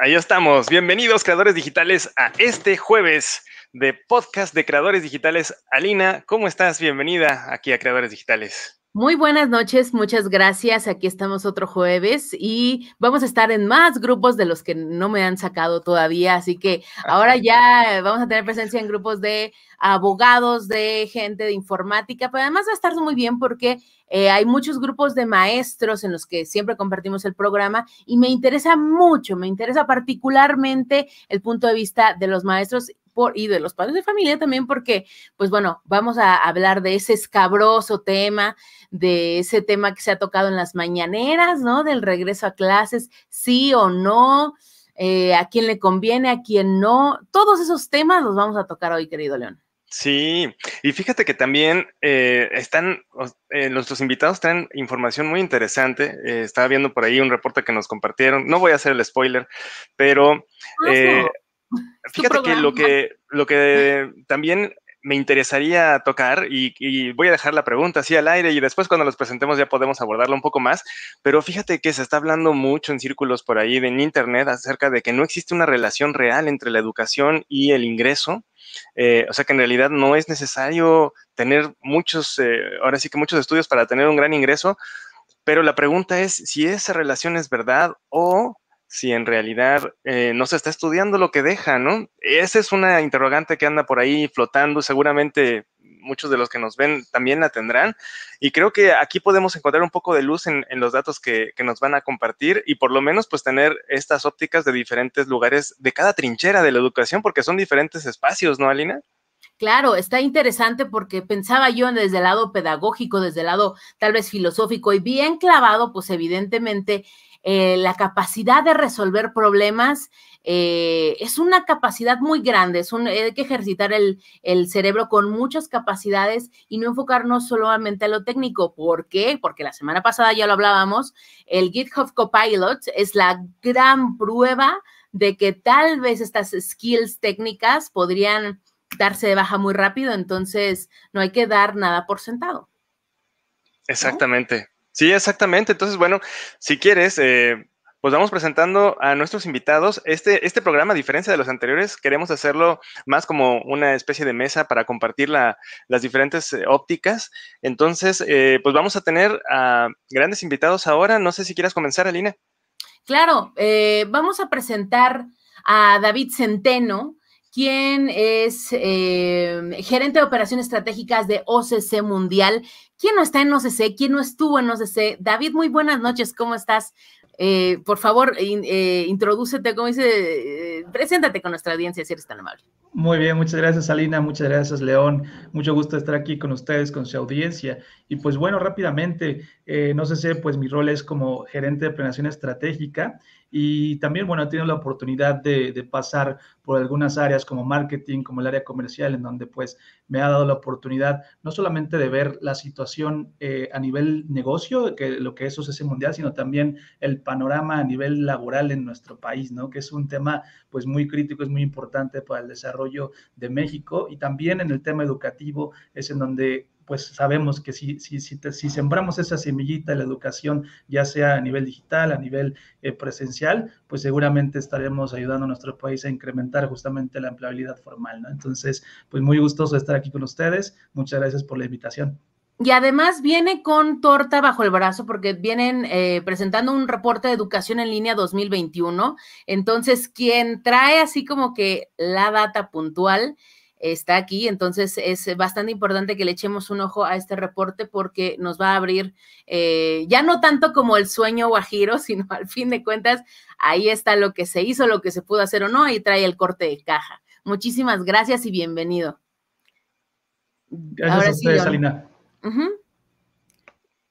Ahí estamos. Bienvenidos, creadores digitales, a este jueves de podcast de creadores digitales. Alina, ¿cómo estás? Bienvenida aquí a Creadores Digitales. Muy buenas noches, muchas gracias. Aquí estamos otro jueves y vamos a estar en más grupos de los que no me han sacado todavía, así que ahora ya vamos a tener presencia en grupos de abogados, de gente de informática, pero además va a estar muy bien porque eh, hay muchos grupos de maestros en los que siempre compartimos el programa y me interesa mucho, me interesa particularmente el punto de vista de los maestros y de los padres de familia también, porque, pues bueno, vamos a hablar de ese escabroso tema, de ese tema que se ha tocado en las mañaneras, ¿no? Del regreso a clases, sí o no, eh, a quién le conviene, a quién no. Todos esos temas los vamos a tocar hoy, querido León. Sí, y fíjate que también eh, están, eh, nuestros invitados traen información muy interesante. estaba viendo por ahí un reporte que nos compartieron. No voy a hacer el spoiler, pero ah, Fíjate que lo que, lo que también me interesaría tocar, y, voy a dejar la pregunta así al aire y después cuando los presentemos ya podemos abordarlo un poco más, pero fíjate que se está hablando mucho en círculos por ahí en Internet acerca de que no existe una relación real entre la educación y el ingreso. Eh, o sea que en realidad no es necesario tener muchos, eh, ahora sí que muchos estudios para tener un gran ingreso, pero la pregunta es si esa relación es verdad o si en realidad eh, no se está estudiando lo que deja, ¿no? Esa es una interrogante que anda por ahí flotando, seguramente muchos de los que nos ven también la tendrán. Y creo que aquí podemos encontrar un poco de luz en, los datos que, que, nos van a compartir y por lo menos pues tener estas ópticas de diferentes lugares de cada trinchera de la educación, porque son diferentes espacios, ¿no, Alina? Claro, está interesante porque pensaba yo desde el lado pedagógico, desde el lado tal vez filosófico y bien clavado, pues evidentemente eh, la capacidad de resolver problemas eh, es una capacidad muy grande, es un, hay que ejercitar el, cerebro con muchas capacidades y no enfocarnos solamente a lo técnico. ¿Por qué? Porque la semana pasada ya lo hablábamos, el GitHub Copilot es la gran prueba de que tal vez estas skills técnicas podrían darse de baja muy rápido, entonces no hay que dar nada por sentado. Exactamente. Sí, exactamente. Entonces, bueno, si quieres, eh, pues vamos presentando a nuestros invitados. Este, este programa, a diferencia de los anteriores, queremos hacerlo más como una especie de mesa para compartir las diferentes eh, ópticas. Entonces, eh, pues vamos a tener a grandes invitados ahora. No sé si quieras comenzar, Alina. Claro, vamos a presentar a David Centeno, quien es gerente de operaciones estratégicas de OCC Mundial. ¿Quién no está en OCC? ¿Quién no estuvo en OCC? David, muy buenas noches, ¿cómo estás? Eh, por favor, eh, introdúcete, como dice, eh, preséntate con nuestra audiencia si eres tan amable. Muy bien, muchas gracias Alina, muchas gracias León, mucho gusto estar aquí con ustedes, con su audiencia. Y pues bueno, rápidamente, no sé si pues mi rol es como gerente de planeación estratégica y también, bueno, he tenido la oportunidad de, pasar por algunas áreas como marketing, como el área comercial, en donde pues me ha dado la oportunidad no solamente de ver la situación eh, a nivel negocio, que lo que es ese mundial, sino también el panorama a nivel laboral en nuestro país, ¿no? Que es un tema pues muy crítico, es muy importante para el desarrollo de México y también en el tema educativo es en donde pues sabemos que si, si, si, sembramos esa semillita de la educación, ya sea a nivel digital, a nivel eh, presencial, pues seguramente estaremos ayudando a nuestro país a incrementar justamente la empleabilidad formal, ¿no? Entonces, pues muy gustoso estar aquí con ustedes. Muchas gracias por la invitación. Y además viene con torta bajo el brazo porque vienen eh, presentando un reporte de educación en línea 2021. Entonces, quien trae así como que la data puntual está aquí. Entonces es bastante importante que le echemos un ojo a este reporte porque nos va a abrir eh, ya no tanto como el sueño guajiro, sino al fin de cuentas ahí está lo que se hizo, lo que se pudo hacer o no y trae el corte de caja. Muchísimas gracias y bienvenido. Gracias a ustedes, Salina.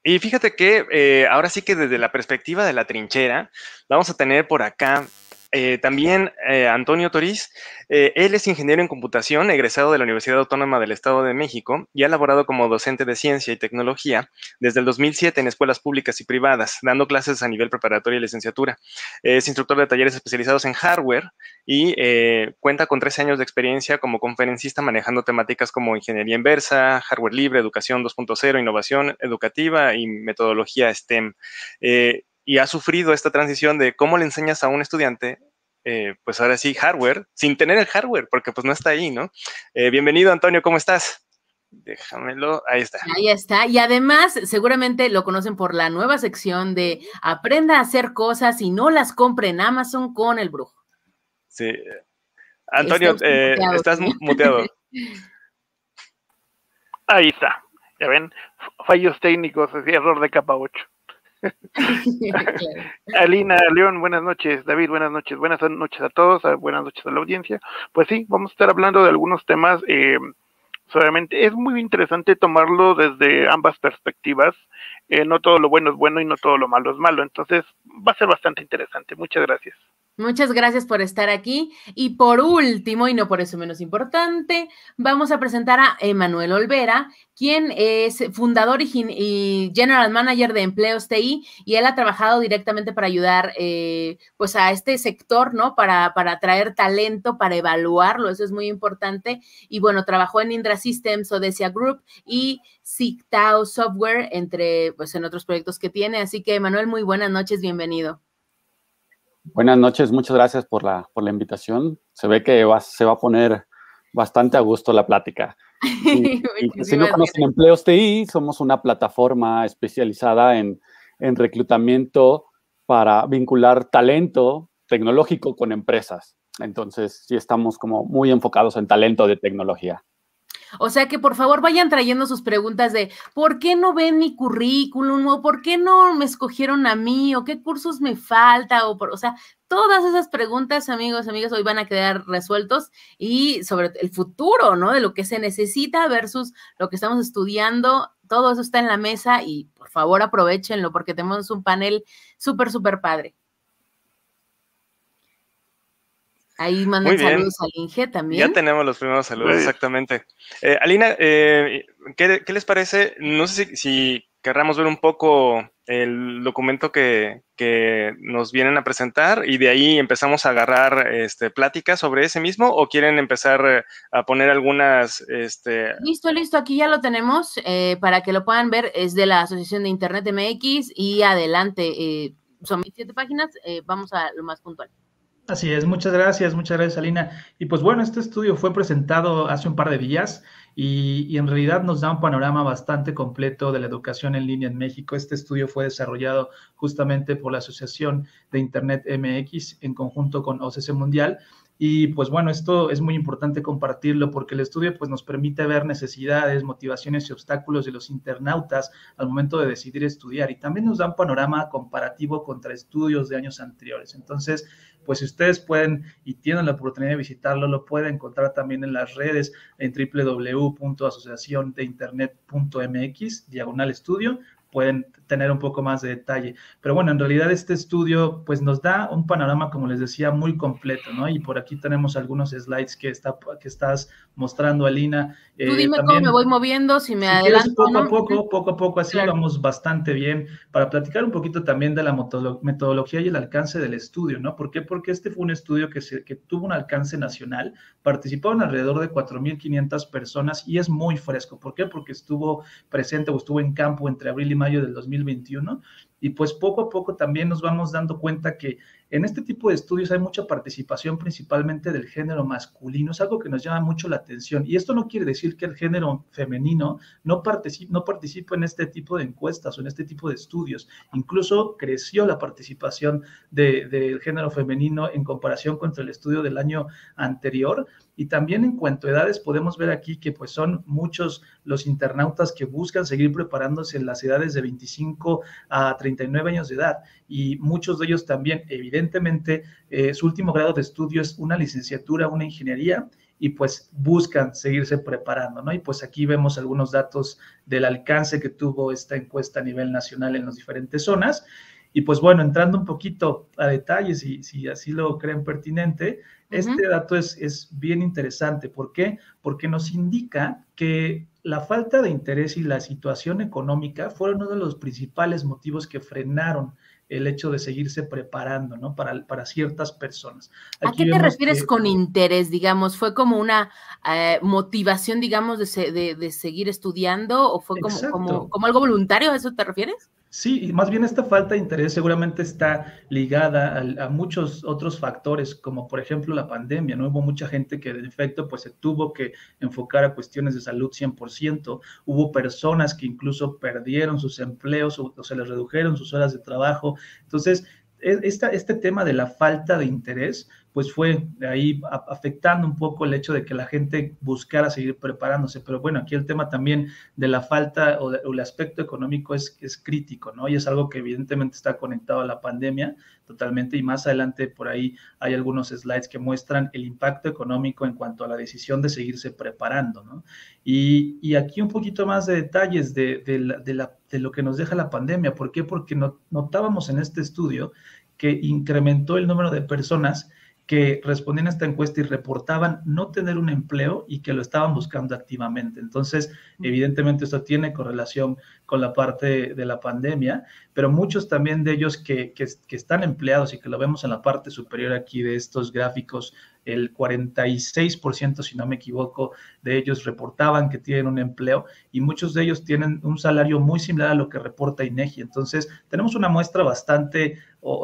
Y fíjate que eh, ahora sí que desde la perspectiva de la trinchera, vamos a tener por acá eh, también eh, Antonio Toriz, eh, él es ingeniero en computación, egresado de la Universidad Autónoma del Estado de México y ha laborado como docente de ciencia y tecnología desde el 2007 en escuelas públicas y privadas, dando clases a nivel preparatoria y licenciatura. Es instructor de talleres especializados en hardware y cuenta con 13 años de experiencia como conferencista manejando temáticas como ingeniería inversa, hardware libre, educación 2.0, innovación educativa y metodología STEM y ha sufrido esta transición de cómo le enseñas a un estudiante eh, pues ahora sí, hardware, sin tener el hardware, porque pues no está ahí, ¿no? Eh, bienvenido, Antonio, ¿cómo estás? Déjamelo, ahí está. Ahí está. Y además, seguramente lo conocen por la nueva sección de Aprenda a hacer cosas y no las compre en Amazon con el brujo. Sí. Antonio, estás muteado. Ahí está. Ya ven, fallos técnicos, así error de capa 8. Alina, León, buenas noches. David, buenas noches. Buenas noches a todos, buenas noches a la audiencia. Pues sí, vamos a estar hablando de algunos temas. Eh, solamente es muy interesante tomarlo desde ambas perspectivas. Eh, no todo lo bueno es bueno y no todo lo malo es malo. Entonces va a ser bastante interesante. Muchas gracias. Muchas gracias por estar aquí. Y por último, y no por eso menos importante, vamos a presentar a Emanuel Olvera, quien es fundador y, general manager de Empleos TI, y él ha trabajado directamente para ayudar eh, pues a este sector, ¿no? Para, para atraer talento, para evaluarlo, eso es muy importante. Y bueno, trabajó en Indra Systems, Odesia Group y Sigtao Software, entre, pues en otros proyectos que tiene. Así que, Emanuel, muy buenas noches, bienvenido. Buenas noches, muchas gracias por la, por la invitación. Se ve que se va a poner bastante a gusto la plática. si no conocen Empleos TI, somos una plataforma especializada en, en reclutamiento para vincular talento tecnológico con empresas. Entonces, sí estamos como muy enfocados en talento de tecnología. O sea que por favor vayan trayendo sus preguntas de ¿por qué no ven mi currículum? o ¿por qué no me escogieron a mí? o qué cursos me falta o por, o sea, todas esas preguntas, amigos, amigas, hoy van a quedar resueltos y sobre el futuro, ¿no? De lo que se necesita versus lo que estamos estudiando, todo eso está en la mesa y por favor aprovechenlo porque tenemos un panel súper, súper padre. Ahí mandan saludos al Inge también. Ya tenemos los primeros saludos, exactamente. Eh, Alina, eh, ¿qué, les parece? No sé si, si, querramos ver un poco el documento que, nos vienen a presentar y de ahí empezamos a agarrar este, pláticas sobre ese mismo o quieren empezar eh, a poner algunas... Este... Listo, listo, aquí ya lo tenemos para que lo puedan ver. Es de la Asociación de Internet MX y adelante. son 27 páginas, vamos a lo más puntual. Así es, muchas gracias, muchas gracias Alina. Y pues bueno, este estudio fue presentado hace un par de días y, en realidad nos da un panorama bastante completo de la educación en línea en México. Este estudio fue desarrollado justamente por la Asociación de Internet MX en conjunto con OCC Mundial y pues bueno, esto es muy importante compartirlo porque el estudio pues nos permite ver necesidades, motivaciones y obstáculos de los internautas al momento de decidir estudiar y también nos da un panorama comparativo contra estudios de años anteriores. Entonces, pues si ustedes pueden y tienen la oportunidad de visitarlo, lo pueden encontrar también en las redes en www.asociaciondeinternet.mx, diagonal estudio, pueden tener un poco más de detalle. Pero bueno, en realidad este estudio pues nos da un panorama, como les decía, muy completo, ¿no? Y por aquí tenemos algunos slides que, está, que estás mostrando, Alina. Tú eh, dime cómo me voy moviendo, si me si adelanto. Poco a poco, poco a poco, así vamos bastante bien para platicar un poquito también de la metodología y el alcance del estudio, ¿no? ¿Por qué? Porque este fue un estudio que, se, que tuvo un alcance nacional, participaron alrededor de 4.500 personas y es muy fresco. ¿Por qué? Porque estuvo presente o estuvo en campo entre abril y mayo del 2021 y pues poco a poco también nos vamos dando cuenta que en este tipo de estudios hay mucha participación principalmente del género masculino, es algo que nos llama mucho la atención. Y esto no quiere decir que el género femenino no participe, no participe en este tipo de encuestas o en este tipo de estudios. Incluso creció la participación del género femenino en comparación contra el estudio del año anterior. Y también en cuanto a edades podemos ver aquí que pues son muchos los internautas que buscan seguir preparándose en las edades de 25 a 39 años de edad y muchos de ellos también, evidentemente, eh, su último grado de estudio es una licenciatura, una ingeniería y pues buscan seguirse preparando, ¿no? Y pues aquí vemos algunos datos del alcance que tuvo esta encuesta a nivel nacional en las diferentes zonas. Y pues bueno, entrando un poquito a detalles, y si así lo creen pertinente, este dato es, es bien interesante. ¿Por qué? Porque nos indica que la falta de interés y la situación económica fueron uno de los principales motivos que frenaron el hecho de seguirse preparando, ¿no? Para, para ciertas personas. ¿A qué te refieres con interés, digamos? ¿Fue como una eh, motivación, digamos, de, de, seguir estudiando o fue como, como, como, algo voluntario? ¿A eso te refieres? Sí, más bien esta falta de interés seguramente está ligada a, muchos otros factores, como por ejemplo la pandemia, ¿no? Hubo mucha gente que de efecto pues se tuvo que enfocar a cuestiones de salud 100%, hubo personas que incluso perdieron sus empleos o, se les redujeron sus horas de trabajo. Entonces, e, esta, este tema de la falta de interés pues fue ahí afectando un poco el hecho de que la gente buscara seguir preparándose. Pero bueno, aquí el tema también de la falta o, el aspecto económico es, es crítico, ¿no? Y es algo que evidentemente está conectado a la pandemia totalmente y más adelante por ahí hay algunos slides que muestran el impacto económico en cuanto a la decisión de seguirse preparando, ¿no? Y, y aquí un poquito más de detalles de, de, la, de, lo que nos deja la pandemia. ¿Por qué? Porque notábamos en este estudio que incrementó el número de personas que respondían a esta encuesta y reportaban no tener un empleo y que lo estaban buscando activamente. Entonces, evidentemente esto tiene correlación con la parte de la pandemia, pero muchos también de ellos que, que, que están empleados y que lo vemos en la parte superior aquí de estos gráficos el 46%, si no me equivoco, de ellos reportaban que tienen un empleo y muchos de ellos tienen un salario muy similar a lo que reporta INEGI. Entonces, tenemos una muestra bastante,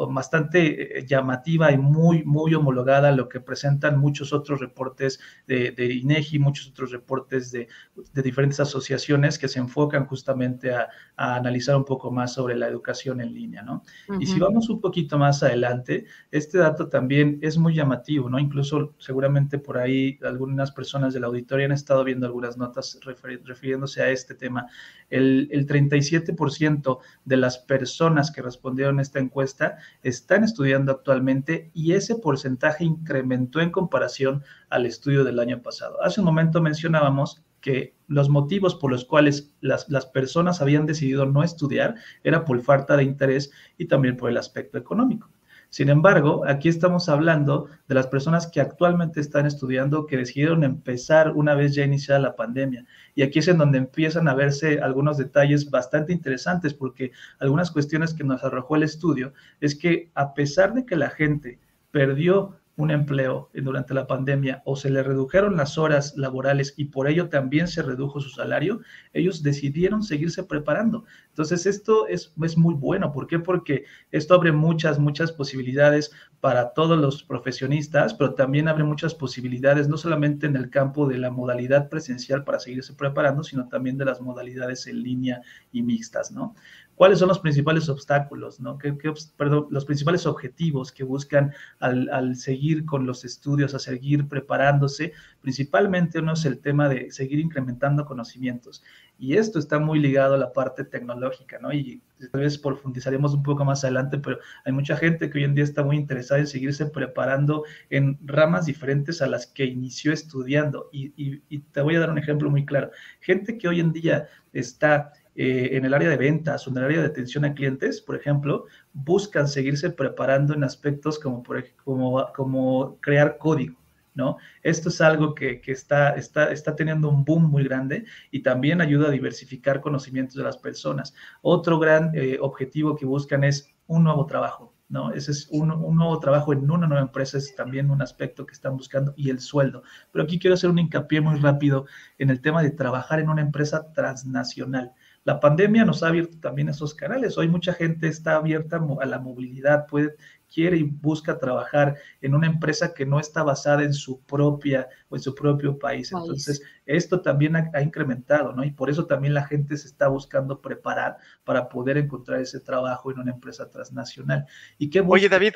bastante eh, llamativa y muy, muy homologada a lo que presentan muchos otros reportes de, de INEGI, muchos otros reportes de, de, diferentes asociaciones que se enfocan justamente a, a, analizar un poco más sobre la educación en línea, ¿no? Y si vamos un poquito más adelante, este dato también es muy llamativo, ¿no? Incluso seguramente por ahí algunas personas de la auditoría han estado viendo algunas notas refiriéndose a este tema. El, el 37% de las personas que respondieron a esta encuesta están estudiando actualmente y ese porcentaje incrementó en comparación al estudio del año pasado. Hace un momento mencionábamos que los motivos por los cuales las, las, personas habían decidido no estudiar era por falta de interés y también por el aspecto económico. Sin embargo, aquí estamos hablando de las personas que actualmente están estudiando, que decidieron empezar una vez ya iniciada la pandemia. Y aquí es en donde empiezan a verse algunos detalles bastante interesantes, porque algunas cuestiones que nos arrojó el estudio es que a pesar de que la gente perdió un empleo durante la pandemia o se le redujeron las horas laborales y por ello también se redujo su salario, ellos decidieron seguirse preparando. Entonces esto es, es muy bueno. ¿Por qué? Porque esto abre muchas, muchas posibilidades para todos los profesionistas, pero también abre muchas posibilidades, no solamente en el campo de la modalidad presencial para seguirse preparando, sino también de las modalidades en línea y mixtas, ¿no? ¿Cuáles son los principales obstáculos, ¿no? ¿Qué, perdón, los principales objetivos que buscan al, seguir con los estudios, a seguir preparándose? Principalmente uno es el tema de seguir incrementando conocimientos. Y esto está muy ligado a la parte tecnológica, ¿no? Y tal vez profundizaremos un poco más adelante, pero hay mucha gente que hoy en día está muy interesada en seguirse preparando en ramas diferentes a las que inició estudiando. Y te voy a dar un ejemplo muy claro. Gente que hoy en día está eh, en el área de ventas o en el área de atención a clientes, por ejemplo, buscan seguirse preparando en aspectos como, por, como, como crear código. ¿No? Esto es algo que, que está, está, está, teniendo un boom muy grande y también ayuda a diversificar conocimientos de las personas. Otro gran eh, objetivo que buscan es un nuevo trabajo, ¿no? Ese es un, un, nuevo trabajo en una nueva empresa, es también un aspecto que están buscando y el sueldo. Pero aquí quiero hacer un hincapié muy rápido en el tema de trabajar en una empresa transnacional. La pandemia nos ha abierto también esos canales. Hoy mucha gente está abierta a la movilidad, puede quiere y busca trabajar en una empresa que no está basada en su propia o en su propio país. Entonces, esto también ha, incrementado, ¿no? Y por eso también la gente se está buscando preparar para poder encontrar ese trabajo en una empresa transnacional. ¿Y qué Oye, David,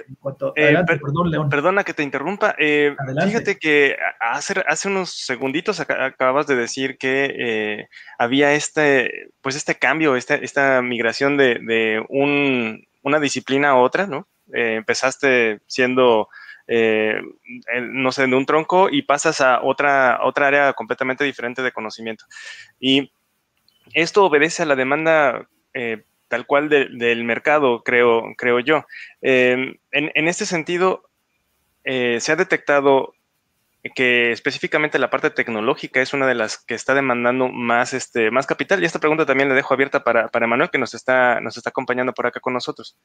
eh, perdón, León. perdona que te interrumpa. Eh, fíjate que hace, hace unos segunditos acabas de decir que eh, había este, pues este cambio, esta, esta migración de, de un, una disciplina a otra, ¿no? Eh, empezaste siendo, eh, no sé, de un tronco y pasas a otra, otra área completamente diferente de conocimiento. Y esto obedece a la demanda eh, tal cual del mercado, creo, creo yo. en, en, este sentido, se ha detectado que específicamente la parte tecnológica es una de las que está demandando más, este, más capital. Y esta pregunta también la dejo abierta para, para Emanuel, que nos está, nos está acompañando por acá con nosotros.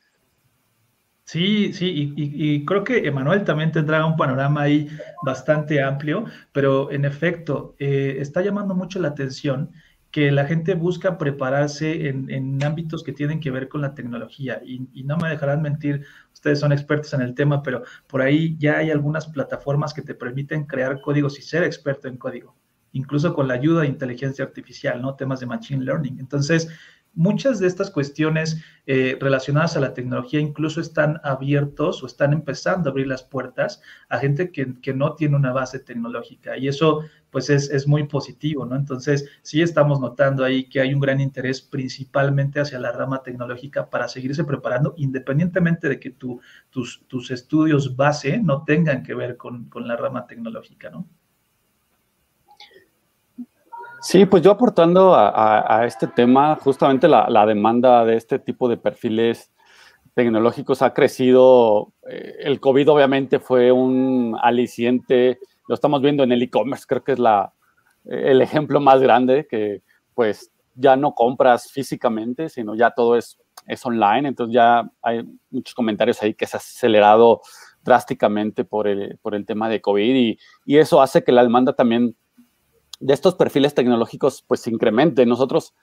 Sí, sí, y, creo que Emanuel también tendrá un panorama ahí bastante amplio, pero en efecto, eh, está llamando mucho la atención que la gente busca prepararse en, ámbitos que tienen que ver con la tecnología. Y, y, no me dejarán mentir, ustedes son expertos en el tema, pero por ahí ya hay algunas plataformas que te permiten crear códigos y ser experto en código, incluso con la ayuda de inteligencia artificial, ¿no? Temas de machine learning. Entonces, muchas de estas cuestiones eh, relacionadas a la tecnología incluso están abiertos o están empezando a abrir las puertas a gente que, no tiene una base tecnológica y eso pues es, muy positivo, ¿no? Entonces sí estamos notando ahí que hay un gran interés principalmente hacia la rama tecnológica para seguirse preparando independientemente de que tu, tus, tus, estudios base no tengan que ver con, con la rama tecnológica, ¿no? Sí, pues yo aportando a, este tema, justamente la, demanda de este tipo de perfiles tecnológicos ha crecido. Eh, el COVID obviamente fue un aliciente, lo estamos viendo en el e-commerce, creo que es la, el ejemplo más grande, que pues ya no compras físicamente, sino ya todo es, es online, entonces ya hay muchos comentarios ahí que se ha acelerado drásticamente por el, por el tema de COVID y, y eso hace que la demanda también de estos perfiles tecnológicos pues se incremente. Nosotros,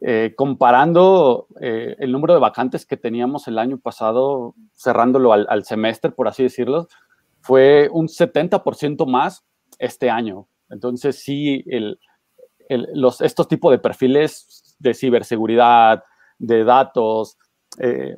eh, comparando eh, el número de vacantes que teníamos el año pasado, cerrándolo al, semestre, por así decirlo, fue un 70% más este año. Entonces, sí, el, los, estos tipos de perfiles de ciberseguridad, de datos, eh,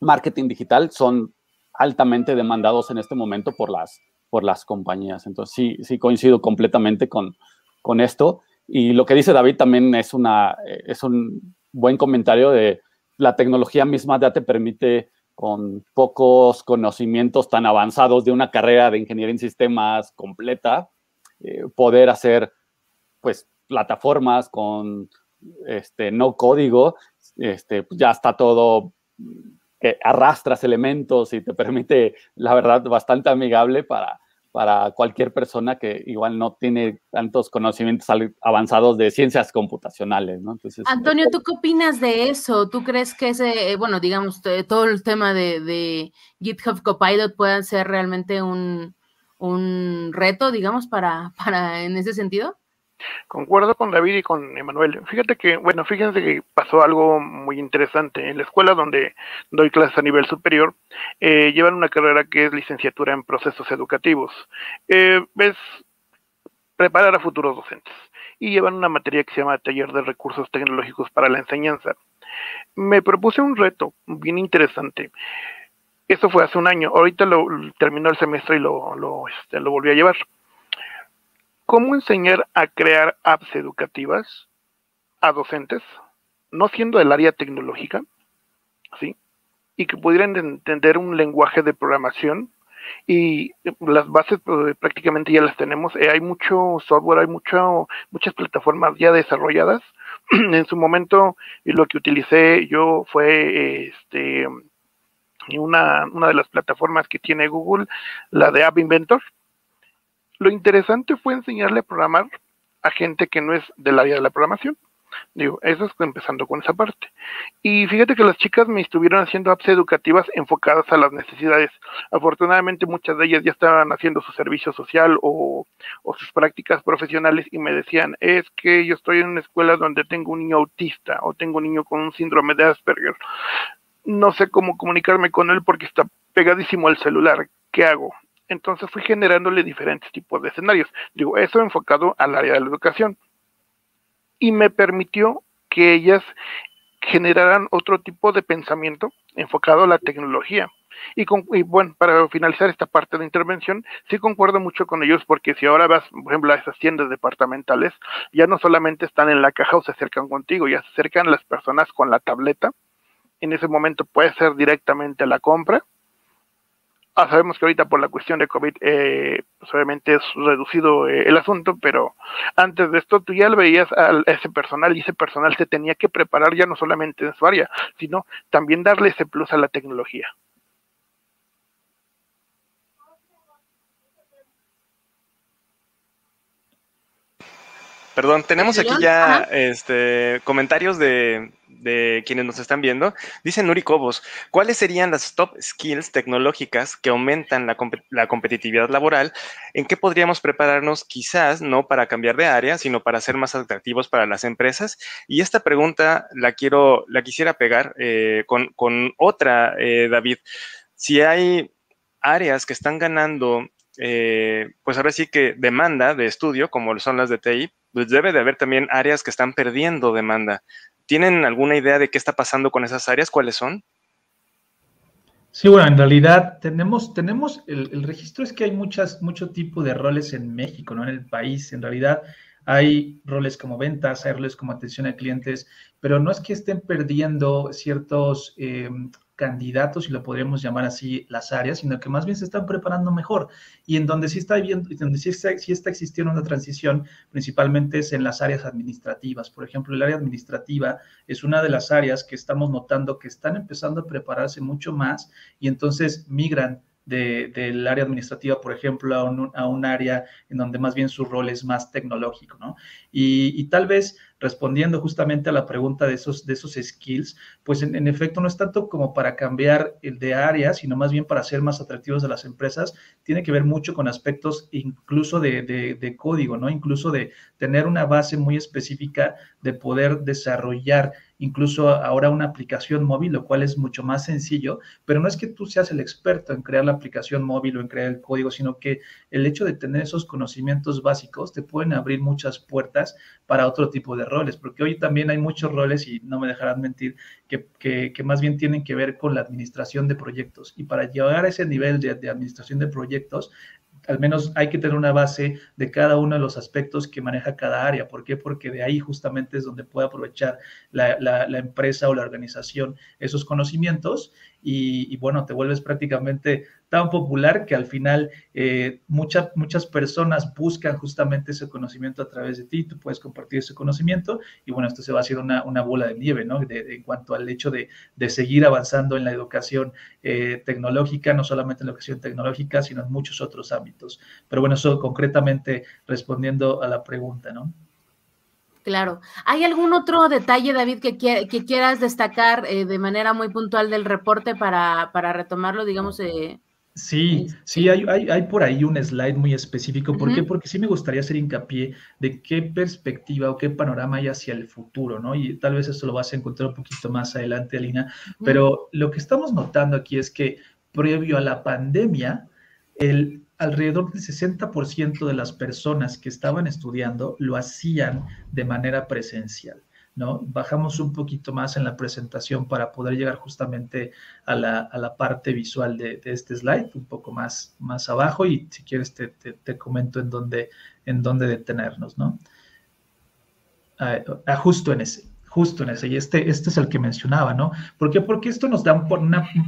marketing digital son altamente demandados en este momento por las, por las compañías. Entonces, sí, sí coincido completamente con, con esto. Y lo que dice David también es, una, es un buen comentario de la tecnología misma ya te permite con pocos conocimientos tan avanzados de una carrera de ingeniería en sistemas completa, eh, poder hacer pues plataformas con este no código, este, pues, ya está todo que arrastras elementos y te permite, la verdad, bastante amigable para, para cualquier persona que igual no tiene tantos conocimientos avanzados de ciencias computacionales, ¿no? Antonio, ¿tú qué opinas de eso? ¿Tú crees que ese, eh, bueno, digamos, todo el tema de, GitHub Copilot pueda ser realmente un, un reto, digamos, para, para en ese sentido? Concuerdo con David y con Emanuel. Fíjate que, bueno, fíjense que pasó algo muy interesante. En la escuela donde doy clases a nivel superior, eh, llevan una carrera que es licenciatura en procesos educativos. Eh, es preparar a futuros docentes. Y llevan una materia que se llama Taller de Recursos Tecnológicos para la Enseñanza. Me propuse un reto bien interesante. Eso fue hace un año. Ahorita lo terminó el semestre y lo, lo, este, lo volví a llevar cómo enseñar a crear apps educativas a docentes, no siendo del área tecnológica, ¿sí? Y que pudieran entender un lenguaje de programación y las bases pues, prácticamente ya las tenemos. Eh, hay mucho software, hay mucho, muchas plataformas ya desarrolladas. en su momento lo que utilicé yo fue este una, una de las plataformas que tiene Google, la de App Inventor, lo interesante fue enseñarle a programar a gente que no es del área de la programación. Digo, eso es empezando con esa parte. Y fíjate que las chicas me estuvieron haciendo apps educativas enfocadas a las necesidades. Afortunadamente muchas de ellas ya estaban haciendo su servicio social o, o, sus prácticas profesionales y me decían, es que yo estoy en una escuela donde tengo un niño autista o tengo un niño con un síndrome de Asperger. No sé cómo comunicarme con él porque está pegadísimo al celular. ¿Qué hago? Entonces fui generándole diferentes tipos de escenarios. Digo, eso enfocado al área de la educación. Y me permitió que ellas generaran otro tipo de pensamiento enfocado a la tecnología. Y, con, bueno, para finalizar esta parte de intervención, sí concuerdo mucho con ellos porque si ahora vas, por ejemplo, a esas tiendas departamentales, ya no solamente están en la caja o se acercan contigo, ya se acercan las personas con la tableta. En ese momento puede ser directamente a la compra Ah, sabemos que ahorita por la cuestión de COVID, eh, pues obviamente es reducido eh, el asunto, pero antes de esto tú ya lo veías a ese personal y ese personal se tenía que preparar ya no solamente en su área, sino también darle ese plus a la tecnología. Perdón, tenemos aquí ya este, comentarios de, de quienes nos están viendo. Dice Nuri Cobos, ¿cuáles serían las top skills tecnológicas que aumentan la, la, competitividad laboral? ¿En qué podríamos prepararnos quizás no para cambiar de área, sino para ser más atractivos para las empresas? Y esta pregunta la quiero, la quisiera pegar eh, con, con, otra, eh, David. Si hay áreas que están ganando eh, pues ahora sí que demanda de estudio, como son las de TI, pues debe de haber también áreas que están perdiendo demanda. ¿Tienen alguna idea de qué está pasando con esas áreas? ¿Cuáles son? Sí, bueno, en realidad tenemos, tenemos el, registro es que hay muchas, mucho tipo de roles en México, ¿no? En el país. En realidad hay roles como ventas, hay roles como atención a clientes, pero no es que estén perdiendo ciertos eh, candidatos, si lo podríamos llamar así, las áreas, sino que más bien se están preparando mejor. Y en donde sí está viendo, donde sí está, sí está existiendo una transición, principalmente es en las áreas administrativas. Por ejemplo, el área administrativa es una de las áreas que estamos notando que están empezando a prepararse mucho más y entonces migran del área administrativa, por ejemplo, a un, a un, área en donde más bien su rol es más tecnológico, ¿no? Y, y tal vez respondiendo justamente a la pregunta de esos, de esos skills, pues en, efecto no es tanto como para cambiar el de área, sino más bien para ser más atractivos de las empresas, tiene que ver mucho con aspectos incluso de, de, de código, ¿no? Incluso de tener una base muy específica de poder desarrollar incluso ahora una aplicación móvil, lo cual es mucho más sencillo, pero no es que tú seas el experto en crear la aplicación móvil o en crear el código, sino que el hecho de tener esos conocimientos básicos te pueden abrir muchas puertas para otro tipo de roles, porque hoy también hay muchos roles, y no me dejarán mentir, que, que, más bien tienen que ver con la administración de proyectos. Y para llegar a ese nivel de, de administración de proyectos, al menos hay que tener una base de cada uno de los aspectos que maneja cada área. ¿Por qué? Porque de ahí justamente es donde puede aprovechar la, la, empresa o la organización esos conocimientos y, bueno, te vuelves prácticamente tan popular que al final eh, muchas muchas personas buscan justamente ese conocimiento a través de ti, tú puedes compartir ese conocimiento y bueno, esto se va a hacer una, una bola de nieve, ¿no? En cuanto al hecho de, de, seguir avanzando en la educación eh, tecnológica, no solamente en la educación tecnológica, sino en muchos otros ámbitos. Pero bueno, eso concretamente respondiendo a la pregunta, ¿no? Claro. ¿Hay algún otro detalle, David, que, que quieras destacar eh, de manera muy puntual del reporte para, para retomarlo, digamos? Eh, sí, sí, hay, hay, hay, por ahí un slide muy específico. ¿Por uh -huh. qué? Porque sí me gustaría hacer hincapié de qué perspectiva o qué panorama hay hacia el futuro, ¿no? Y tal vez eso lo vas a encontrar un poquito más adelante, Alina. Uh -huh. Pero lo que estamos notando aquí es que previo a la pandemia, el alrededor del 60% de las personas que estaban estudiando lo hacían de manera presencial. ¿No? Bajamos un poquito más en la presentación para poder llegar justamente a la, a la parte visual de, este slide, un poco más, más abajo y si quieres te, te, te comento en dónde, en dónde detenernos, ¿no? Ah, ah, justo en ese justo en ese, y este, este es el que mencionaba, ¿no? ¿Por qué? Porque esto nos da un,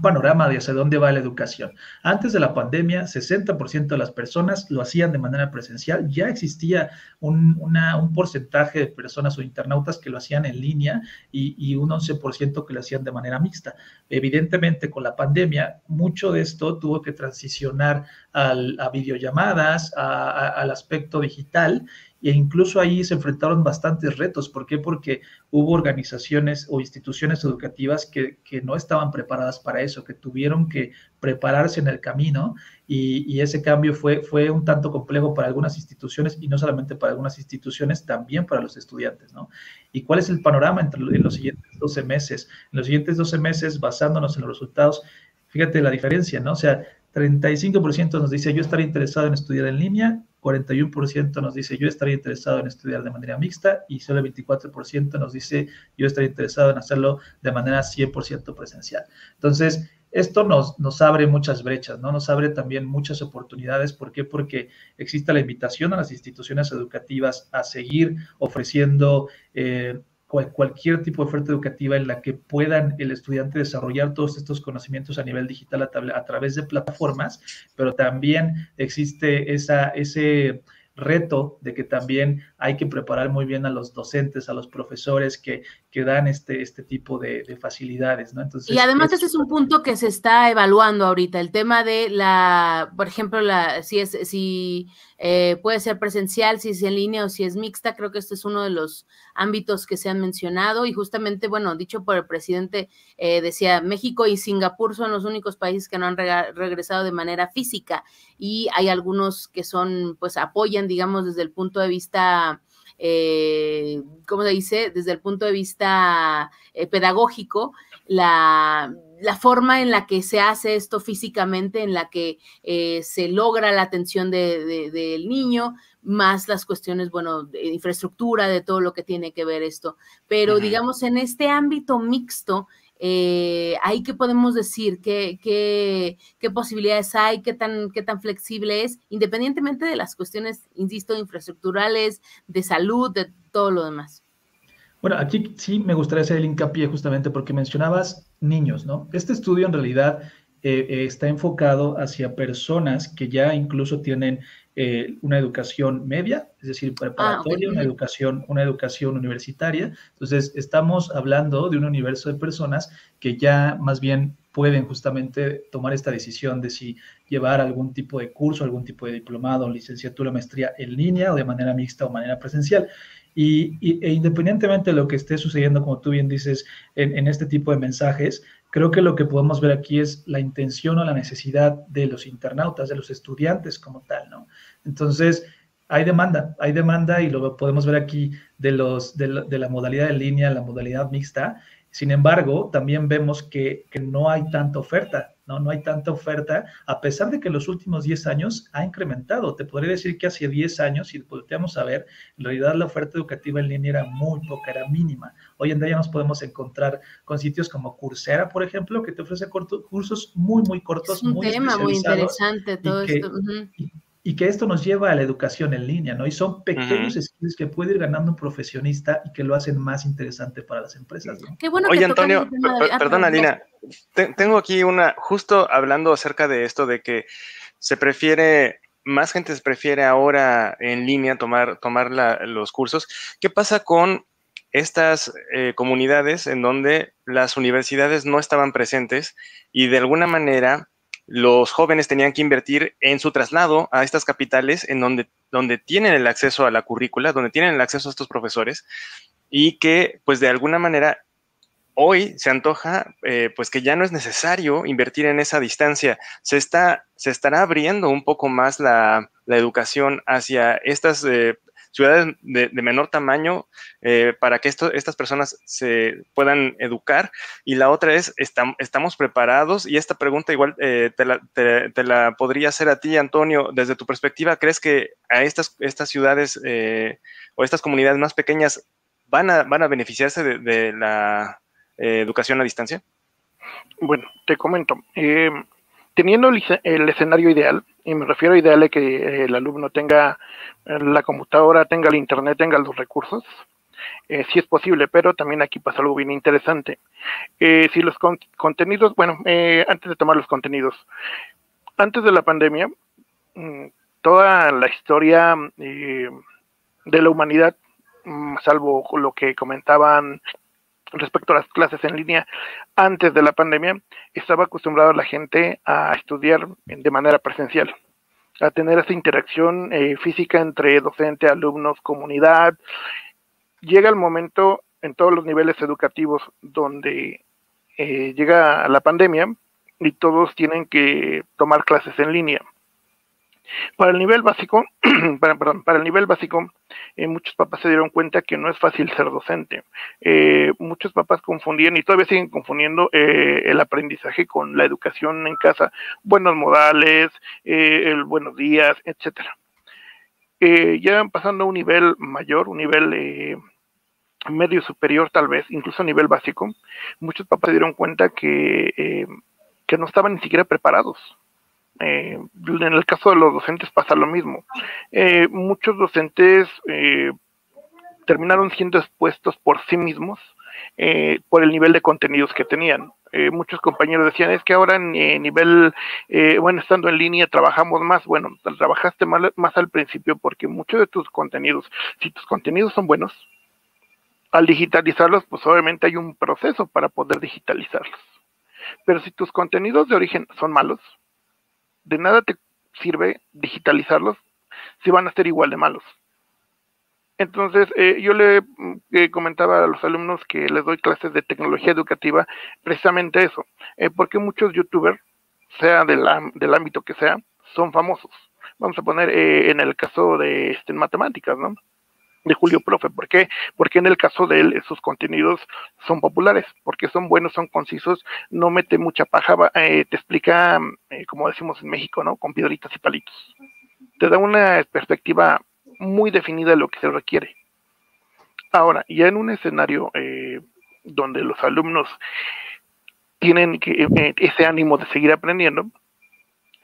panorama de hacia dónde va la educación. Antes de la pandemia, 60% de las personas lo hacían de manera presencial, ya existía un, un porcentaje de personas o internautas que lo hacían en línea y, y un 11% que lo hacían de manera mixta. Evidentemente, con la pandemia, mucho de esto tuvo que transicionar al, a videollamadas, a, al aspecto digital, e incluso ahí se enfrentaron bastantes retos. ¿Por qué? Porque hubo organizaciones o instituciones educativas que, que no estaban preparadas para eso, que tuvieron que prepararse en el camino y, y, ese cambio fue, fue un tanto complejo para algunas instituciones y no solamente para algunas instituciones, también para los estudiantes, ¿no? ¿Y cuál es el panorama entre, en los siguientes 12 meses? En los siguientes 12 meses, basándonos en los resultados, fíjate la diferencia, ¿no? O sea, 35% nos dice yo estaría interesado en estudiar en línea, 41% nos dice yo estaría interesado en estudiar de manera mixta y solo el 24% nos dice yo estaría interesado en hacerlo de manera 100% presencial. Entonces, esto nos, nos abre muchas brechas, ¿no? Nos abre también muchas oportunidades. ¿Por qué? Porque existe la invitación a las instituciones educativas a seguir ofreciendo eh, cualquier tipo de oferta educativa en la que puedan el estudiante desarrollar todos estos conocimientos a nivel digital a, a través de plataformas, pero también existe esa, ese reto de que también hay que preparar muy bien a los docentes, a los profesores que, que dan este, este tipo de, facilidades, ¿no? Entonces, y además ese es un punto que se está evaluando ahorita, el tema de la, por ejemplo, la, si es, si eh, puede ser presencial, si es en línea o si es mixta, creo que este es uno de los ámbitos que se han mencionado y justamente, bueno, dicho por el presidente, eh, decía, México y Singapur son los únicos países que no han regresado de manera física y hay algunos que son, pues apoyan, digamos, desde el punto de vista eh, ¿cómo se dice? Desde el punto de vista eh, pedagógico, la, forma en la que se hace esto físicamente, en la que eh, se logra la atención del niño, más las cuestiones, bueno, de infraestructura, de todo lo que tiene que ver esto. Pero digamos, en este ámbito mixto, eh, ahí qué podemos decir, ¿Qué, posibilidades hay, qué tan, tan flexible es, independientemente de las cuestiones, insisto, infraestructurales, de salud, de todo lo demás. Bueno, aquí sí me gustaría hacer el hincapié justamente porque mencionabas niños, ¿no? Este estudio en realidad eh, eh, está enfocado hacia personas que ya incluso tienen eh, una educación media, es decir, ah, preparatoria, una, educación, una educación universitaria. Entonces, estamos hablando de un universo de personas que ya más bien pueden justamente tomar esta decisión de si llevar algún tipo de curso, algún tipo de diplomado, licenciatura, maestría en línea o de manera mixta o manera presencial. Y, e independientemente de lo que esté sucediendo, como tú bien dices, en, en, este tipo de mensajes, creo que lo que podemos ver aquí es la intención o la necesidad de los internautas, de los estudiantes como tal, ¿no? Entonces, hay demanda, hay demanda y lo podemos ver aquí de, los, de, la, modalidad en línea, la modalidad mixta. Sin embargo, también vemos que, no hay tanta oferta, ¿no? No hay tanta oferta, a pesar de que en los últimos 10 años ha incrementado. Te podría decir que hace 10 años, si volteamos a ver, en realidad la oferta educativa en línea era muy poca, era mínima. Hoy en día ya nos podemos encontrar con sitios como Coursera, por ejemplo, que te ofrece cursos muy, muy cortos. Es un tema muy interesante todo esto y que esto nos lleva a la educación en línea, ¿no? Y son pequeños skills que puede ir ganando un profesionista y que lo hacen más interesante para las empresas, ¿no? Qué bueno Oye, Antonio, perdona, Lina, tengo aquí una, justo hablando acerca de esto de que se prefiere, más gente se prefiere ahora en línea tomar, tomar los cursos. ¿Qué pasa con estas eh, comunidades en donde las universidades no estaban presentes y de alguna manera los jóvenes tenían que invertir en su traslado a estas capitales en donde, donde tienen el acceso a la currícula, donde tienen el acceso a estos profesores y que pues de alguna manera hoy se antoja eh, pues que ya no es necesario invertir en esa distancia. Se, está, se estará abriendo un poco más la, educación hacia estas eh, ciudades de, menor tamaño eh, para que estas personas se puedan educar. Y la otra es, ¿estamos preparados? Y esta pregunta igual eh, te, la, podría hacer a ti, Antonio, desde tu perspectiva, ¿crees que a estas, estas ciudades eh, o estas comunidades más pequeñas van a, van a beneficiarse de, la educación a distancia? Bueno, te comento. Teniendo el escenario ideal, y me refiero a ideal que el alumno tenga la computadora, tenga el internet, tenga los recursos. Eh, sí es posible, pero también aquí pasa algo bien interesante. Eh, si los contenidos, bueno, eh, antes de tomar los contenidos, antes de la pandemia, mm, toda la historia de la humanidad, mm, salvo lo que comentaban respecto a las clases en línea antes de la pandemia, estaba acostumbrada la gente a estudiar de manera presencial a tener esa interacción eh, física entre docente, alumnos, comunidad. Llega el momento en todos los niveles educativos donde eh, llega la pandemia y todos tienen que tomar clases en línea. Para el nivel básico, para, el nivel básico, eh, muchos papás se dieron cuenta que no es fácil ser docente. Eh, muchos papás confundían y todavía siguen confundiendo eh, el aprendizaje con la educación en casa, buenos modales, el buenos días, etcétera. ya pasando a un nivel mayor, un nivel medio superior tal vez, incluso a nivel básico, muchos papás se dieron cuenta que no estaban ni siquiera preparados eh, en el caso de los docentes pasa lo mismo. Eh, muchos docentes eh, terminaron siendo expuestos por sí mismos por el nivel de contenidos que tenían. muchos compañeros decían, es que ahora en nivel, bueno, estando en línea trabajamos más. Bueno, trabajaste más, más al principio porque muchos de tus contenidos, si tus contenidos son buenos, Al digitalizarlos, pues obviamente hay un proceso para poder digitalizarlos. Pero si tus contenidos de origen son malos, de nada te sirve digitalizarlos si van a ser igual de malos. Entonces, eh, yo le eh, comentaba a los alumnos que les doy clases de tecnología educativa precisamente eso, eh, porque muchos youtubers, sea del, del ámbito que sea, son famosos. Vamos a poner en el caso de este, matemáticas, ¿no? De Julio Profe. ¿Por qué? Porque en el caso de él, sus contenidos son populares, porque son buenos, son concisos, no mete mucha paja, te explica, como decimos en México, ¿no? Con piedritas y palitos. Te da una perspectiva muy definida de lo que se requiere. Ahora, ya en un escenario eh, donde los alumnos tienen que, eh, ese ánimo de seguir aprendiendo,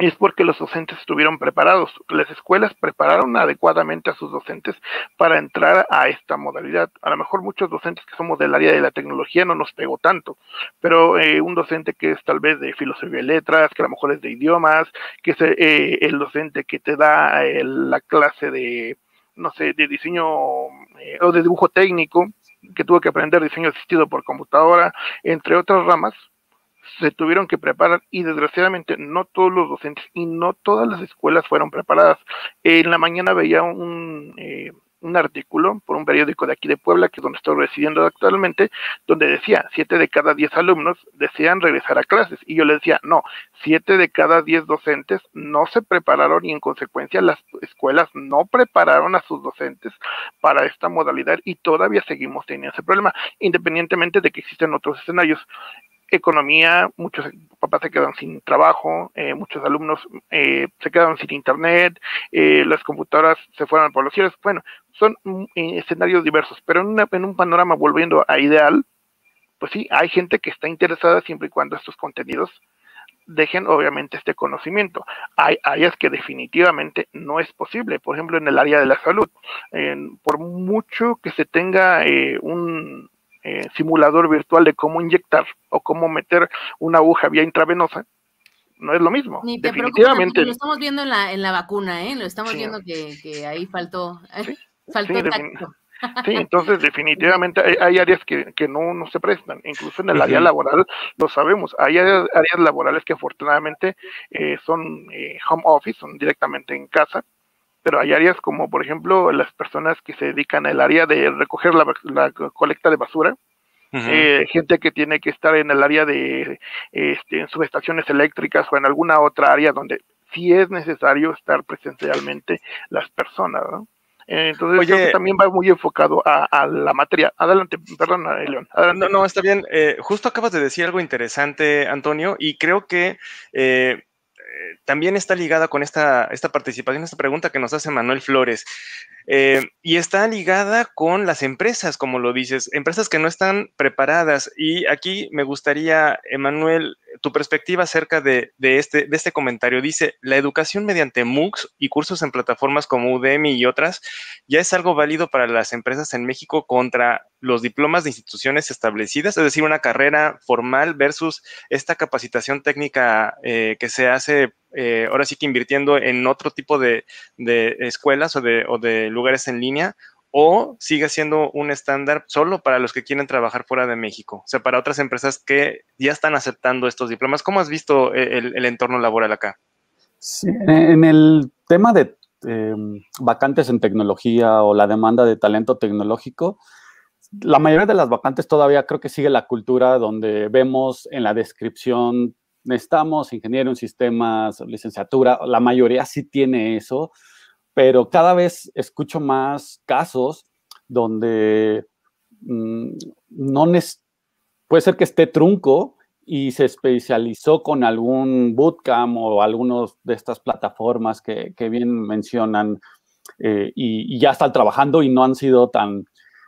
es porque los docentes estuvieron preparados. Las escuelas prepararon adecuadamente a sus docentes para entrar a esta modalidad. A lo mejor muchos docentes que somos del área de la tecnología no nos pegó tanto, pero eh, un docente que es tal vez de filosofía y letras, que a lo mejor es de idiomas, que es eh, el docente que te da eh, la clase de, no sé, de diseño o de dibujo técnico, que tuvo que aprender diseño asistido por computadora, entre otras ramas, se tuvieron que preparar y desgraciadamente no todos los docentes y no todas las escuelas fueron preparadas. En la mañana veía un, eh, un artículo por un periódico de aquí de Puebla, que es donde estoy residiendo actualmente, donde decía, siete de cada diez alumnos desean regresar a clases. Y yo le decía, no, siete de cada diez docentes no se prepararon y en consecuencia las escuelas no prepararon a sus docentes para esta modalidad y todavía seguimos teniendo ese problema, independientemente de que existen otros escenarios economía, muchos papás se quedan sin trabajo, eh, muchos alumnos eh, se quedan sin internet, eh, las computadoras se fueron por los cielos. Bueno, son escenarios diversos, pero en, en, un panorama volviendo a ideal, pues sí, hay gente que está interesada siempre y cuando estos contenidos dejen obviamente este conocimiento. Hay áreas que definitivamente no es posible, por ejemplo en el área de la salud. por mucho que se tenga un, eh, simulador virtual de cómo inyectar o cómo meter una aguja vía intravenosa, no es lo mismo. Ni te Definitivamente. lo estamos viendo en la, en la vacuna, ¿eh? Lo estamos viendo que, que, ahí faltó, ¿Sí? faltó Sí, entonces definitivamente hay, áreas que, que no, no, se prestan, incluso en el área laboral lo sabemos, hay áreas, laborales que afortunadamente eh, son eh, home office, son directamente en casa, pero hay áreas como, por ejemplo, las personas que se dedican al área de recoger la, colecta de basura, eh, gente que tiene que estar en el área de este, en subestaciones eléctricas o en alguna otra área donde sí es necesario estar presencialmente las personas, ¿no? Entonces también va muy enfocado a, la materia. Adelante, perdón, León. No, no, está bien. Eh, justo acabas de decir algo interesante, Antonio, y creo que eh, también está ligada con esta, esta participación, esta pregunta que nos hace Manuel Flores. Eh, y está ligada con las empresas, como lo dices, empresas que no están preparadas. Y aquí me gustaría, Emanuel, tu perspectiva acerca de, este, de este comentario. Dice, la educación mediante MOOCs y cursos en plataformas como Udemy y otras ya es algo válido para las empresas en México contra los diplomas de instituciones establecidas, es decir, una carrera formal versus esta capacitación técnica eh, que se hace eh, ahora sí que invirtiendo en otro tipo de, escuelas o de, lugares en línea, o sigue siendo un estándar solo para los que quieren trabajar fuera de México, o sea, para otras empresas que ya están aceptando estos diplomas. ¿Cómo has visto eh, el, entorno laboral acá? En el tema de em, vacantes en tecnología o la demanda de talento tecnológico, la mayoría de las vacantes todavía creo que sigue la cultura donde vemos en la descripción necesitamos ingeniero en sistemas, licenciatura, la mayoría sí tiene eso, pero cada vez escucho más casos donde mm, no puede ser que esté trunco y se especializó con algún bootcamp o algunos de estas plataformas que, bien mencionan eh, y, ya están trabajando y no han sido tan,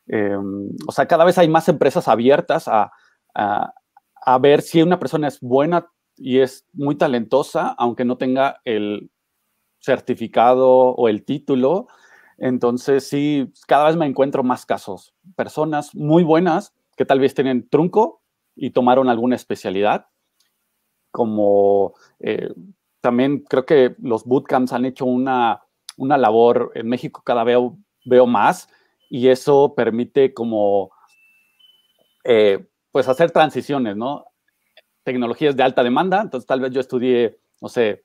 em, o sea, cada vez hay más empresas abiertas a, a ver si una persona es buena y es muy talentosa, aunque no tenga el certificado o el título. Entonces, sí, cada vez me encuentro más casos. Personas muy buenas que tal vez tienen trunco y tomaron alguna especialidad, como eh, también creo que los bootcamps han hecho una, labor en México cada vez veo más y eso permite como eh, pues hacer transiciones, ¿no? Tecnologías de alta demanda, entonces tal vez yo estudié, no sé,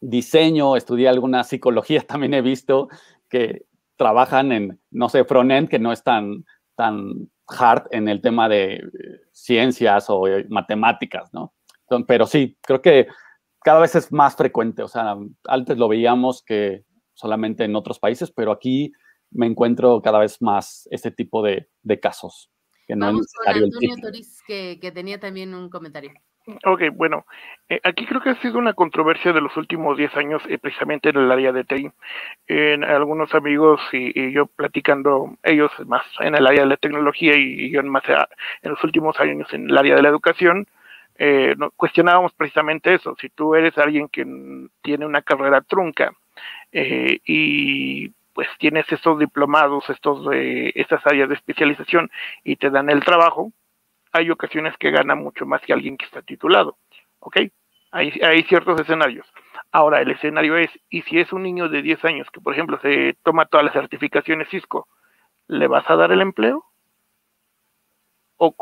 diseño, estudié alguna psicología, también he visto que trabajan en, no sé, frontend, que no es tan, tan hard en el tema de eh, ciencias o eh, matemáticas, ¿no? pero sí, creo que cada vez es más frecuente, o sea, antes lo veíamos que solamente en otros países, pero aquí me encuentro cada vez más este tipo de, casos. Que no Vamos con Antonio Toriz, que, que tenía también un comentario. Ok, bueno, eh, aquí creo que ha sido una controversia de los últimos 10 años, eh, precisamente en el área de TI. En algunos amigos y, yo platicando, ellos más en el área de la tecnología y, yo más en los últimos años en el área de la educación, eh, cuestionábamos precisamente eso. Si tú eres alguien que tiene una carrera trunca y pues tienes estos diplomados, estos, estas áreas de especialización y te dan el trabajo, hay ocasiones que gana mucho más que alguien que está titulado, ¿ok? Hay, hay ciertos escenarios. Ahora, el escenario es, ¿y si es un niño de 10 años que, por ejemplo, se toma todas las certificaciones Cisco, ¿le vas a dar el empleo? O,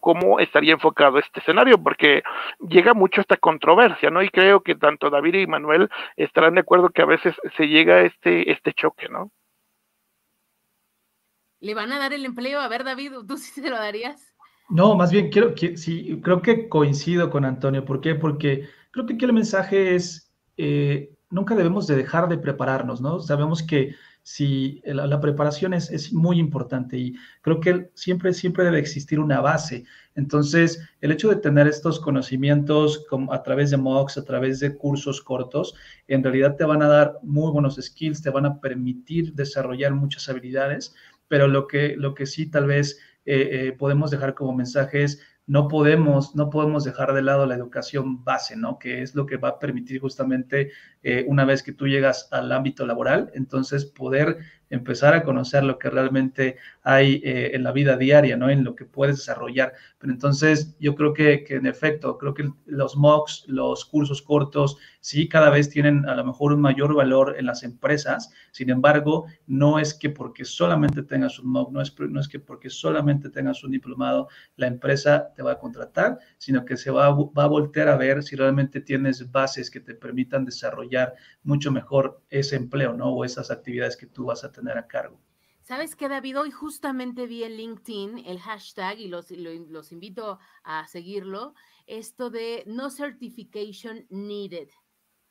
cómo estaría enfocado este escenario, porque llega mucho esta controversia, ¿no? Y creo que tanto David y Manuel estarán de acuerdo que a veces se llega a este, este choque, ¿no? ¿Le van a dar el empleo? A ver, David, ¿tú sí se lo darías? No, más bien quiero que sí, creo que coincido con Antonio. ¿Por qué? Porque creo que aquí el mensaje es eh, nunca debemos de dejar de prepararnos, ¿no? Sabemos que si la, preparación es, es, muy importante y creo que siempre, siempre debe existir una base. Entonces, el hecho de tener estos conocimientos a través de MOOCs, a través de cursos cortos, en realidad te van a dar muy buenos skills, te van a permitir desarrollar muchas habilidades, pero lo que, lo que sí tal vez eh, eh, podemos dejar como mensajes, no podemos, no podemos dejar de lado la educación base, ¿no? Que es lo que va a permitir justamente eh, una vez que tú llegas al ámbito laboral, entonces poder empezar a conocer lo que realmente hay eh, en la vida diaria, ¿no? En lo que puedes desarrollar. Pero entonces yo creo que, que, en efecto, creo que los MOOCs, los cursos cortos, sí cada vez tienen a lo mejor un mayor valor en las empresas. Sin embargo, no es que porque solamente tengas un MOOC, no es, no es que porque solamente tengas un diplomado, la empresa te va a contratar, sino que se va, va a voltear a ver si realmente tienes bases que te permitan desarrollar mucho mejor ese empleo, ¿no? O esas actividades que tú vas a tener tener a cargo. ¿Sabes qué, David? Hoy justamente vi en LinkedIn el hashtag y los, los invito a seguirlo, esto de no certification needed.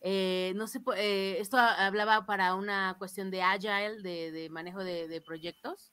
Eh, no sé, eh, esto hablaba para una cuestión de agile, de, manejo de, proyectos.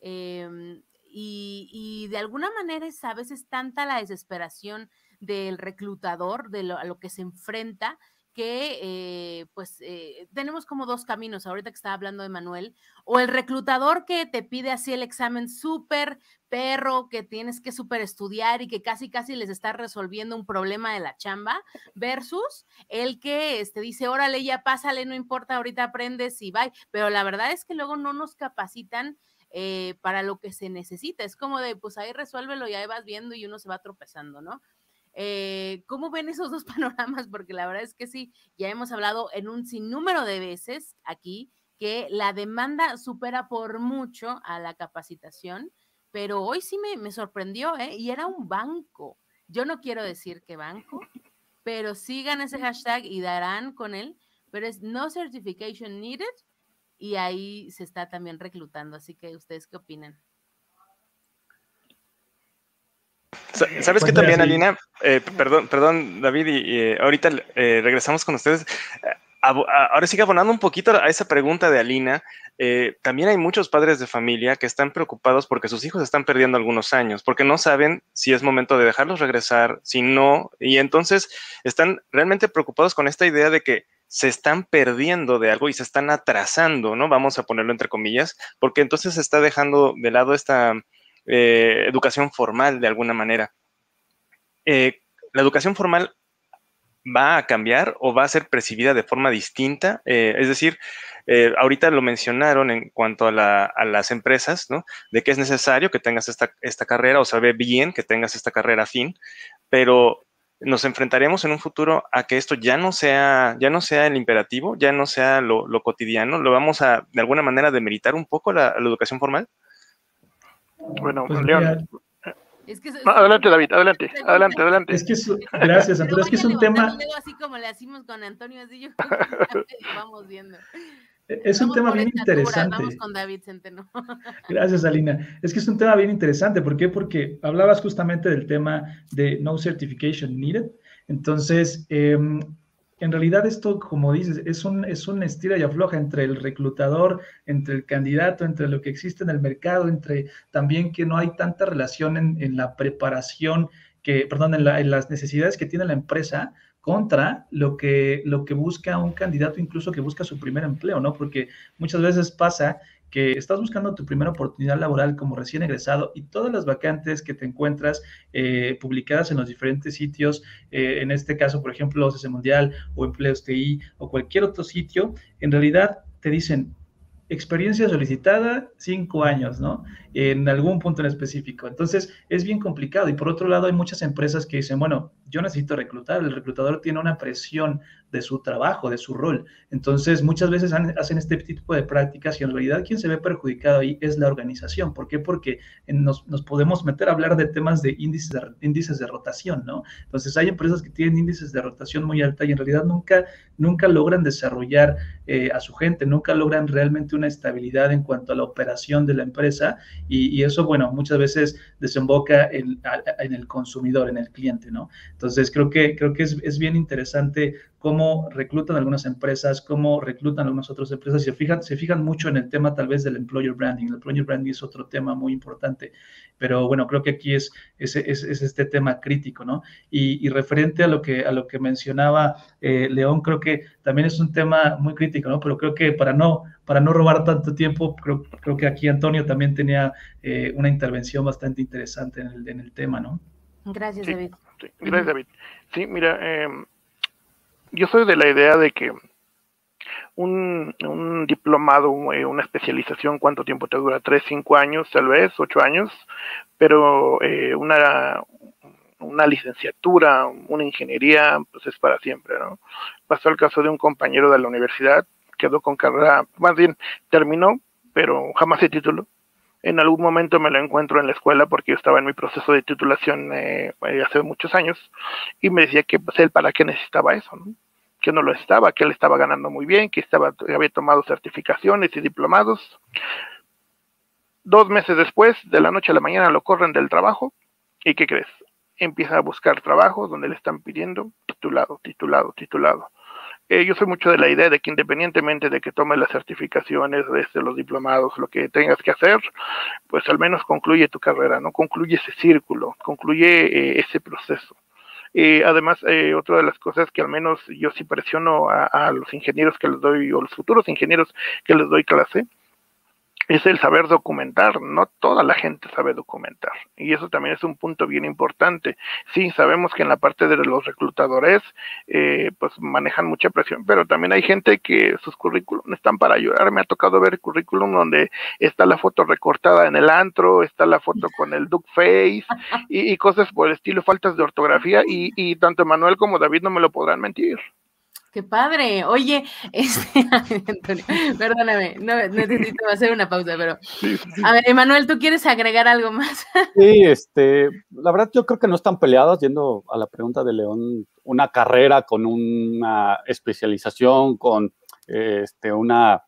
Em, y, y, de alguna manera es a veces tanta la desesperación del reclutador, de lo, a lo que se enfrenta, que eh, pues eh, tenemos como dos caminos, ahorita que estaba hablando de Manuel, o el reclutador que te pide así el examen súper perro, que tienes que súper estudiar y que casi casi les está resolviendo un problema de la chamba, versus el que este, dice, órale, ya pásale, no importa, ahorita aprendes y bye, pero la verdad es que luego no nos capacitan. Eh, para lo que se necesita. Es como de, pues ahí resuélvelo y ahí vas viendo y uno se va tropezando, ¿no? Eh, ¿Cómo ven esos dos panoramas? Porque la verdad es que sí, ya hemos hablado en un sinnúmero de veces aquí que la demanda supera por mucho a la capacitación, pero hoy sí me, sorprendió, ¿eh? Y era un banco. Yo no quiero decir qué banco, pero sigan ese hashtag y darán con él, pero es no certification needed y ahí se está también reclutando. Así que, ¿ustedes qué opinan? ¿Sabes qué también, Alina? Eh, perdón, perdón, David, y, eh, ahorita eh, regresamos con ustedes. ahora sigue abonando un poquito a esa pregunta de Alina. también hay muchos padres de familia que están preocupados porque sus hijos están perdiendo algunos años, porque no saben si es momento de dejarlos regresar, si no, y entonces están realmente preocupados con esta idea de que se están perdiendo de algo y se están atrasando, ¿no? Vamos a ponerlo entre comillas, porque entonces se está dejando de lado esta eh, educación formal de alguna manera. Eh, la educación formal va a cambiar o va a ser percibida de forma distinta. Eh, es decir, ahorita lo mencionaron en cuanto a, las empresas, ¿no? De que es necesario que tengas esta, carrera o sabe bien que tengas esta carrera fin, pero nos enfrentaremos en un futuro a que esto ya no sea, ya no sea el imperativo, ya no sea lo, cotidiano, lo vamos a de alguna manera demeritar un poco la educación formal. Bueno, pues León, adelante, David, adelante, adelante, adelante. Es que gracias, Antonio. Es que es un tema. Así como le hacemos con Antonio, así yo vamos viendo. Es un tema bien interesante. Vamos con David Centeno. Gracias, Alina. Es que es un tema bien interesante. ¿Por qué? Porque hablabas justamente del tema de no certification needed. Entonces, eh, en realidad esto, como dices, es un, es un estira y afloja entre el reclutador, entre el candidato, entre lo que existe en el mercado, entre también que no hay tanta relación en, la preparación, que, perdón, en, en, las necesidades que tiene la empresa contra lo que, lo que busca un candidato, incluso que busca su primer empleo, ¿no? Porque muchas veces pasa que estás buscando tu primera oportunidad laboral como recién egresado y todas las vacantes que te encuentras eh, publicadas en los diferentes sitios, eh, en este caso, por ejemplo, OCC Mundial o Empleos TI o cualquier otro sitio, en realidad te dicen, experiencia solicitada, cinco años, ¿no? En algún punto en específico. Entonces, es bien complicado. Y por otro lado, hay muchas empresas que dicen, bueno, yo necesito reclutar. El reclutador tiene una presión de su trabajo, de su rol. Entonces, muchas veces hacen este tipo de prácticas y en realidad quien se ve perjudicado ahí es la organización. ¿Por qué? Porque nos, podemos meter a hablar de temas de índices de, índices de rotación, ¿no? Entonces, hay empresas que tienen índices de rotación muy alta y en realidad nunca, nunca logran desarrollar eh, a su gente, nunca logran realmente una estabilidad en cuanto a la operación de la empresa y, eso, bueno, muchas veces desemboca en, el consumidor, en el cliente, ¿no? Entonces, creo que, creo que es, es bien interesante cómo reclutan algunas empresas, cómo reclutan algunas otras empresas, se fijan, se fijan mucho en el tema tal vez del employer branding. El employer branding es otro tema muy importante, pero bueno, creo que aquí es, es, es, este tema crítico, ¿no? Y, referente a lo que, a lo que mencionaba eh, León, creo que también es un tema muy crítico, ¿no? Pero creo que para no, para no robar tanto tiempo, creo, creo que aquí Antonio también tenía eh, una intervención bastante interesante en el, en el tema, ¿no? Gracias, David. gracias, David. Sí, mira, eh, yo soy de la idea de que un, un diplomado, eh, una especialización, ¿cuánto tiempo te dura? ¿Tres, cinco años, tal vez, ocho años? Pero eh, una, una licenciatura, una ingeniería, pues es para siempre, ¿no? Pasó el caso de un compañero de la universidad, quedó con carrera, más bien terminó, pero jamás se tituló. En algún momento me lo encuentro en la escuela porque yo estaba en mi proceso de titulación eh, hace muchos años y me decía que pues, él para qué necesitaba eso, ¿no? que no lo estaba, que él estaba ganando muy bien, que estaba, había tomado certificaciones y diplomados. Dos meses después, de la noche a la mañana, lo corren del trabajo. ¿Y qué crees? Empieza a buscar trabajo donde le están pidiendo titulado, titulado, titulado. Eh, yo soy mucho de la idea de que independientemente de que tome las certificaciones, desde los diplomados, lo que tengas que hacer, pues al menos concluye tu carrera, ¿no? Concluye ese círculo, concluye eh, ese proceso. Eh, además, eh, otra de las cosas que al menos yo sí presiono a, los ingenieros que les doy, o los futuros ingenieros que les doy clase, es el saber documentar. No toda la gente sabe documentar. Y eso también es un punto bien importante. Sí, sabemos que en la parte de los reclutadores, eh, pues manejan mucha presión, pero también hay gente que sus currículum están para ayudar. Me ha tocado ver currículum donde está la foto recortada en el antro, está la foto con el duck face y, cosas por el estilo, faltas de ortografía. Y, y tanto Manuel como David no me lo podrán mentir. Qué padre. Oye, este, perdóname, no, necesito hacer una pausa, pero a ver, Emanuel, ¿tú quieres agregar algo más? Sí, este, la verdad yo creo que no están peleadas, yendo a la pregunta de León, una carrera con una especialización, con este, una,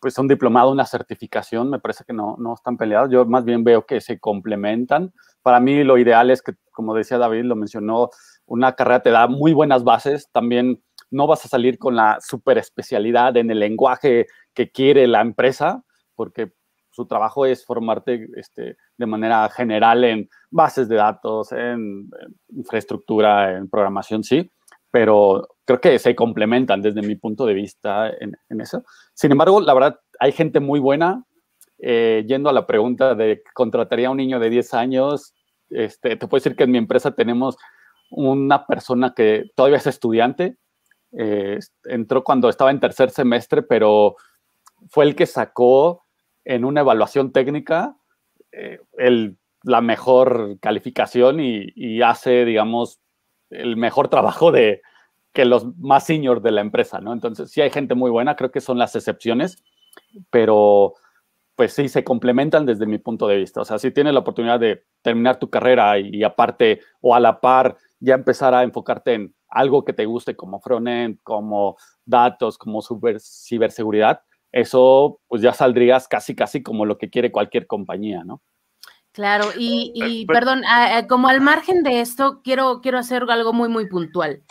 pues un diplomado, una certificación, me parece que no, no están peleadas. Yo más bien veo que se complementan. Para mí lo ideal es que, como decía David, lo mencionó, una carrera te da muy buenas bases, también no vas a salir con la super especialidad en el lenguaje que quiere la empresa, porque su trabajo es formarte este, de manera general en bases de datos, en, infraestructura, en programación, sí, pero creo que se complementan desde mi punto de vista en, eso. Sin embargo, la verdad, hay gente muy buena. Eh, yendo a la pregunta de contrataría a un niño de 10 años, este, te puedo decir que en mi empresa tenemos una persona que todavía es estudiante, eh, entró cuando estaba en tercer semestre, pero fue el que sacó en una evaluación técnica eh, la mejor calificación y, hace, digamos, el mejor trabajo de que los más seniors de la empresa, ¿no? Entonces, sí hay gente muy buena, creo que son las excepciones, pero pues sí, se complementan desde mi punto de vista. O sea, si tienes la oportunidad de terminar tu carrera y, aparte o a la par ya empezar a enfocarte en algo que te guste como frontend, como datos, como ciberseguridad, eso pues ya saldrías casi, casi como lo que quiere cualquier compañía, ¿no? Claro, y, y perdón, como al margen de esto, quiero, quiero hacer algo muy, muy puntual.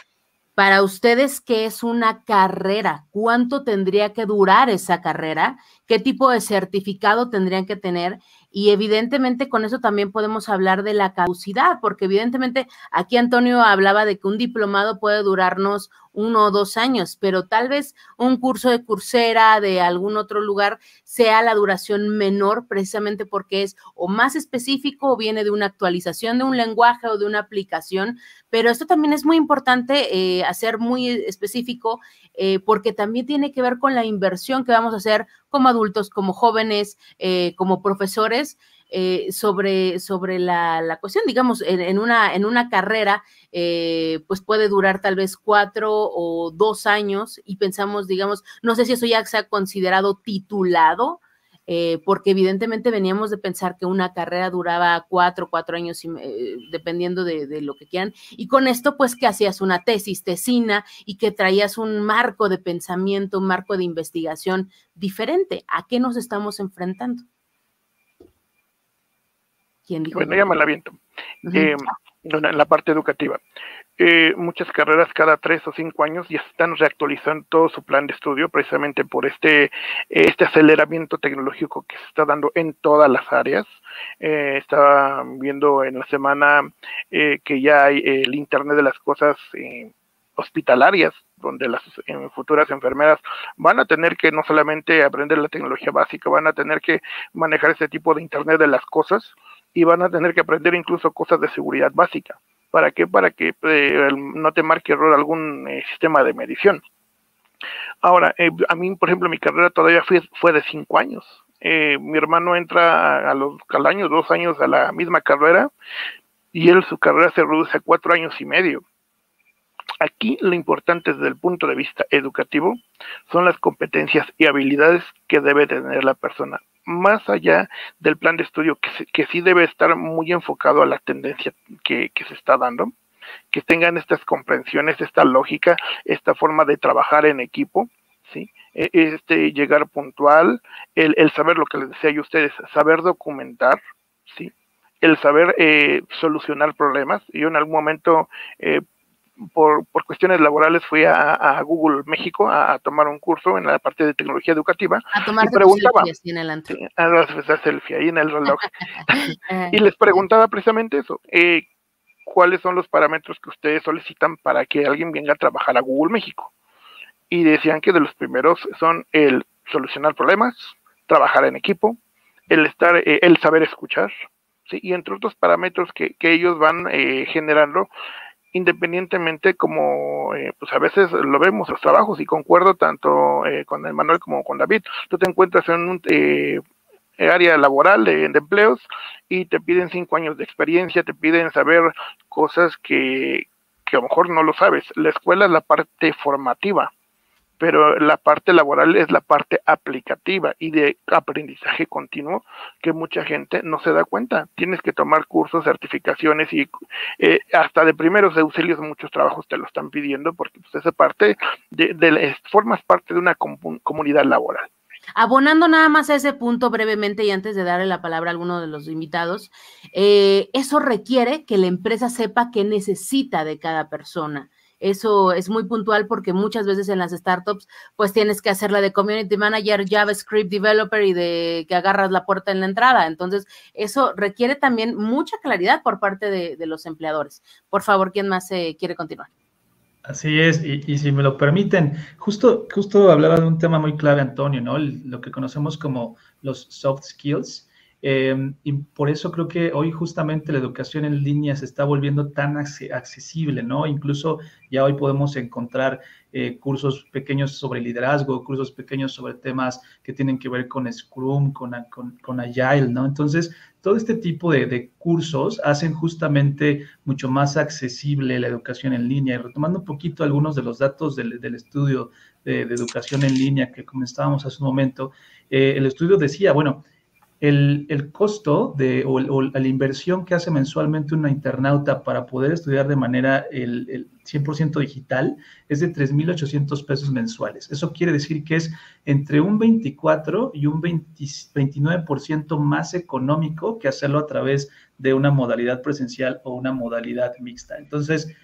Para ustedes, ¿qué es una carrera? ¿Cuánto tendría que durar esa carrera? ¿Qué tipo de certificado tendrían que tener? Y evidentemente con eso también podemos hablar de la caducidad, porque evidentemente aquí Antonio hablaba de que un diplomado puede durarnos uno o dos años, pero tal vez un curso de cursera de algún otro lugar sea la duración menor precisamente porque es o más específico o viene de una actualización de un lenguaje o de una aplicación, pero esto también es muy importante eh, hacer muy específico eh, porque también tiene que ver con la inversión que vamos a hacer como adultos, como jóvenes, eh, como profesores. Eh, sobre, sobre la, la, cuestión, digamos, en, una, en una carrera, eh, pues puede durar tal vez cuatro o dos años y pensamos, digamos, no sé si eso ya se ha considerado titulado, eh, porque evidentemente veníamos de pensar que una carrera duraba cuatro, cuatro años, eh, dependiendo de, lo que quieran, y con esto pues que hacías una tesis, tesina, y que traías un marco de pensamiento, un marco de investigación diferente. ¿A qué nos estamos enfrentando? ¿Quién dijo? Bueno, ya me la viento. Eh, en la parte educativa. Eh, muchas carreras cada tres o cinco años ya están reactualizando todo su plan de estudio precisamente por este, este aceleramiento tecnológico que se está dando en todas las áreas. Eh, estaba viendo en la semana eh, que ya hay el Internet de las Cosas hospitalarias, donde las futuras enfermeras van a tener que no solamente aprender la tecnología básica, van a tener que manejar ese tipo de Internet de las Cosas y van a tener que aprender incluso cosas de seguridad básica. ¿Para qué? Para que eh, no te marque error algún eh, sistema de medición. Ahora, eh, a mí, por ejemplo, mi carrera todavía fue, fue de cinco años. mi hermano entra a los, al año, dos años a la misma carrera y él su carrera se reduce a cuatro años y medio. Aquí lo importante desde el punto de vista educativo son las competencias y habilidades que debe tener la persona más allá del plan de estudio, que, que sí debe estar muy enfocado a la tendencia que, se está dando, que tengan estas comprensiones, esta lógica, esta forma de trabajar en equipo, ¿sí? E, este llegar puntual, el, el saber lo que les decía yo a ustedes, saber documentar, ¿sí? el saber eh, solucionar problemas. Yo en algún momento eh, por, por cuestiones laborales fui a, Google México a, tomar un curso en la parte de tecnología educativa. A tomar y preguntaba, en el a selfie ahí en el reloj. y les preguntaba precisamente eso. Eh, ¿Cuáles son los parámetros que ustedes solicitan para que alguien venga a trabajar a Google México? Y decían que de los primeros son el solucionar problemas, trabajar en equipo, el estar, eh, el saber escuchar, ¿sí? y entre otros parámetros que, que ellos van eh, generando independientemente como eh, pues a veces lo vemos los trabajos y concuerdo tanto eh, con Manuel como con David. Tú te encuentras en un eh, área laboral de, empleos y te piden cinco años de experiencia te piden saber cosas que, que a lo mejor no lo sabes. La escuela es la parte formativa pero la parte laboral es la parte aplicativa y de aprendizaje continuo que mucha gente no se da cuenta. Tienes que tomar cursos, certificaciones y eh, hasta de primeros auxilios muchos trabajos te lo están pidiendo porque pues, esa parte de, formas parte de una comunidad laboral. Abonando nada más a ese punto brevemente y antes de darle la palabra a alguno de los invitados, eh, eso requiere que la empresa sepa qué necesita de cada persona. Eso es muy puntual porque muchas veces en las startups pues tienes que hacerla de community manager, JavaScript developer y de que agarras la puerta en la entrada. Entonces, eso requiere también mucha claridad por parte de, los empleadores. Por favor, ¿quién más eh, quiere continuar? Así es, y, si me lo permiten, justo, justo hablaba de un tema muy clave, Antonio, ¿no? lo que conocemos como los soft skills. Em, y por eso creo que hoy justamente la educación en línea se está volviendo tan accesible, ¿no? Incluso ya hoy podemos encontrar eh, cursos pequeños sobre liderazgo, cursos pequeños sobre temas que tienen que ver con Scrum, con, con, Agile, ¿no? Entonces, todo este tipo de, cursos hacen justamente mucho más accesible la educación en línea. Y retomando un poquito algunos de los datos del, estudio de, educación en línea que comentábamos hace un momento, eh, el estudio decía, bueno, el, costo de, o, la inversión que hace mensualmente una internauta para poder estudiar de manera el, 100% digital es de 3.800 pesos mensuales. Eso quiere decir que es entre un 24 y un 29% más económico que hacerlo a través de una modalidad presencial o una modalidad mixta. Entonces,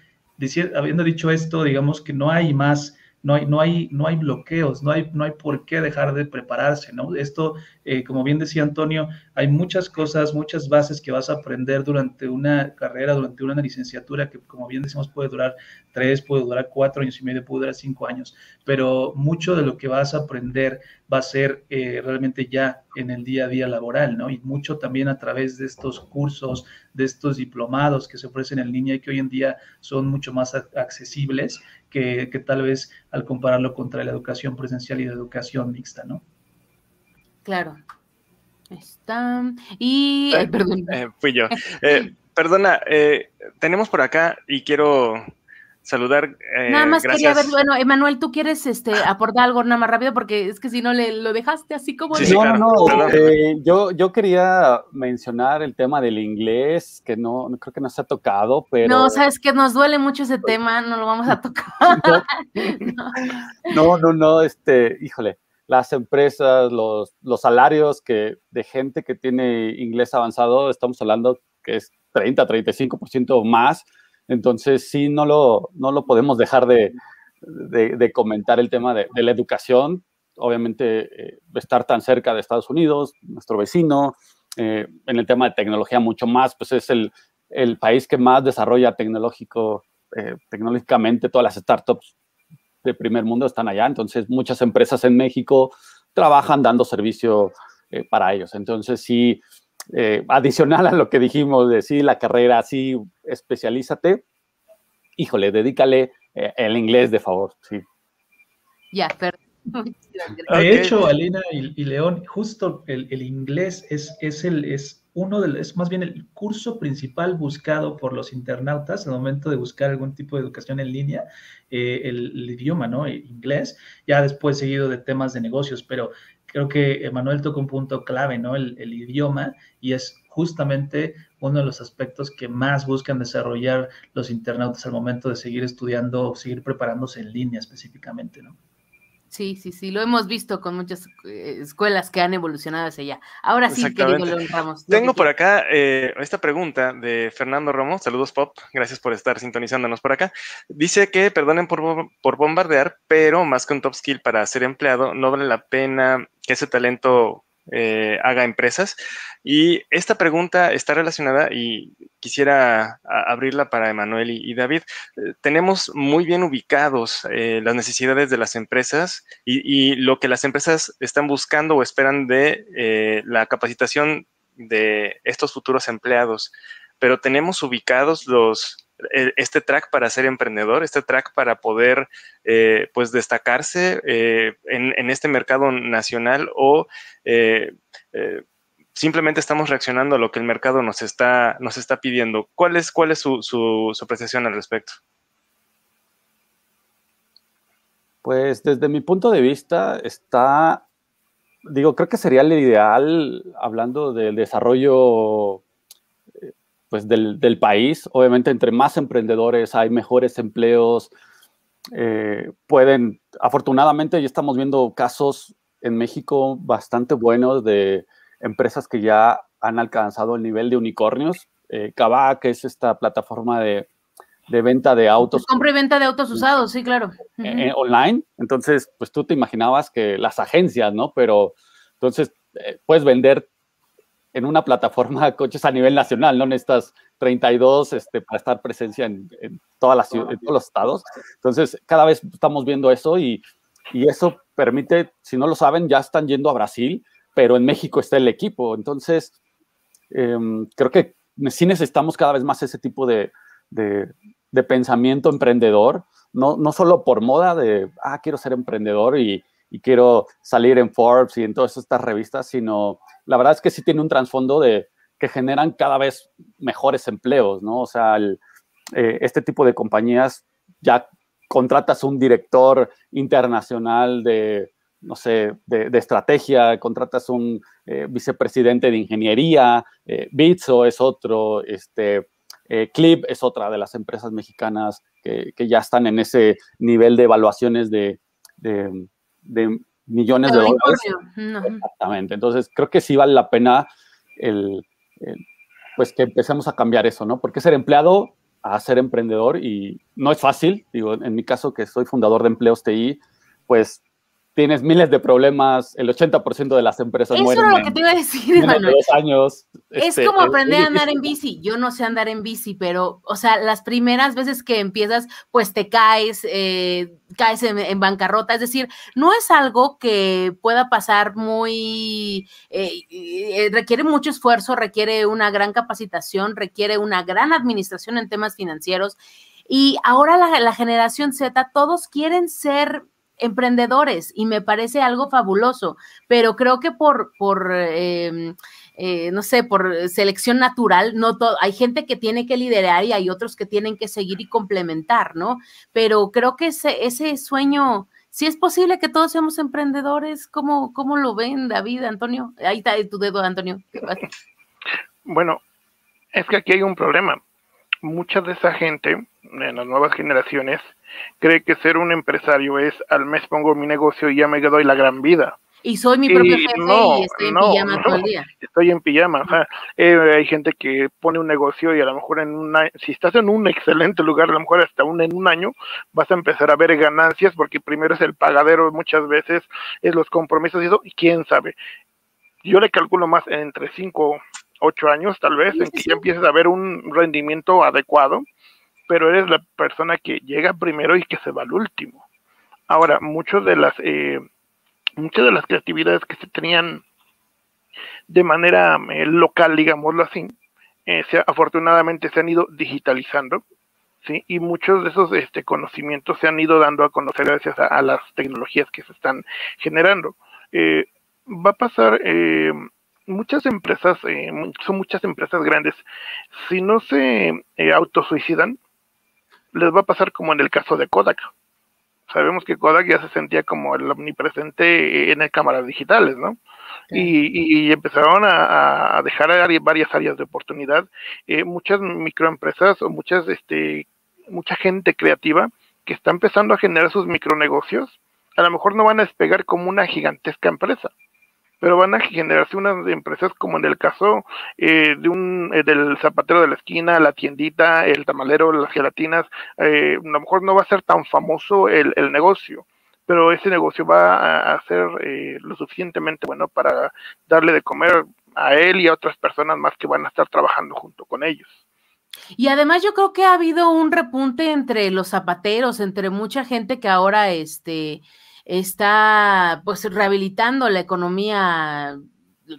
habiendo dicho esto, digamos que no hay más no hay, no hay, no hay bloqueos, no hay, no hay por qué dejar de prepararse, ¿no? Esto, eh, como bien decía Antonio, hay muchas cosas, muchas bases que vas a aprender durante una carrera, durante una licenciatura que, como bien decimos, puede durar tres, puede durar cuatro años y medio, puede durar cinco años, pero mucho de lo que vas a aprender va a ser eh, realmente ya en el día a día laboral, ¿no? Y mucho también a través de estos cursos, de estos diplomados que se ofrecen en línea y que hoy en día son mucho más accesibles que, tal vez al compararlo contra la educación presencial y la educación mixta, ¿no? Claro. Está. Y. Eh, perdón. Eh, fui yo. perdona, tenemos por acá y quiero saludar. Eh, nada más quería ver, bueno, Emanuel, ¿tú quieres este, aportar algo nada más rápido? Porque es que si no le lo dejaste así como... Sí, no, no, eh, yo, yo quería mencionar el tema del inglés, que no, creo que no se ha tocado, pero... No, sabes que nos duele mucho ese tema, no lo vamos a tocar. no, no, no, este, híjole, las empresas, los, los salarios que, de gente que tiene inglés avanzado, estamos hablando que es 30, 35% más, entonces, sí, no lo, no lo podemos dejar de, de, comentar el tema de, la educación. Obviamente, eh, estar tan cerca de Estados Unidos, nuestro vecino, eh, en el tema de tecnología mucho más, pues es el, el país que más desarrolla tecnológico, eh, tecnológicamente, todas las startups de primer mundo están allá. Entonces, muchas empresas en México trabajan dando servicio para ellos. Entonces, sí, eh, adicional a lo que dijimos de sí, la carrera, sí, especialízate, híjole, dedícale eh, el inglés de favor, sí. Ya, De hecho, Alina y, León, justo el, inglés es, es, el, es uno de es más bien el curso principal buscado por los internautas en el momento de buscar algún tipo de educación en línea, eh, el, idioma, ¿no? inglés, ya después seguido de temas de negocios, pero creo que Manuel tocó un punto clave, ¿no? El, el, idioma y es justamente uno de los aspectos que más buscan desarrollar los internautas al momento de seguir estudiando o seguir preparándose en línea específicamente, ¿no? Sí, sí, sí, lo hemos visto con muchas eh, escuelas que han evolucionado hacia allá. Ahora sí, querido León Ramos. Tengo por acá eh, esta pregunta de Fernando Romo. Saludos, Pop. Gracias por estar sintonizándonos por acá. Dice que, perdonen por, por bombardear, pero más que un top skill para ser empleado, no vale la pena que ese talento eh, haga empresas. Y esta pregunta está relacionada y quisiera abrirla para Emanuel y, David. Eh, tenemos muy bien ubicados eh, las necesidades de las empresas y, lo que las empresas están buscando o esperan de la capacitación de estos futuros empleados, pero tenemos ubicados los este track para ser emprendedor, este track para poder eh, pues destacarse eh, en, este mercado nacional o eh, simplemente estamos reaccionando a lo que el mercado nos está, nos está pidiendo. ¿Cuál es, cuál es su, su, apreciación al respecto? Pues desde mi punto de vista está, digo, creo que sería el ideal, hablando del desarrollo pues, del, país. Obviamente, entre más emprendedores hay mejores empleos. Eh, pueden, afortunadamente, ya estamos viendo casos en México bastante buenos de empresas que ya han alcanzado el nivel de unicornios. Eh, que es esta plataforma de, venta de autos. Compra y venta de autos usados, sí, claro. Eh, online. Entonces, pues tú te imaginabas que las agencias, ¿no? Pero entonces eh, puedes vender en una plataforma de coches a nivel nacional, no necesitas 32 este, para estar presencia en, todas las, en todos los estados. Entonces, cada vez estamos viendo eso y, y eso permite, si no lo saben, ya están yendo a Brasil, pero en México está el equipo. Entonces, em, creo que sí necesitamos cada vez más ese tipo de, de, de, pensamiento emprendedor, no, no solo por moda de, ah, quiero ser emprendedor y, y quiero salir en Forbes y en todas estas revistas, sino la verdad es que sí tiene un trasfondo de que generan cada vez mejores empleos, ¿no? O sea, eh, este tipo de compañías ya contratas un director internacional de, no sé, de, estrategia, contratas un eh, vicepresidente de ingeniería, eh, Bitso es otro, este, eh, Clip es otra de las empresas mexicanas que, ya están en ese nivel de evaluaciones de, millones de dólares. Exactamente. Entonces, creo que sí vale la pena el, pues que empecemos a cambiar eso, ¿no? Porque ser empleado a ser emprendedor y no es fácil. Digo, en mi caso, que soy fundador de Empleos TI, pues tienes miles de problemas, el 80% de las empresas Eso Eso es lo que te iba a decir, Manuel. Dos años. Es este, como aprender a andar en bici. Yo no sé andar en bici, pero, o sea, las primeras veces que empiezas, pues te caes, eh, caes en, bancarrota. Es decir, no es algo que pueda pasar muy, eh, eh, requiere mucho esfuerzo, requiere una gran capacitación, requiere una gran administración en temas financieros. Y ahora la, la generación Z, todos quieren ser emprendedores y me parece algo fabuloso, pero creo que por, por em, eh, no sé, por selección natural, no todo, hay gente que tiene que liderar y hay otros que tienen que seguir y complementar, ¿no? Pero creo que ese, ese sueño, si es posible que todos seamos emprendedores, ¿cómo, cómo lo ven, David, Antonio? Ahí está tu dedo, Antonio. Bueno, es que aquí hay un problema. Mucha de esa gente, en las nuevas generaciones, cree que ser un empresario es al mes pongo mi negocio y ya me doy la gran vida. Y soy mi propio jefe y estoy en pijama todo el día. Estoy en pijama. O sea, eh, hay gente que pone un negocio y a lo mejor en una, si estás en un excelente lugar, a lo mejor hasta un, en un año vas a empezar a ver ganancias porque primero es el pagadero muchas veces, es los compromisos y eso, y quién sabe. Yo le calculo más entre 5, 8 años tal vez, en que ya empieces a ver un rendimiento adecuado pero eres la persona que llega primero y que se va al último. Ahora, muchas de las eh, muchas de las creatividades que se tenían de manera eh, local, digámoslo así, eh, afortunadamente se han ido digitalizando, ¿sí? Y muchos de esos este, conocimientos se han ido dando a conocer gracias a, las tecnologías que se están generando. va a pasar, muchas empresas, son muchas empresas grandes, si no se autosuicidan, les va a pasar como en el caso de Kodak. Sabemos que Kodak ya se sentía como el omnipresente en cámaras digitales, ¿no? Y, empezaron a, dejar varias áreas de oportunidad. Eh, muchas microempresas o muchas, este, mucha gente creativa que está empezando a generar sus micronegocios, a lo mejor no van a despegar como una gigantesca empresa, pero van a generarse unas empresas como en el caso eh, de un eh, del zapatero de la esquina, la tiendita, el tamalero, las gelatinas, eh, a lo mejor no va a ser tan famoso el, negocio, pero ese negocio va a, ser lo suficientemente bueno para darle de comer a él y a otras personas más que van a estar trabajando junto con ellos. Y además yo creo que ha habido un repunte entre los zapateros, entre mucha gente que ahora este está pues rehabilitando la economía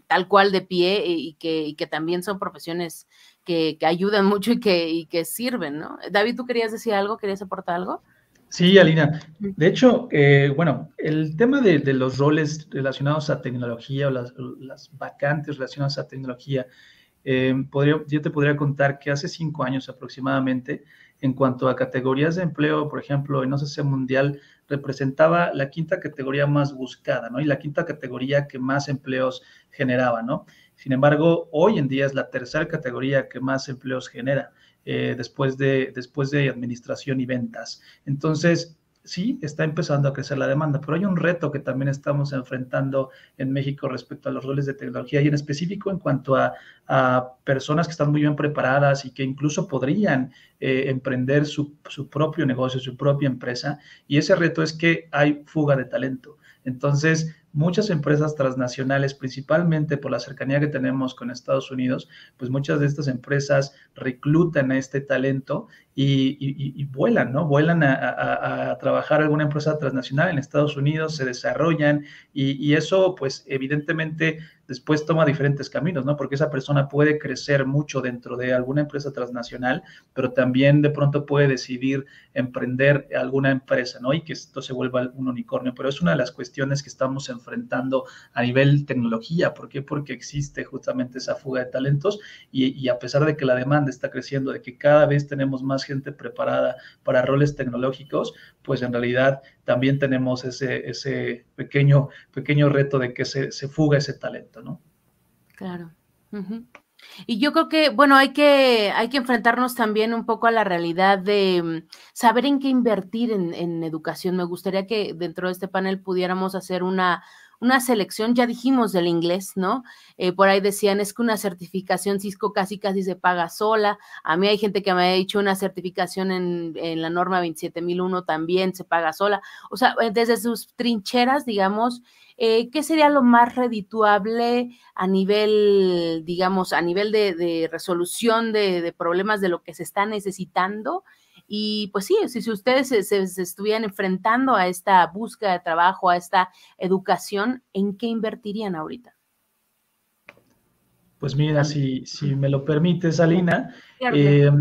tal cual de pie y que, que también son profesiones que, ayudan mucho y que, que sirven, ¿no? David, ¿tú querías decir algo? ¿Querías aportar algo? Sí, Alina. De hecho, eh, bueno, el tema de, los roles relacionados a tecnología o las, vacantes relacionadas a tecnología, eh, podría, yo te podría contar que hace cinco años aproximadamente, en cuanto a categorías de empleo, por ejemplo, en OCC Mundial representaba la quinta categoría más buscada, ¿no? Y la quinta categoría que más empleos generaba, ¿no? Sin embargo, hoy en día es la tercera categoría que más empleos genera eh, después, de, después de administración y ventas. Entonces, sí está empezando a crecer la demanda, pero hay un reto que también estamos enfrentando en México respecto a los roles de tecnología y en específico en cuanto a, personas que están muy bien preparadas y que incluso podrían eh, emprender su, su propio negocio, su propia empresa. Y ese reto es que hay fuga de talento. Entonces, muchas empresas transnacionales, principalmente por la cercanía que tenemos con Estados Unidos, pues muchas de estas empresas reclutan a este talento y, vuelan, ¿no? Vuelan a, a, trabajar alguna empresa transnacional en Estados Unidos, se desarrollan y, eso, pues evidentemente después toma diferentes caminos, ¿no? Porque esa persona puede crecer mucho dentro de alguna empresa transnacional, pero también de pronto puede decidir emprender alguna empresa, ¿no? Y que esto se vuelva un unicornio. Pero es una de las cuestiones que estamos enfrentando a nivel tecnología. ¿Por qué? Porque existe justamente esa fuga de talentos y, y a pesar de que la demanda está creciendo, de que cada vez tenemos más gente preparada para roles tecnológicos, pues en realidad también tenemos ese, ese pequeño, pequeño reto de que se, se fuga ese talento, ¿no? Claro. Y yo creo que, bueno, hay que, hay que enfrentarnos también un poco a la realidad de mm, saber en qué invertir en, en educación. Me gustaría que dentro de este panel pudiéramos hacer una, una selección, ya dijimos del inglés, ¿no? Eh, por ahí decían, es que una certificación Cisco casi casi se paga sola. A mí hay gente que me ha dicho una certificación en, en la norma 27001 también se paga sola. O sea, eh, desde sus trincheras, digamos, eh, ¿qué sería lo más redituable a nivel, digamos, a nivel de, de resolución de, de problemas de lo que se está necesitando? Y pues sí, si, ustedes se, estuvieran enfrentando a esta búsqueda de trabajo, a esta educación, ¿en qué invertirían ahorita? Pues mira, si, si me lo permite, Salina, eh,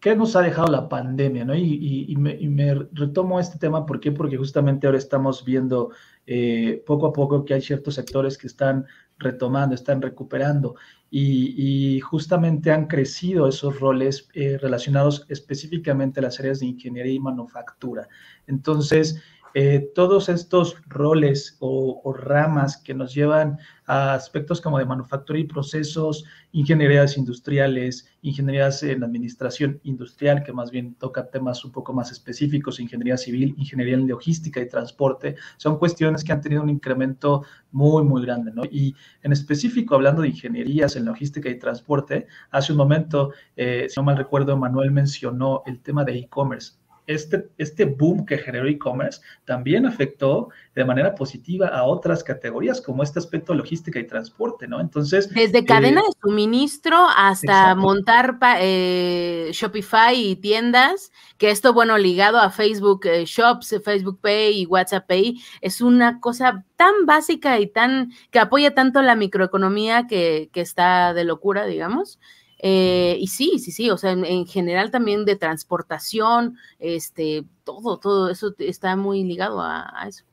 ¿qué nos ha dejado la pandemia? ¿no? Y, me, retomo este tema, ¿por qué? Porque justamente ahora estamos viendo eh, poco a poco que hay ciertos sectores que están retomando, están recuperando y, justamente han crecido esos roles eh, relacionados específicamente a las áreas de ingeniería y manufactura. Entonces, eh, todos estos roles o, ramas que nos llevan a aspectos como de manufactura y procesos, ingenierías industriales, ingenierías en administración industrial, que más bien toca temas un poco más específicos, ingeniería civil, ingeniería en logística y transporte, son cuestiones que han tenido un incremento muy, muy grande, ¿no? Y en específico, hablando de ingenierías en logística y transporte, hace un momento, eh, si no mal recuerdo, Manuel mencionó el tema de e-commerce este, este boom que generó e-commerce también afectó de manera positiva a otras categorías como este aspecto logística y transporte, ¿no? Entonces... Desde cadena eh, de suministro hasta montar eh, Shopify y tiendas, que esto, bueno, ligado a Facebook eh, Shops, Facebook Pay y WhatsApp Pay, es una cosa tan básica y tan que apoya tanto la microeconomía que, que está de locura, digamos. Eh, y sí, sí, sí, o sea, en, general también de transportación, este, todo, todo eso está muy ligado a, eso.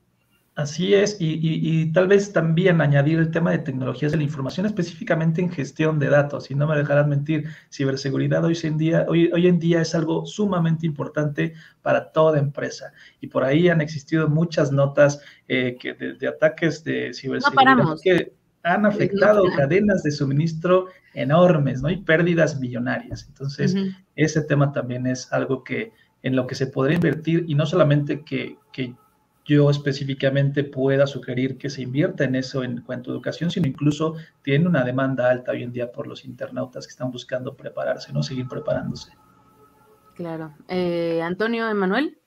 Así es, y, tal vez también añadir el tema de tecnologías de la información, específicamente en gestión de datos, y no me dejarán mentir, ciberseguridad hoy en día, hoy, hoy en día es algo sumamente importante para toda empresa, y por ahí han existido muchas notas eh, que de, ataques de ciberseguridad que han afectado cadenas de suministro enormes, ¿no? Y pérdidas millonarias. Entonces, ese tema también es algo que en lo que se podría invertir y no solamente que, que yo específicamente pueda sugerir que se invierta en eso en cuanto a educación, sino incluso tiene una demanda alta hoy en día por los internautas que están buscando prepararse, ¿no? Seguir preparándose. Claro. Eh, Antonio, Emanuel.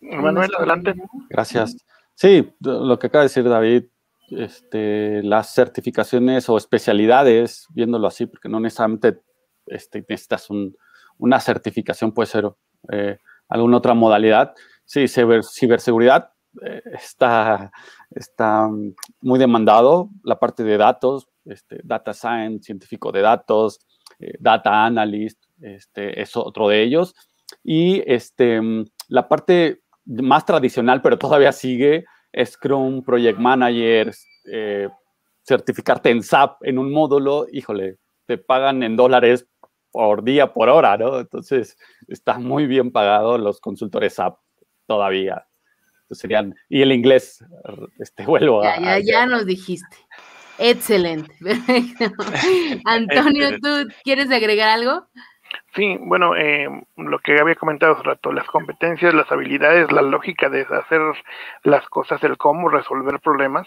Emanuel, adelante. Gracias. Sí, lo que acaba de decir David, este, las certificaciones o especialidades, viéndolo así, porque no necesariamente este, necesitas una certificación, puede ser eh, alguna otra modalidad. Sí, ciberseguridad eh, está, está muy demandado, la parte de datos, este, data science, científico de datos, eh, data analyst, este, es otro de ellos. Y este, la parte más tradicional, pero todavía sigue, Scrum, Project Manager, eh, certificarte en SAP en un módulo, híjole, te pagan en dólares por día, por hora, ¿no? Entonces, está muy bien pagado los consultores SAP todavía. serían, y el inglés, este, vuelvo ya, Ya, ya nos dijiste. Excelente, Antonio, ¿tú quieres agregar algo? Sí, bueno, eh, lo que había comentado hace rato, las competencias, las habilidades, la lógica de hacer las cosas, el cómo resolver problemas.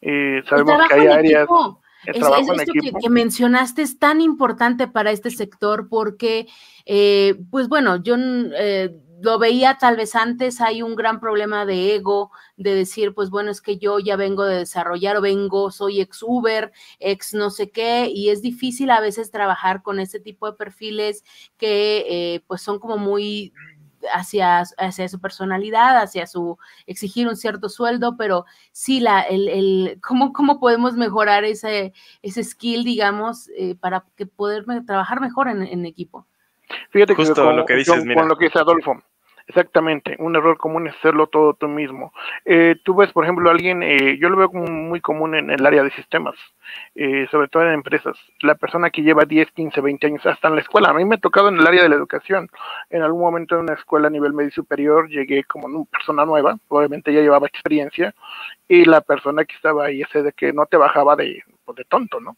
Eh, sabemos que hay áreas... Es, esto que, mencionaste es tan importante para este sector porque, eh, pues bueno, yo eh, lo veía tal vez antes, hay un gran problema de ego, de decir, pues bueno, es que yo ya vengo de desarrollar o vengo, soy ex Uber, ex no sé qué, y es difícil a veces trabajar con ese tipo de perfiles que eh, pues son como muy hacia, hacia su personalidad, hacia su exigir un cierto sueldo, pero sí, la, el, el ¿cómo, ¿cómo podemos mejorar ese, ese skill, digamos, eh, para que poder trabajar mejor en, en equipo? Fíjate Justo que con, lo que dices, con, lo que dice Adolfo, Exactamente, un error común es hacerlo todo tú mismo. Eh, tú ves, por ejemplo, alguien, eh, yo lo veo como muy común en el área de sistemas, eh, sobre todo en empresas, la persona que lleva 10, 15, 20 años hasta en la escuela. A mí me ha tocado en el área de la educación. En algún momento en una escuela a nivel medio superior llegué como una persona nueva, obviamente ya llevaba experiencia, y la persona que estaba ahí, ese de que no te bajaba de, pues, de tonto, ¿no?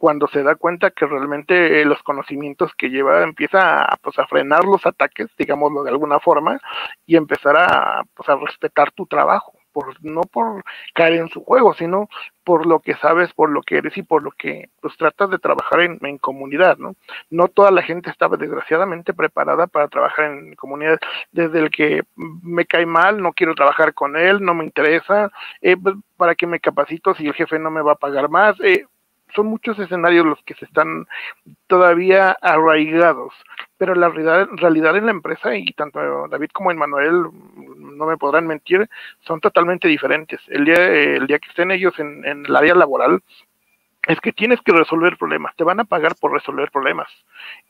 Cuando se da cuenta que realmente eh, los conocimientos que lleva empieza a, pues, a frenar los ataques, digámoslo de alguna forma, y empezar a, pues, a respetar tu trabajo, por, no por caer en su juego, sino por lo que sabes, por lo que eres y por lo que pues tratas de trabajar en, en comunidad, ¿no? No toda la gente estaba desgraciadamente preparada para trabajar en comunidad, desde el que me cae mal, no quiero trabajar con él, no me interesa, eh, pues, para que me capacito si el jefe no me va a pagar más, eh, son muchos escenarios los que se están todavía arraigados, pero la realidad, en la empresa, y tanto David como Emmanuel no me podrán mentir, son totalmente diferentes. El día, el día que estén ellos en, en el área laboral, es que tienes que resolver problemas, te van a pagar por resolver problemas.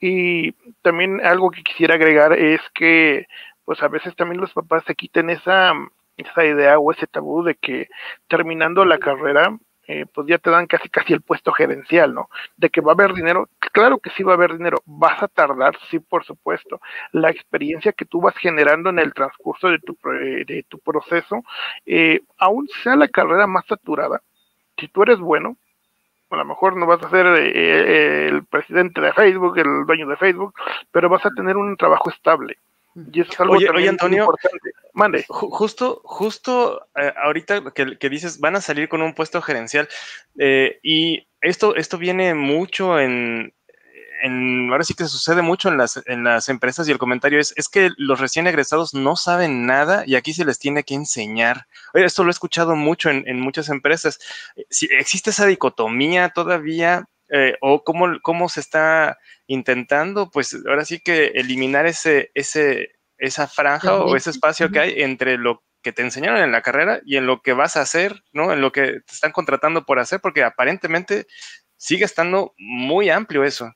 Y también algo que quisiera agregar es que, pues a veces también los papás se quiten esa, esa idea o ese tabú de que terminando la carrera eh, pues ya te dan casi casi el puesto gerencial, ¿no? De que va a haber dinero, claro que sí va a haber dinero, vas a tardar, sí, por supuesto. La experiencia que tú vas generando en el transcurso de tu, de tu proceso, eh, aún sea la carrera más saturada, si tú eres bueno, a lo mejor no vas a ser eh, el presidente de Facebook, el dueño de Facebook, pero vas a tener un trabajo estable y eso es algo oye, Antonio, importante. Mande. Justo, justo eh, ahorita que, dices, van a salir con un puesto gerencial. Eh, y esto, esto viene mucho en, en, ahora sí que sucede mucho en las, en las empresas y el comentario es, es que los recién egresados no saben nada y aquí se les tiene que enseñar. esto lo he escuchado mucho en, en muchas empresas. Eh, si existe esa dicotomía todavía, eh, o cómo, cómo se está intentando, pues ahora sí que eliminar ese, ese, esa franja o ese espacio que hay entre lo que te enseñaron en la carrera y en lo que vas a hacer, ¿no? En lo que te están contratando por hacer, porque aparentemente sigue estando muy amplio eso.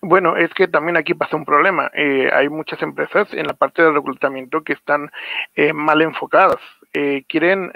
Bueno, es que también aquí pasa un problema. Eh, hay muchas empresas en la parte del reclutamiento que están eh, mal enfocadas. quieren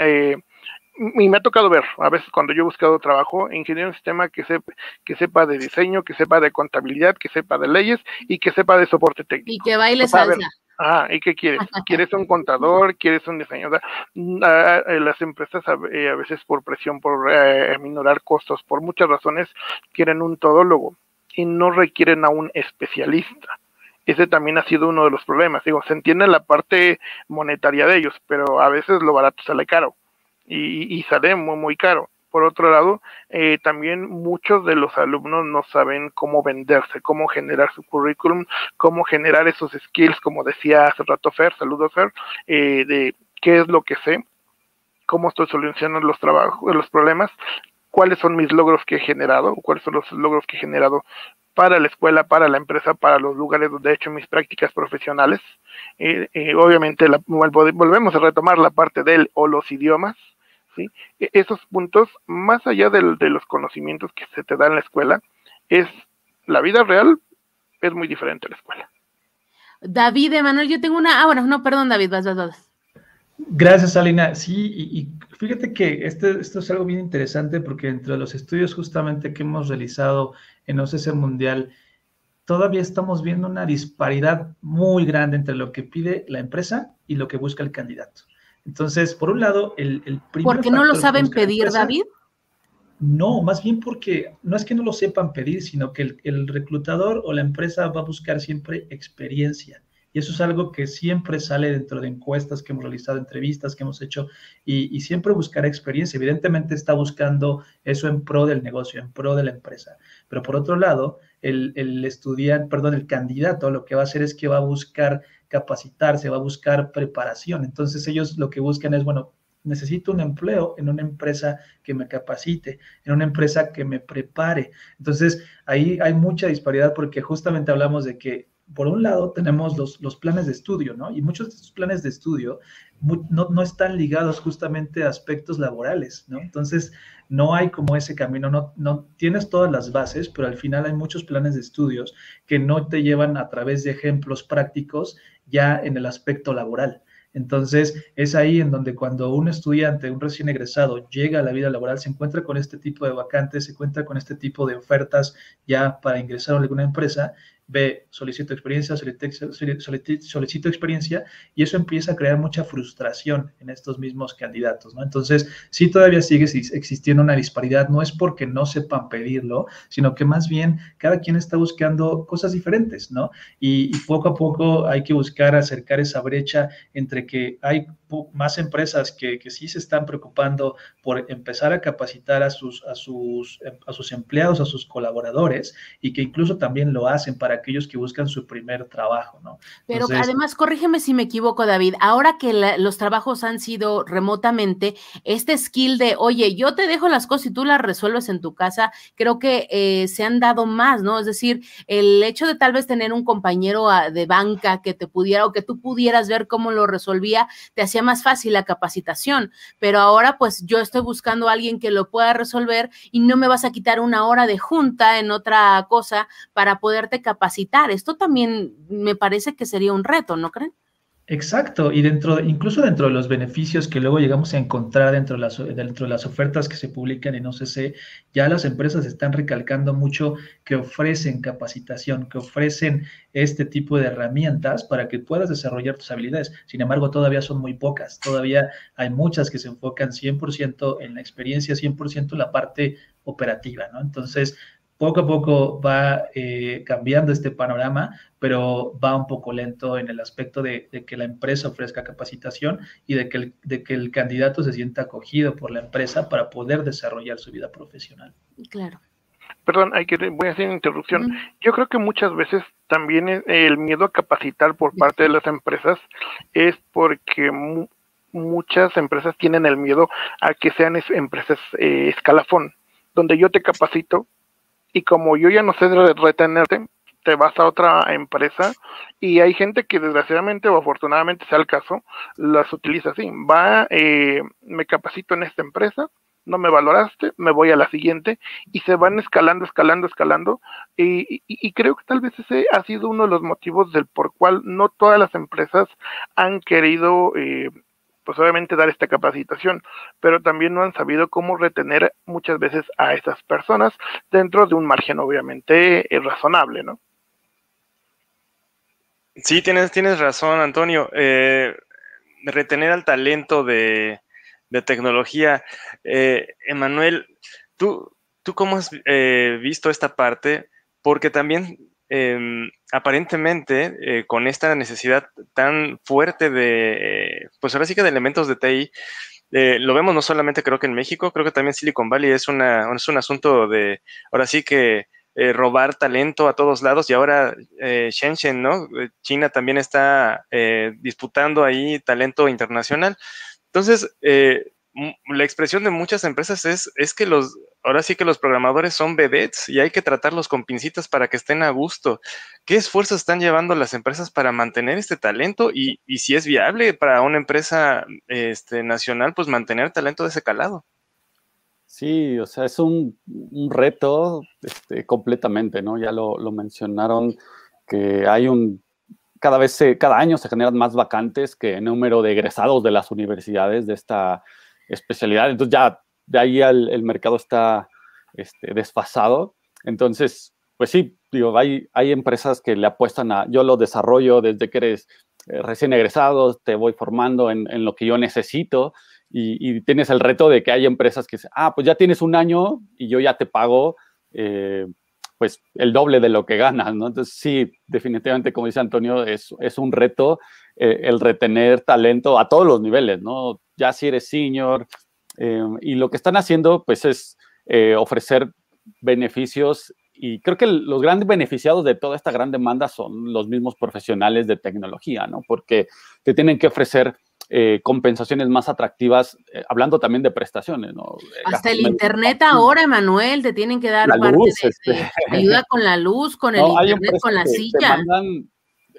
y me ha tocado ver, a veces cuando yo he buscado trabajo, ingeniero en sistema que, sepa, que sepa de diseño, que sepa de contabilidad, que sepa de leyes y que sepa de soporte técnico. Y que baile salsa. Ah, ¿y qué quieres? ¿Quieres un contador? ¿Quieres un diseñador? Mm, las empresas eh, a, veces por presión, por eh, minorar costos, por muchas razones, quieren un todólogo y no requieren a un especialista. Ese también ha sido uno de los problemas. Digo, se entiende la parte monetaria de ellos, pero a veces lo barato sale caro y, sale muy, muy caro. Por otro lado, eh, también muchos de los alumnos no saben cómo venderse, cómo generar su currículum, cómo generar esos skills, como decía hace rato Fer, saludos Fer, eh, de qué es lo que sé, cómo estoy solucionando los trabajos, los problemas, cuáles son mis logros que he generado, cuáles son los logros que he generado para la escuela, para la empresa, para los lugares donde he hecho mis prácticas profesionales. Eh, obviamente volvemos a retomar la parte del o los idiomas, ¿sí? E-, esos puntos, más allá de los conocimientos que se te da en la escuela, es la vida real, es muy diferente a la escuela. David, Emanuel, yo tengo una. Ah, bueno, no, perdón, David, vas, vas, vas. Gracias, Alina. Sí, y, fíjate que este, esto es algo bien interesante porque entre los estudios justamente que hemos realizado en OCC Mundial, todavía estamos viendo una disparidad muy grande entre lo que pide la empresa y lo que busca el candidato. Entonces, por un lado, el, el ¿Por qué no lo saben pedir, David? No, más bien porque no es que no lo sepan pedir, sino que el, reclutador o la empresa va a buscar siempre experiencia. Y eso es algo que siempre sale dentro de encuestas que hemos realizado, entrevistas que hemos hecho, y, siempre buscar experiencia. Evidentemente está buscando eso en pro del negocio, en pro de la empresa. Pero por otro lado, el, el estudiante, perdón, el candidato lo que va a hacer es que va a buscar capacitarse, va a buscar preparación. Entonces ellos lo que buscan es, bueno, necesito un empleo en una empresa que me capacite, en una empresa que me prepare. Entonces, ahí hay mucha disparidad porque justamente hablamos de que por un lado tenemos los, los, planes de estudio, ¿no? Y muchos de estos planes de estudio no, no, están ligados justamente a aspectos laborales, ¿no? Entonces, no hay como ese camino, no, no tienes todas las bases, pero al final hay muchos planes de estudios que no te llevan a través de ejemplos prácticos ya en el aspecto laboral. Entonces, es ahí en donde cuando un estudiante, un recién egresado, llega a la vida laboral, se encuentra con este tipo de vacantes, se encuentra con este tipo de ofertas ya para ingresar a alguna empresa ve, solicito experiencia, solicito, experiencia, y eso empieza a crear mucha frustración en estos mismos candidatos, ¿no? Entonces, sí todavía sigue existiendo una disparidad, no es porque no sepan pedirlo, sino que más bien cada quien está buscando cosas diferentes, ¿no? Y, poco a poco hay que buscar acercar esa brecha entre que hay más empresas que, que sí se están preocupando por empezar a capacitar a sus, a, sus, a sus empleados, a sus colaboradores, y que incluso también lo hacen para aquellos que buscan su primer trabajo, ¿no? Pero además, corrígeme si me equivoco, David, ahora que los trabajos han sido remotamente, este skill de, oye, yo te dejo las cosas y tú las resuelves en tu casa, creo que eh, se han dado más, ¿no? Es decir, el hecho de tal vez tener un compañero ah, de banca que te pudiera o que tú pudieras ver cómo lo resolvía, te hacía más fácil la capacitación, pero ahora pues yo estoy buscando a alguien que lo pueda resolver y no me vas a quitar una hora de junta en otra cosa para poderte capacitar esto también me parece que sería un reto, ¿no creen? Exacto, y dentro, incluso dentro de los beneficios que luego llegamos a encontrar dentro de, las, dentro de las ofertas que se publican en OCC, ya las empresas están recalcando mucho que ofrecen capacitación, que ofrecen este tipo de herramientas para que puedas desarrollar tus habilidades. Sin embargo, todavía son muy pocas, todavía hay muchas que se enfocan 100% en la experiencia, 100% en la parte operativa, ¿no? Entonces, poco a poco va eh, cambiando este panorama, pero va un poco lento en el aspecto de, que la empresa ofrezca capacitación y de que, el, de que el candidato se sienta acogido por la empresa para poder desarrollar su vida profesional. Claro. Perdón, hay que, voy a hacer una interrupción. Yo creo que muchas veces también el miedo a capacitar por parte de las empresas es porque muchas empresas tienen el miedo a que sean empresas eh, escalafón, donde yo te capacito, y como yo ya no sé retenerte, te vas a otra empresa y hay gente que desgraciadamente o afortunadamente sea el caso, las utiliza así. Va, eh, me capacito en esta empresa, no me valoraste, me voy a la siguiente y se van escalando, escalando, escalando. Y, y, creo que tal vez ese ha sido uno de los motivos del por cual no todas las empresas han querido eh, pues obviamente dar esta capacitación, pero también no han sabido cómo retener muchas veces a esas personas dentro de un margen obviamente eh, razonable, ¿no? Sí, tienes, tienes razón, Antonio. Eh, retener al talento de, tecnología. Eh, Emanuel, ¿tú, ¿tú cómo has visto esta parte? Porque también Em, aparentemente, eh, con esta necesidad tan fuerte de, pues ahora sí que de elementos de TI, eh, lo vemos no solamente creo que en México, creo que también Silicon Valley es, una, es un asunto de, ahora sí que eh, robar talento a todos lados y ahora Shenzhen, ¿no? China también está disputando ahí talento internacional. Entonces, la expresión de muchas empresas es, es que los, ahora sí que los programadores son vedettes y hay que tratarlos con pincitas para que estén a gusto. ¿Qué esfuerzos están llevando las empresas para mantener este talento? Y, si es viable para una empresa este, nacional, pues mantener talento de ese calado. Sí, o sea, es un, reto este, completamente, ¿no? Ya lo, lo, mencionaron que hay un, cada vez, se, cada año se generan más vacantes que el número de egresados de las universidades de esta especialidad. Entonces ya de ahí el mercado está este, desfasado. Entonces, pues sí, digo, hay, hay empresas que le apuestan a, yo lo desarrollo desde que eres eh, recién egresado, te voy formando en, en lo que yo necesito y, tienes el reto de que hay empresas que ah, pues ya tienes un año y yo ya te pago. Eh, pues el doble de lo que ganas, ¿no? Entonces sí, definitivamente, como dice Antonio, es, es un reto eh, el retener talento a todos los niveles, ¿no? Ya si eres senior, Em, y lo que están haciendo, pues, es eh, ofrecer beneficios y creo que los grandes beneficiados de toda esta gran demanda son los mismos profesionales de tecnología, ¿no? Porque te tienen que ofrecer eh, compensaciones más atractivas, eh, hablando también de prestaciones, ¿no? Hasta el internet ahora, Emanuel, te tienen que dar parte de, este ayuda con la luz, con el internet, con la silla. Te mandan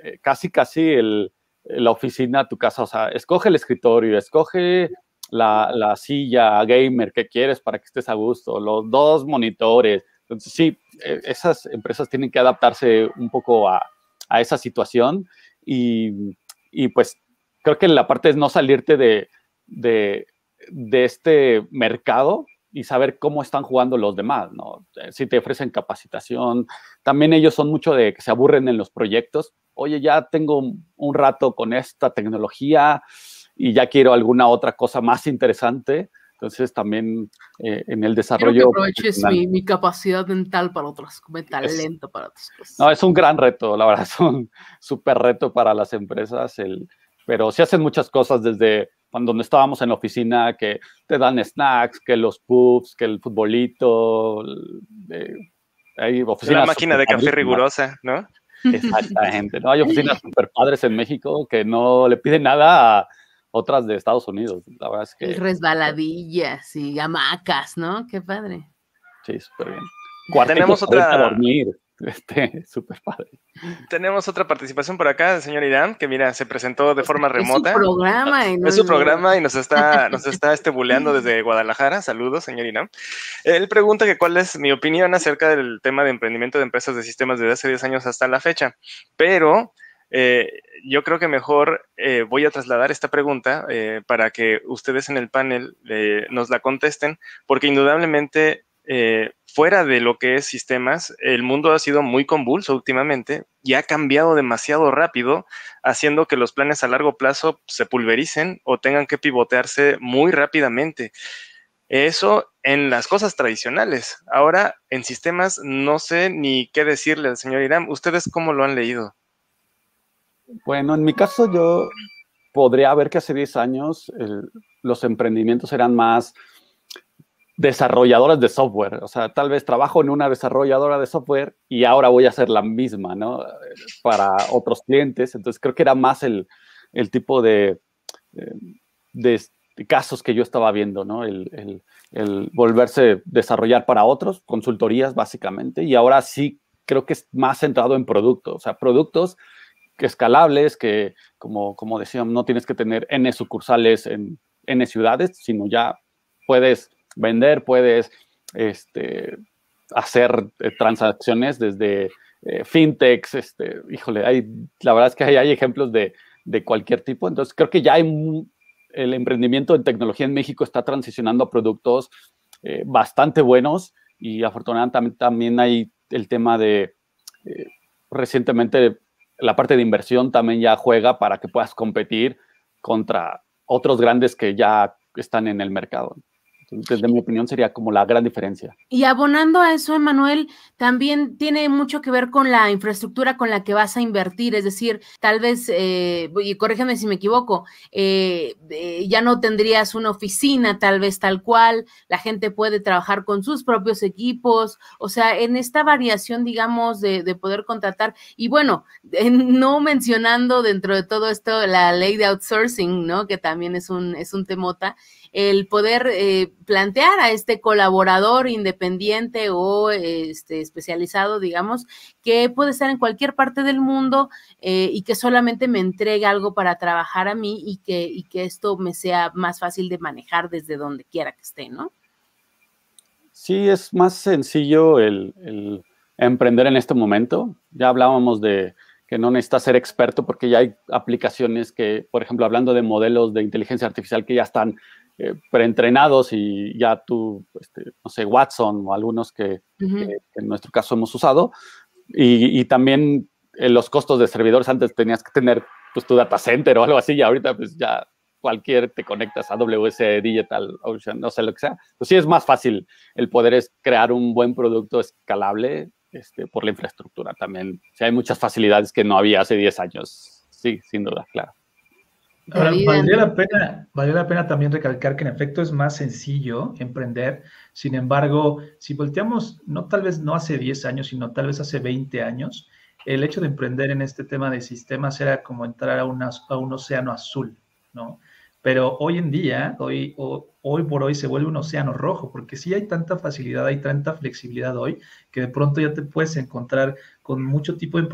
eh, casi, casi el, la oficina, tu casa, o sea, escoge el escritorio, escoge la, la, silla gamer que quieres para que estés a gusto, los dos monitores. Sí, e, esas empresas tienen que adaptarse un poco a, a esa situación y, y, pues creo que la parte es no salirte de, de, de este mercado y saber cómo están jugando los demás, ¿no? Eh, si te ofrecen capacitación, también ellos son mucho de que se aburren en los proyectos. Oye, ya tengo un rato con esta tecnología y ya quiero alguna otra cosa más interesante. Entonces también eh, en el desarrollo... Quiero que aproveches mi, mi, capacidad mental para otras, mi talento es, para otras cosas. No, es un gran reto, la verdad, es un súper reto para las empresas, el, pero se hacen muchas cosas desde cuando estábamos en la oficina, que te dan snacks, que los puffs, que el futbolito. Eh, hay oficinas la máquina de café rigurosa, ¿no? Exactamente, ¿no? Hay oficinas super padres en México que no le piden nada a otras de Estados Unidos. La verdad es que. Resbaladillas y hamacas, ¿no? Qué padre. Sí, súper bien. Tenemos otra. Dormir. Este, súper padre. Tenemos otra participación por acá del señor Irán, que mira, se presentó de forma remota. Es su programa. Y no es su programa y nos está, nos está este, buleando desde Guadalajara. Saludos, señor Irán. Él pregunta que cuál es mi opinión acerca del tema de emprendimiento de empresas de sistemas desde hace 10 años hasta la fecha. Pero eh, yo creo que mejor eh, voy a trasladar esta pregunta eh, para que ustedes en el panel nos la contesten, porque indudablemente fuera de lo que es sistemas, el mundo ha sido muy convulso últimamente y ha cambiado demasiado rápido, haciendo que los planes a largo plazo se pulvericen o tengan que pivotearse muy rápidamente. Eso en las cosas tradicionales. Ahora, en sistemas, no sé ni qué decirle al señor Irán. ¿Ustedes cómo lo han leído? Bueno, en mi caso yo podría ver que hace 10 años los emprendimientos eran más desarrolladoras de software. O sea, tal vez trabajo en una desarrolladora de software y ahora voy a hacer la misma, ¿no? Para otros clientes. Entonces creo que era más el, el tipo de, de, de, casos que yo estaba viendo, ¿no? El, el, el, volverse desarrollar para otros, consultorías básicamente. Y ahora sí creo que es más centrado en productos, o sea, productos escalables, que como, como decíamos, no tienes que tener N sucursales en N ciudades, sino ya puedes vender, puedes este, hacer eh, transacciones desde eh, fintechs, este, híjole, hay, la verdad es que hay, hay ejemplos de, de, cualquier tipo, entonces creo que ya hay el emprendimiento en tecnología en México está transicionando a productos eh, bastante buenos y afortunadamente también hay el tema de recientemente la parte de inversión también ya juega para que puedas competir contra otros grandes que ya están en el mercado desde mi opinión sería como la gran diferencia. Y abonando a eso, Emanuel, también tiene mucho que ver con la infraestructura con la que vas a invertir, es decir, tal vez, eh, y corrígeme si me equivoco, eh, eh, ya no tendrías una oficina tal vez tal cual, la gente puede trabajar con sus propios equipos, o sea, en esta variación, digamos, de, de poder contratar, y bueno, no mencionando dentro de todo esto la ley de outsourcing, ¿no? Que también es un, es un temota, el poder eh, plantear a este colaborador independiente o este, especializado, digamos, que puede estar en cualquier parte del mundo eh, y que solamente me entregue algo para trabajar a mí y que, y que esto me sea más fácil de manejar desde donde quiera que esté, ¿no? Sí, es más sencillo el, el emprender en este momento. Ya hablábamos de que no necesitas ser experto porque ya hay aplicaciones que, por ejemplo, hablando de modelos de inteligencia artificial que ya están eh, preentrenados y ya tú, este, no sé, Watson o algunos que, uh -huh. que, en nuestro caso hemos usado. Y, y también eh, los costos de servidores, antes tenías que tener pues, tu data center o algo así, y ahorita pues ya cualquier te conectas a WS Digital Ocean, no sé lo que sea. Pues sí es más fácil el poder es crear un buen producto escalable este, por la infraestructura también. Sí, hay muchas facilidades que no había hace 10 años. Sí, sin duda, claro. Ahora, valdría la, pena, valdría la pena también recalcar que en efecto es más sencillo emprender. Sin embargo, si volteamos, no tal vez no hace 10 años, sino tal vez hace 20 años, el hecho de emprender en este tema de sistemas era como entrar a, una, a un océano azul, ¿no? Pero hoy en día, hoy, hoy por hoy se vuelve un océano rojo, porque sí hay tanta facilidad, hay tanta flexibilidad hoy, que de pronto ya te puedes encontrar con mucho tipo de,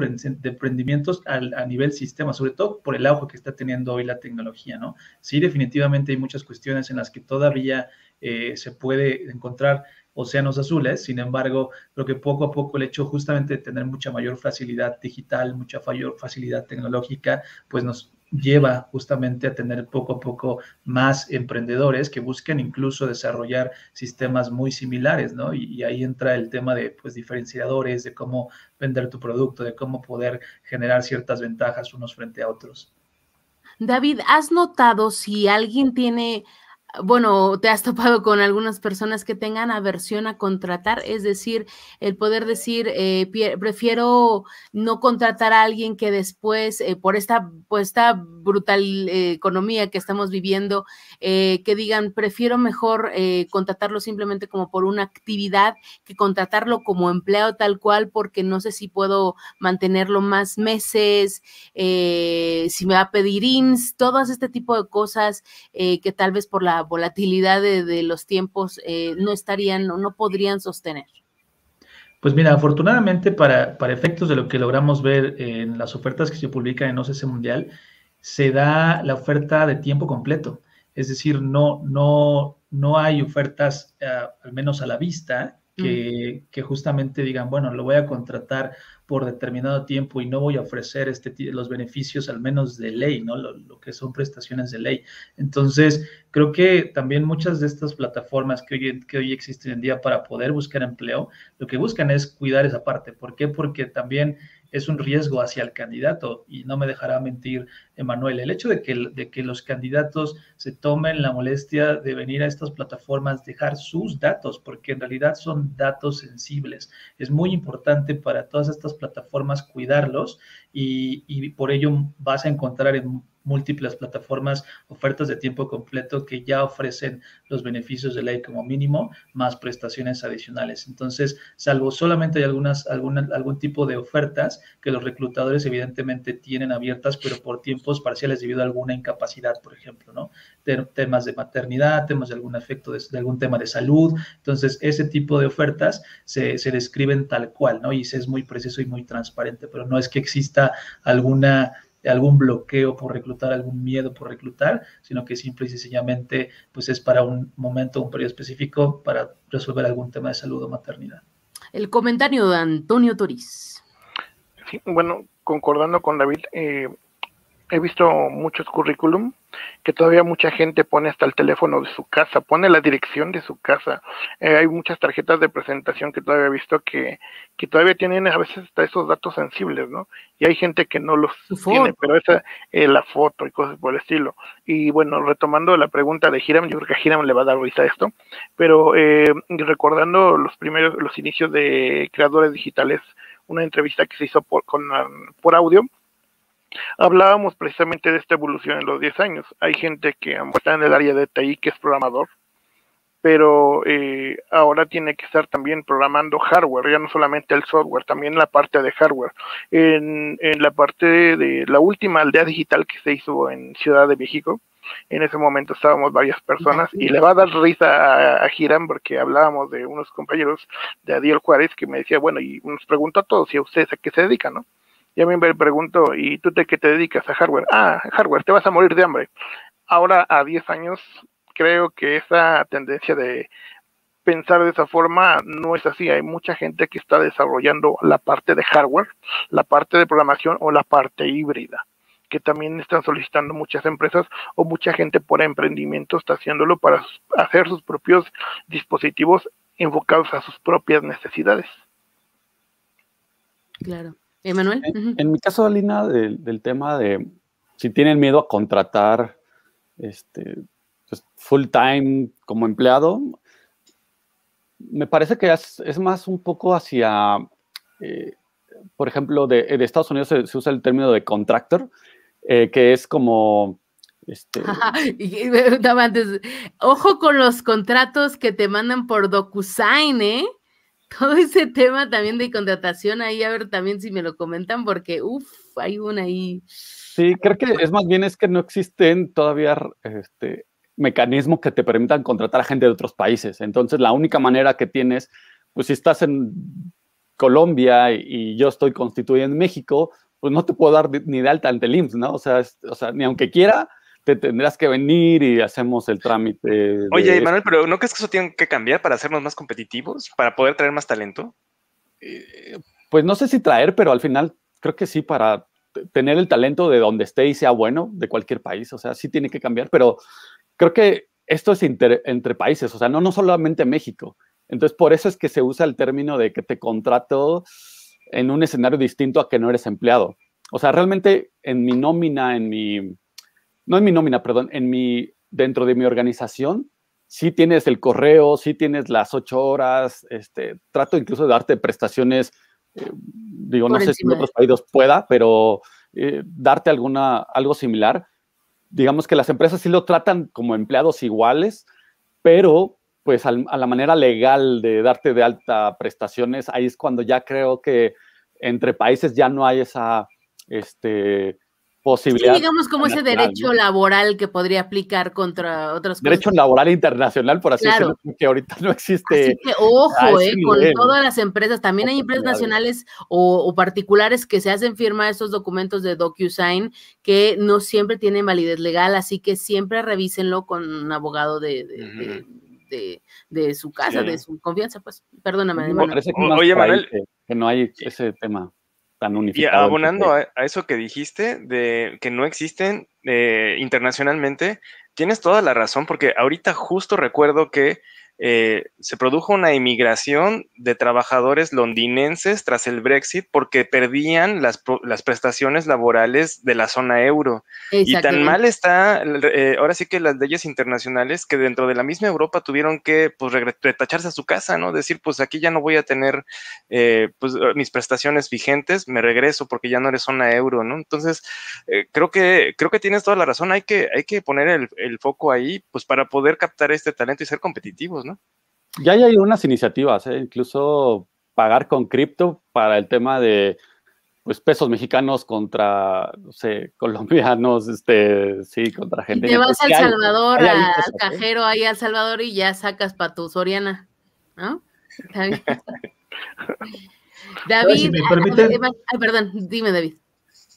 emprendimientos a nivel sistema, sobre todo por el auge que está teniendo hoy la tecnología, ¿no? Sí, definitivamente hay muchas cuestiones en las que todavía eh, se puede encontrar océanos azules, sin embargo, creo que poco a poco el hecho justamente de tener mucha mayor facilidad digital, mucha mayor facilidad tecnológica, pues nos lleva justamente a tener poco a poco más emprendedores que busquen incluso desarrollar sistemas muy similares, ¿no? Y, ahí entra el tema de pues diferenciadores, de cómo vender tu producto, de cómo poder generar ciertas ventajas unos frente a otros. David, ¿has notado si alguien tiene bueno, te has topado con algunas personas que tengan aversión a contratar, es decir, el poder decir, eh, prefiero no contratar a alguien que después, eh, por esta, pues, esta brutal eh, economía que estamos viviendo, que digan, prefiero mejor contratarlo simplemente como por una actividad que contratarlo como empleado tal cual, porque no sé si puedo mantenerlo más meses, si me va a pedir IMSS, todo este tipo de cosas que tal vez por la volatilidad de, los tiempos eh, no estarían o no podrían sostener? Pues mira, afortunadamente para, para, efectos de lo que logramos ver en las ofertas que se publican en OCC Mundial, se da la oferta de tiempo completo. Es decir, no, no, no hay ofertas, eh, al menos a la vista, que, justamente digan, bueno, lo voy a contratar por determinado tiempo y no voy a ofrecer este, los beneficios al menos de ley, ¿no? Lo, que son prestaciones de ley. Entonces, creo que también muchas de estas plataformas que hoy, que hoy existen en día para poder buscar empleo, lo que buscan es cuidar esa parte. ¿Por qué? Porque también es un riesgo hacia el candidato y no me dejará mentir Emanuel. El hecho de que, de que los candidatos se tomen la molestia de venir a estas plataformas, dejar sus datos, porque en realidad son datos sensibles. Es muy importante para todas estas plataformas cuidarlos y, y por ello vas a encontrar en múltiples plataformas, ofertas de tiempo completo que ya ofrecen los beneficios de ley como mínimo, más prestaciones adicionales. Entonces, salvo solamente hay algunas, alguna, algún tipo de ofertas que los reclutadores evidentemente tienen abiertas, pero por tiempos parciales debido a alguna incapacidad, por ejemplo, ¿no? temas de maternidad, temas de algún efecto de, algún tema de salud. Entonces, ese tipo de ofertas se, se describen tal cual, ¿no? Y se es muy preciso y muy transparente, pero no es que exista alguna algún bloqueo por reclutar, algún miedo por reclutar, sino que simple y sencillamente pues es para un momento, un periodo específico para resolver algún tema de salud o maternidad. El comentario de Antonio Toriz. Sí, bueno, concordando con David, eh, he visto muchos currículum que todavía mucha gente pone hasta el teléfono de su casa, pone la dirección de su casa. Eh, hay muchas tarjetas de presentación que todavía he visto que, que todavía tienen a veces hasta esos datos sensibles, ¿no? Y hay gente que no los tiene, pero esa es la foto y cosas por el estilo. Y bueno, retomando la pregunta de Hiram, yo creo que a Hiram le va a dar risa esto, pero eh, recordando los primeros, los inicios de creadores digitales, una entrevista que se hizo por, con, por audio, Hablábamos precisamente de esta evolución en los 10 años. Hay gente que está en el área de TI que es programador, pero eh, ahora tiene que estar también programando hardware, ya no solamente el software, también la parte de hardware. En, la parte de, la última aldea digital que se hizo en Ciudad de México, en ese momento estábamos varias personas y le va a dar risa a, Girán porque hablábamos de unos compañeros de Adiel Juárez que me decía, bueno, y nos preguntó a todos si a ustedes a qué se dedican, ¿no? Y a mí me pregunto, ¿y tú te, qué te dedicas a hardware? Ah, hardware, te vas a morir de hambre. Ahora, a 10 años, creo que esa tendencia de pensar de esa forma no es así. Hay mucha gente que está desarrollando la parte de hardware, la parte de programación o la parte híbrida, que también están solicitando muchas empresas o mucha gente por emprendimiento está haciéndolo para hacer sus propios dispositivos enfocados a sus propias necesidades. Claro. Emanuel. En, mi caso, Alina, del, tema de si tienen miedo a contratar este, pues, full time como empleado, me parece que es, más un poco hacia, eh, por ejemplo, de, Estados Unidos se, usa el término de contractor, eh, que es como... Este... ojo con los contratos que te mandan por DocuSign, ¿eh? Todo ese tema también de contratación ahí, a ver también si me lo comentan, porque uff, hay una ahí Sí, creo que es más bien es que no existen todavía este, mecanismos que te permitan contratar a gente de otros países. Entonces, la única manera que tienes, pues si estás en Colombia y, yo estoy constituido en México, pues no te puedo dar ni de alta ante el IMSS, ¿no? O sea, o sea, ni aunque quiera, te tendrás que venir y hacemos el trámite. Oye, Manuel, pero ¿no crees que eso tiene que cambiar para hacernos más competitivos, para poder traer más talento? Eh, pues no sé si traer, pero al final creo que sí, para tener el talento de donde esté y sea bueno, de cualquier país, o sea, sí tiene que cambiar, pero creo que esto es entre países, o sea, no, no solamente México. Entonces, por eso es que se usa el término de que te contrato en un escenario distinto a que no eres empleado. O sea, realmente en mi nómina, en mi, no en mi nómina, perdón, en mi, dentro de mi organización, sí tienes el correo, sí tienes las ocho horas, este, trato incluso de darte prestaciones, eh, digo, no sé si en otros países pueda, pero eh, darte alguna, algo similar. Digamos que las empresas sí lo tratan como empleados iguales, pero pues a la manera legal de darte de alta prestaciones, ahí es cuando ya creo que entre países ya no hay esa este, posibilidad. Sí, digamos como ese derecho laboral que podría aplicar contra otras cosas. Derecho laboral internacional, por así decirlo, que ahorita no existe. Así que ojo, eh, con todas las empresas, también hay empresas nacionales o, particulares que se hacen firma estos documentos de DocuSign que no siempre tienen validez legal, así que siempre revísenlo con un abogado de de, su casa, de su confianza, pues, perdóname. Oye, Manuel. Que, no hay ese tema tan unificado. Y abonando a, eso que dijiste, de que no existen eh, internacionalmente, tienes toda la razón, porque ahorita justo recuerdo que eh, se produjo una inmigración de trabajadores londinenses tras el Brexit porque perdían las, las prestaciones laborales de la zona euro. Y tan mal está, eh, ahora sí que las leyes internacionales, que dentro de la misma Europa tuvieron que pues, retacharse a su casa, ¿no? Decir, pues aquí ya no voy a tener eh, pues, mis prestaciones vigentes, me regreso porque ya no eres zona euro, ¿no? Entonces, creo, que, creo que tienes toda la razón, hay que, hay que poner el, el foco ahí, pues para poder captar este talento y ser competitivos, ¿no? Ya hay unas iniciativas, ¿eh? incluso pagar con cripto para el tema de pues pesos mexicanos contra, no sé, colombianos, este, sí, contra gente. te vas al Salvador, al ¿eh? cajero ahí al Salvador y ya sacas para tu Soriana, ¿no? David, perdón, dime David.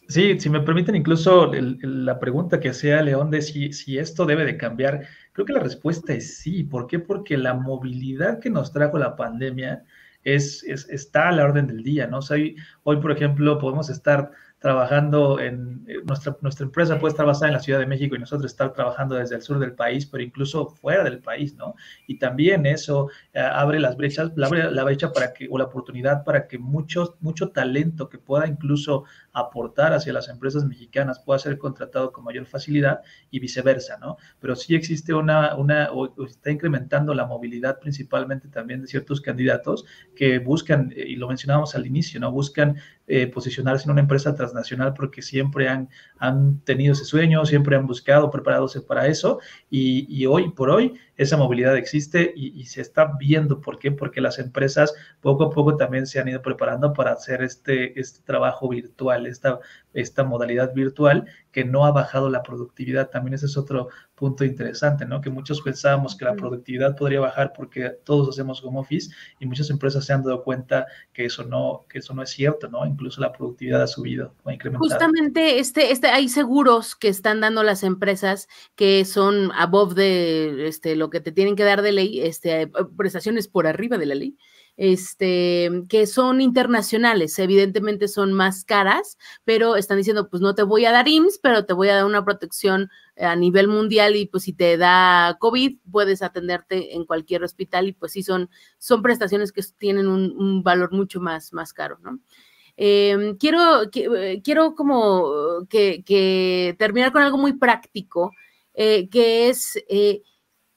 Sí, si me permiten incluso la pregunta que hacía León de si, si, esto debe de cambiar, creo que la respuesta es sí. ¿Por qué? Porque la movilidad que nos trajo la pandemia es, está a la orden del día, ¿no? hoy, hoy, por ejemplo, podemos estar trabajando en eh, nuestra, nuestra empresa puede estar basada en la Ciudad de México y nosotros estar trabajando desde el sur del país, pero incluso fuera del país, ¿no? Y también eso eh, abre las brechas, abre la brecha para que, o la oportunidad para que mucho, mucho talento que pueda incluso aportar hacia las empresas mexicanas pueda ser contratado con mayor facilidad y viceversa, ¿no? Pero sí existe una, una o, está incrementando la movilidad principalmente también de ciertos candidatos que buscan, eh, y lo mencionábamos al inicio, ¿no? Buscan posicionarse en una empresa tras nacional porque siempre han, han tenido ese sueño, siempre han buscado prepararse para eso. Y, y hoy por hoy esa movilidad existe y, se está viendo. ¿Por qué? Porque las empresas poco a poco también se han ido preparando para hacer este, este trabajo virtual, esta, esta modalidad virtual que no ha bajado la productividad. También ese es otro punto interesante, ¿no? Que muchos pensábamos que la productividad podría bajar porque todos hacemos home office y muchas empresas se han dado cuenta que eso no, que eso no es cierto, ¿no? Incluso la productividad ha subido ha incrementado. Justamente este, este, hay seguros que están dando las empresas que son above de este, lo que te tienen que dar de ley, este, eh, prestaciones por arriba de la ley, este, que son internacionales, evidentemente son más caras, pero están diciendo, pues no te voy a dar IMSS, pero te voy a dar una protección a nivel mundial y pues si te da COVID, puedes atenderte en cualquier hospital y pues sí son, son prestaciones que tienen un, valor mucho más, más caro, ¿no? Em, quiero, eh, quiero como que, terminar con algo muy práctico, eh, que es...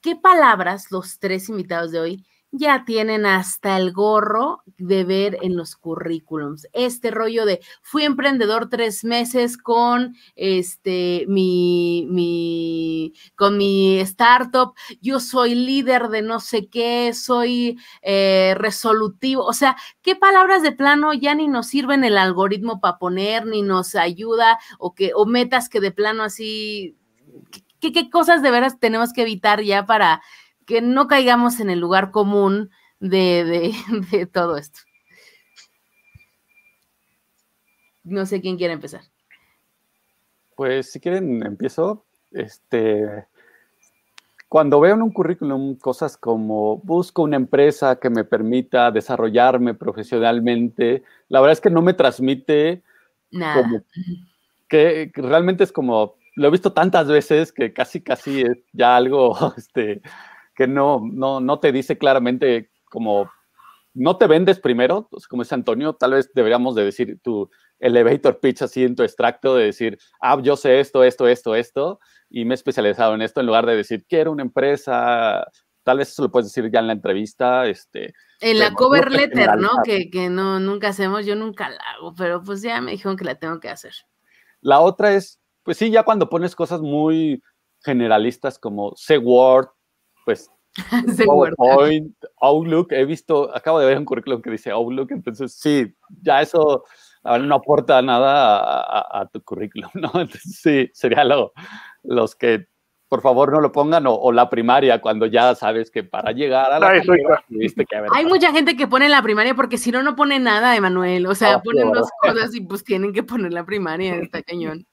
¿qué palabras, los tres invitados de hoy, ya tienen hasta el gorro de ver en los currículums. Este rollo de fui emprendedor tres meses con este mi, mi con mi startup, yo soy líder de no sé qué, soy eh, resolutivo. O sea, ¿qué palabras de plano ya ni nos sirven el algoritmo para poner, ni nos ayuda, o que, o metas que de plano así, qué, qué cosas de veras tenemos que evitar ya para que no caigamos en el lugar común de, de, todo esto. No sé quién quiere empezar. Pues si quieren, empiezo. Este, cuando veo en un currículum cosas como busco una empresa que me permita desarrollarme profesionalmente, la verdad es que no me transmite Nada. que, que, realmente es como, lo he visto tantas veces que casi, casi es ya algo, este, que no, no, no te dice claramente como, no te vendes primero, pues, como dice Antonio, tal vez deberíamos de decir tu elevator pitch así en tu extracto, de decir, ah, yo sé esto, esto, esto, esto, y me he especializado en esto, en lugar de decir, quiero una empresa, tal vez eso lo puedes decir ya en la entrevista, este... En la cover letter, ¿no? Que, que no, nunca hacemos, yo nunca la hago, pero pues ya me dijeron que la tengo que hacer. La otra es, pues sí, ya cuando pones cosas muy generalistas como sé Word, pues PowerPoint, Outlook, he visto, acabo de ver un currículum que dice Outlook, entonces sí, ya eso no aporta nada a, a, tu currículum, ¿no? Entonces sí, sería lo, los que por favor no lo pongan o, la primaria cuando ya sabes que para llegar a la Ay, carrera, tuviste que haber Hay mucha gente que pone la primaria porque si no, no pone nada, Emanuel. O sea, Ah, ponen claro. dos cosas y pues tienen que poner la primaria, está cañón.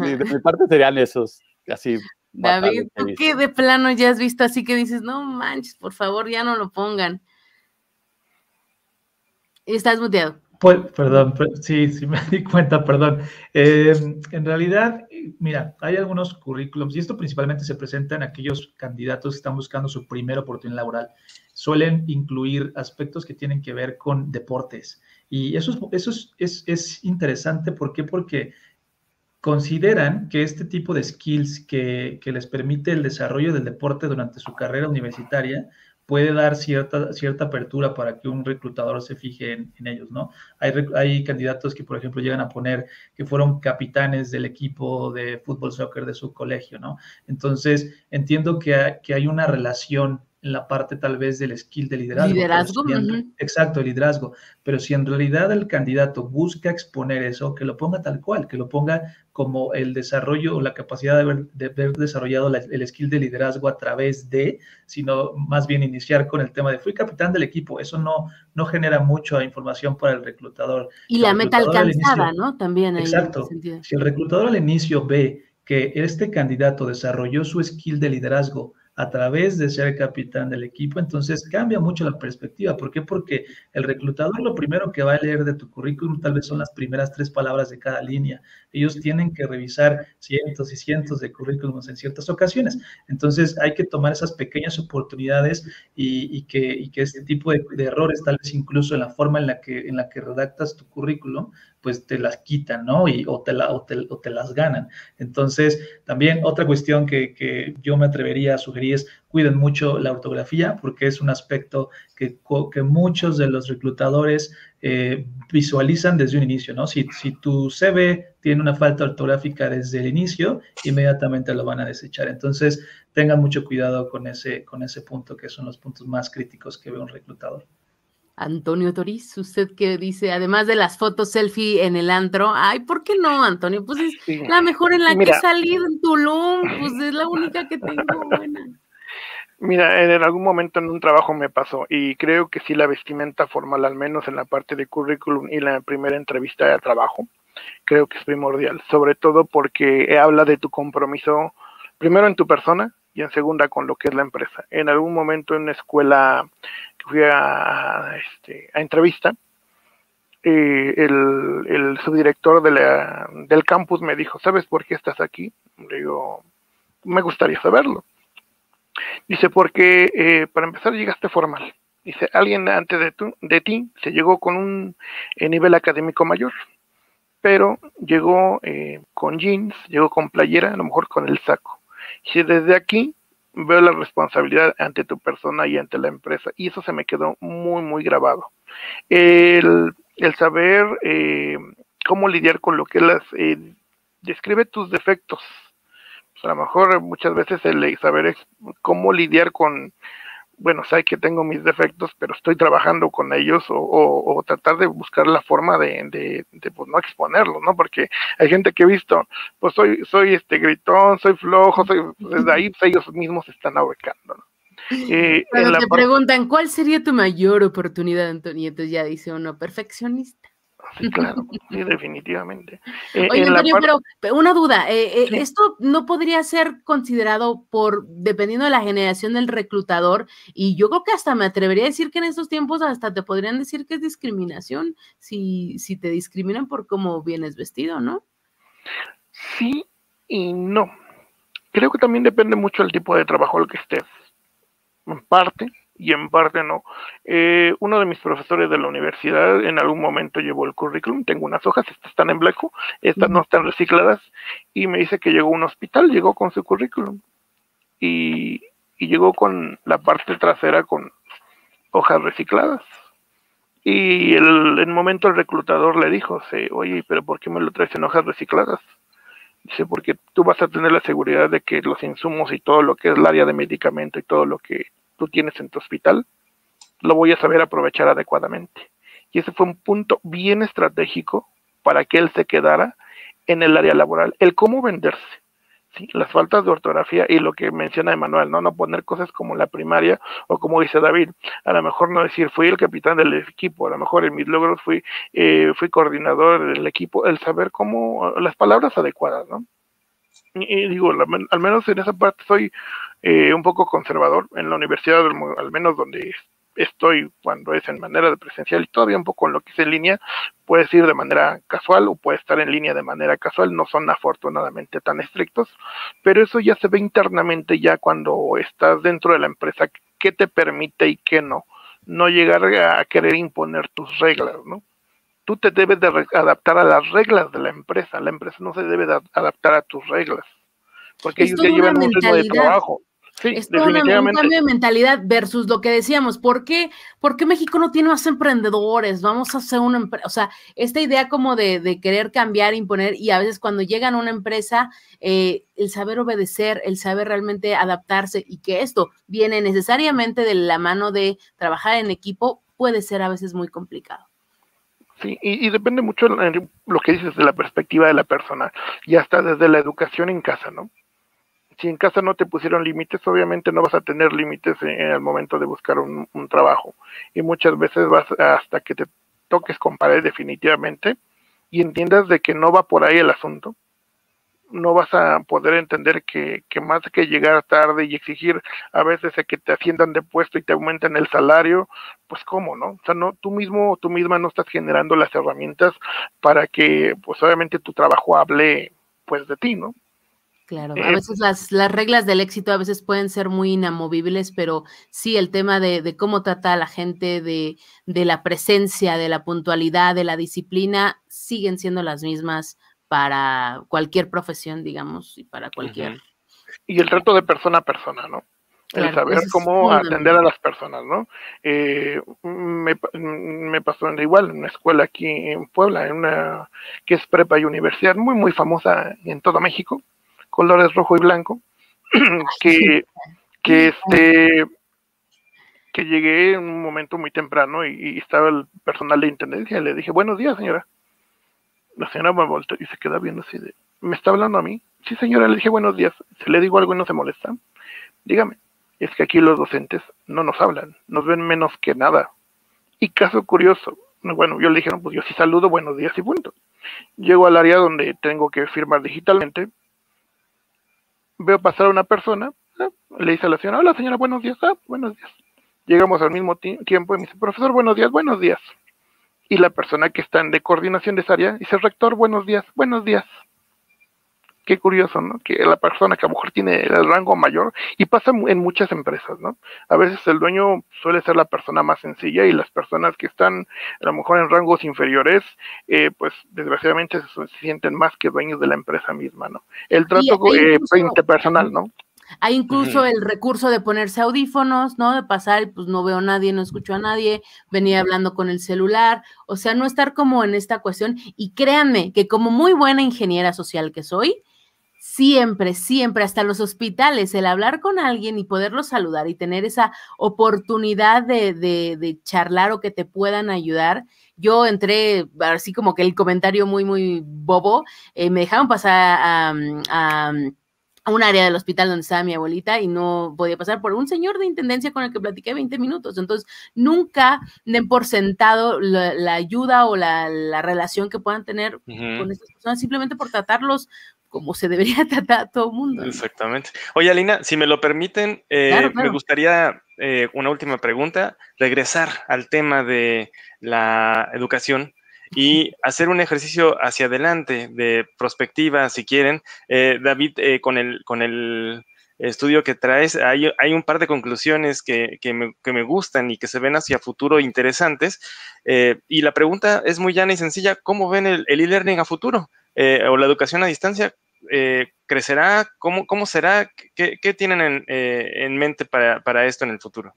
De mi parte serían esos, así. David, ¿tú qué de plano ya has visto así que dices, no manches, por favor, ya no lo pongan? Y estás muteado. Pues, perdón, per- sí, sí me di cuenta, perdón. Eh, en realidad, eh, mira, hay algunos currículums, y esto principalmente se presenta en aquellos candidatos que están buscando su primera oportunidad laboral. Suelen incluir aspectos que tienen que ver con deportes. Y eso es, eso es, es, es interesante, ¿por qué? Porque consideran que este tipo de skills que, que les permite el desarrollo del deporte durante su carrera universitaria puede dar cierta, cierta apertura para que un reclutador se fije en, ellos, ¿no? Hay, hay candidatos que, por ejemplo, llegan a poner que fueron capitanes del equipo de fútbol, soccer de su colegio, ¿no? Entonces, entiendo que, que hay una relación en la parte tal vez del skill de liderazgo. Liderazgo, si en-. Exacto, el liderazgo. Pero si en realidad el candidato busca exponer eso, que lo ponga tal cual, que lo ponga como el desarrollo o la capacidad de haber, de haber desarrollado la- el skill de liderazgo a través de, sino más bien iniciar con el tema de fui capitán del equipo. Eso no, no genera mucha información para el reclutador. Y El la meta al alcanzada, inicio- ¿no? También Exacto. Si el reclutador al inicio ve que este candidato desarrolló su skill de liderazgo a través de ser capitán del equipo, entonces cambia mucho la perspectiva. ¿Por qué? Porque el reclutador lo primero que va a leer de tu currículum tal vez son las primeras tres palabras de cada línea. Ellos tienen que revisar cientos y cientos de currículums en ciertas ocasiones. Entonces hay que tomar esas pequeñas oportunidades y, que, este tipo de, de errores, tal vez incluso en la forma en la que, en la que redactas tu currículum, pues te las quitan, ¿no? Y, o, te o te las ganan. Entonces, también otra cuestión que, que, yo me atrevería a sugerir es cuiden mucho la ortografía, porque es un aspecto que, que muchos de los reclutadores eh, visualizan desde un inicio, ¿no? Si, si tu CV tiene una falta ortográfica desde el inicio, inmediatamente lo van a desechar. Entonces, tengan mucho cuidado con ese, con ese punto, que son los puntos más críticos que ve un reclutador. Antonio Toriz, usted que dice, además de las fotos selfie en el antro, ay, ¿por qué no, Antonio? Pues es Sí. la mejor en la Mira. que he salido en Tulum, pues es la única que tengo buena. Mira, en algún momento en un trabajo me pasó y creo que sí la vestimenta formal, al menos en la parte de currículum y la primera entrevista de trabajo, creo que es primordial, sobre todo porque habla de tu compromiso, primero en tu persona y en segunda con lo que es la empresa. En algún momento en una escuela que fui a, este, a entrevista, eh, el, el, subdirector de la, del campus me dijo, ¿sabes por qué estás aquí? Le digo, me gustaría saberlo. Dice, porque eh, para empezar llegaste formal. Dice, alguien antes de, tu, de ti se llegó con un eh, nivel académico mayor, pero llegó con jeans, llegó con playera, a lo mejor con el saco. Dice, desde aquí veo la responsabilidad ante tu persona y ante la empresa. Y eso se me quedó muy, muy grabado. El, saber eh, cómo lidiar con lo que las... Eh, describe tus defectos. Pues a lo mejor muchas veces el saber cómo lidiar con bueno, sé que tengo mis defectos, pero estoy trabajando con ellos o, tratar de buscar la forma de, de, pues, no exponerlos, ¿no? Porque hay gente que he visto, pues soy, soy este gritón, soy flojo, soy, desde ahí pues, ellos mismos se están ahorcando, ¿no? Eh, Cuando te preguntan, ¿cuál sería tu mayor oportunidad, Antonio? Entonces ya dice uno, perfeccionista. Sí, claro, sí, definitivamente. Eh, Oye, Antonio, pero una duda, eh, eh, ¿esto no podría ser considerado por, dependiendo de la generación del reclutador? Y yo creo que hasta me atrevería a decir que en estos tiempos hasta te podrían decir que es discriminación, si, si te discriminan por cómo vienes vestido, ¿no? Sí y no. Creo que también depende mucho del tipo de trabajo al que estés. En parte, y en parte no. Eh, uno de mis profesores de la universidad en algún momento llevó el currículum, tengo unas hojas, estas están en blanco, estas no están recicladas, y me dice que llegó a un hospital, llegó con su currículum, y, llegó con la parte trasera con hojas recicladas. Y el, en momento el reclutador le dijo, oye, pero ¿por qué me lo traes en hojas recicladas? Dice, porque tú vas a tener la seguridad de que los insumos y todo lo que es el área de medicamento y todo lo que tú tienes en tu hospital, lo voy a saber aprovechar adecuadamente. Y ese fue un punto bien estratégico para que él se quedara en el área laboral, el cómo venderse. Las faltas de ortografía y lo que menciona Emanuel, ¿no? No poner cosas como la primaria o como dice David, a lo mejor no decir fui el capitán del equipo, a lo mejor en mis logros fui, eh, fui coordinador del equipo, el saber cómo, las palabras adecuadas, ¿no? y digo, al menos en esa parte soy eh, un poco conservador en la universidad, al menos donde estoy cuando es en manera de presencial y todavía un poco en lo que es en línea, puedes ir de manera casual o puedes estar en línea de manera casual, no son afortunadamente tan estrictos, pero eso ya se ve internamente ya cuando estás dentro de la empresa, qué te permite y qué no, no llegar a querer imponer tus reglas, ¿no? tú te debes de adaptar a las reglas de la empresa. La empresa no se debe de adaptar a tus reglas. Porque ellos ya llevan un ritmo de trabajo. Sí, es definitivamente. un cambio de mentalidad versus lo que decíamos. ¿Por qué, ¿Por qué México no tiene más emprendedores? Vamos a hacer una empresa. O sea, esta idea como de, de, querer cambiar, imponer, y a veces cuando llegan a una empresa, eh, el saber obedecer, el saber realmente adaptarse y que esto viene necesariamente de la mano de trabajar en equipo, puede ser a veces muy complicado. Sí, y, depende mucho de lo que dices de la perspectiva de la persona, y hasta desde la educación en casa, ¿no? Si en casa no te pusieron límites, obviamente no vas a tener límites en, el momento de buscar un, un, trabajo. Y muchas veces vas hasta que te toques con pared definitivamente y entiendas de que no va por ahí el asunto, no vas a poder entender que, más que llegar tarde y exigir a veces que te asciendan de puesto y te aumenten el salario, pues cómo, ¿no? O sea, no, tú mismo, tú misma no estás generando las herramientas para que, pues obviamente tu trabajo hable, pues de ti, ¿no? Claro, a veces las, las, reglas del éxito a veces pueden ser muy inamovibles, pero sí el tema de, de cómo trata a la gente, de, de la presencia, de la puntualidad, de la disciplina, siguen siendo las mismas para cualquier profesión, digamos, y para cualquier. Y el trato de persona a persona, ¿no? el saber cómo atender a las personas, ¿no? Eh, me, me, pasó igual en una escuela aquí en Puebla, en una que es prepa y universidad, muy, muy famosa en todo México, colores rojo y blanco, que, que este que llegué en un momento muy temprano y, estaba el personal de intendencia le dije, buenos días, señora. La señora me volteó y se queda viendo así de, ¿me está hablando a mí? Sí, señora, le dije buenos días. Si le digo algo y no se molesta, dígame. Es que aquí los docentes no nos hablan, nos ven menos que nada. Y caso curioso, bueno, yo le dije, pues yo sí saludo, buenos días y punto. Llego al área donde tengo que firmar digitalmente, veo pasar a una persona, le dice a la señora, hola señora, buenos días, ah, buenos días. Llegamos al mismo tiempo y me dice, profesor, buenos días, buenos días y la persona que está en de coordinación de esa área dice, rector, buenos días, buenos días. Qué curioso, ¿no? Que la persona que a lo mejor tiene el rango mayor, y pasa en muchas empresas, ¿no? A veces el dueño suele ser la persona más sencilla y las personas que están a lo mejor en rangos inferiores, eh, pues desgraciadamente se, sienten más que dueños de la empresa misma, ¿no? El trato eh, interpersonal, ¿no? Hay incluso el recurso de ponerse audífonos, ¿no? De pasar, pues no veo a nadie, no escucho a nadie, venía hablando con el celular, o sea, no estar como en esta cuestión. Y créanme que como muy buena ingeniera social que soy, siempre, siempre, hasta los hospitales, el hablar con alguien y poderlo saludar y tener esa oportunidad de, de, charlar o que te puedan ayudar. Yo entré, así como que el comentario muy, muy bobo, eh, me dejaron pasar a a un área del hospital donde estaba mi abuelita y no podía pasar por un señor de intendencia con el que platiqué 20 minutos. Entonces, nunca den por sentado la, ayuda o la, relación que puedan tener con estas personas simplemente por tratarlos como se debería tratar a todo el mundo. Exactamente. Oye, Alina, si me lo permiten, eh, me gustaría eh, una última pregunta, regresar al tema de la educación y hacer un ejercicio hacia adelante de prospectiva, si quieren. Eh, David, eh, con, el, con el estudio que traes, hay, hay un par de conclusiones que, que, me, que, me, gustan y que se ven hacia futuro interesantes. Eh, y la pregunta es muy llana y sencilla, ¿cómo ven el e-learning a futuro? o la educación a distancia, ¿crecerá? ¿Cómo, cómo será? ¿Qué, qué tienen en, en mente para, para esto en el futuro?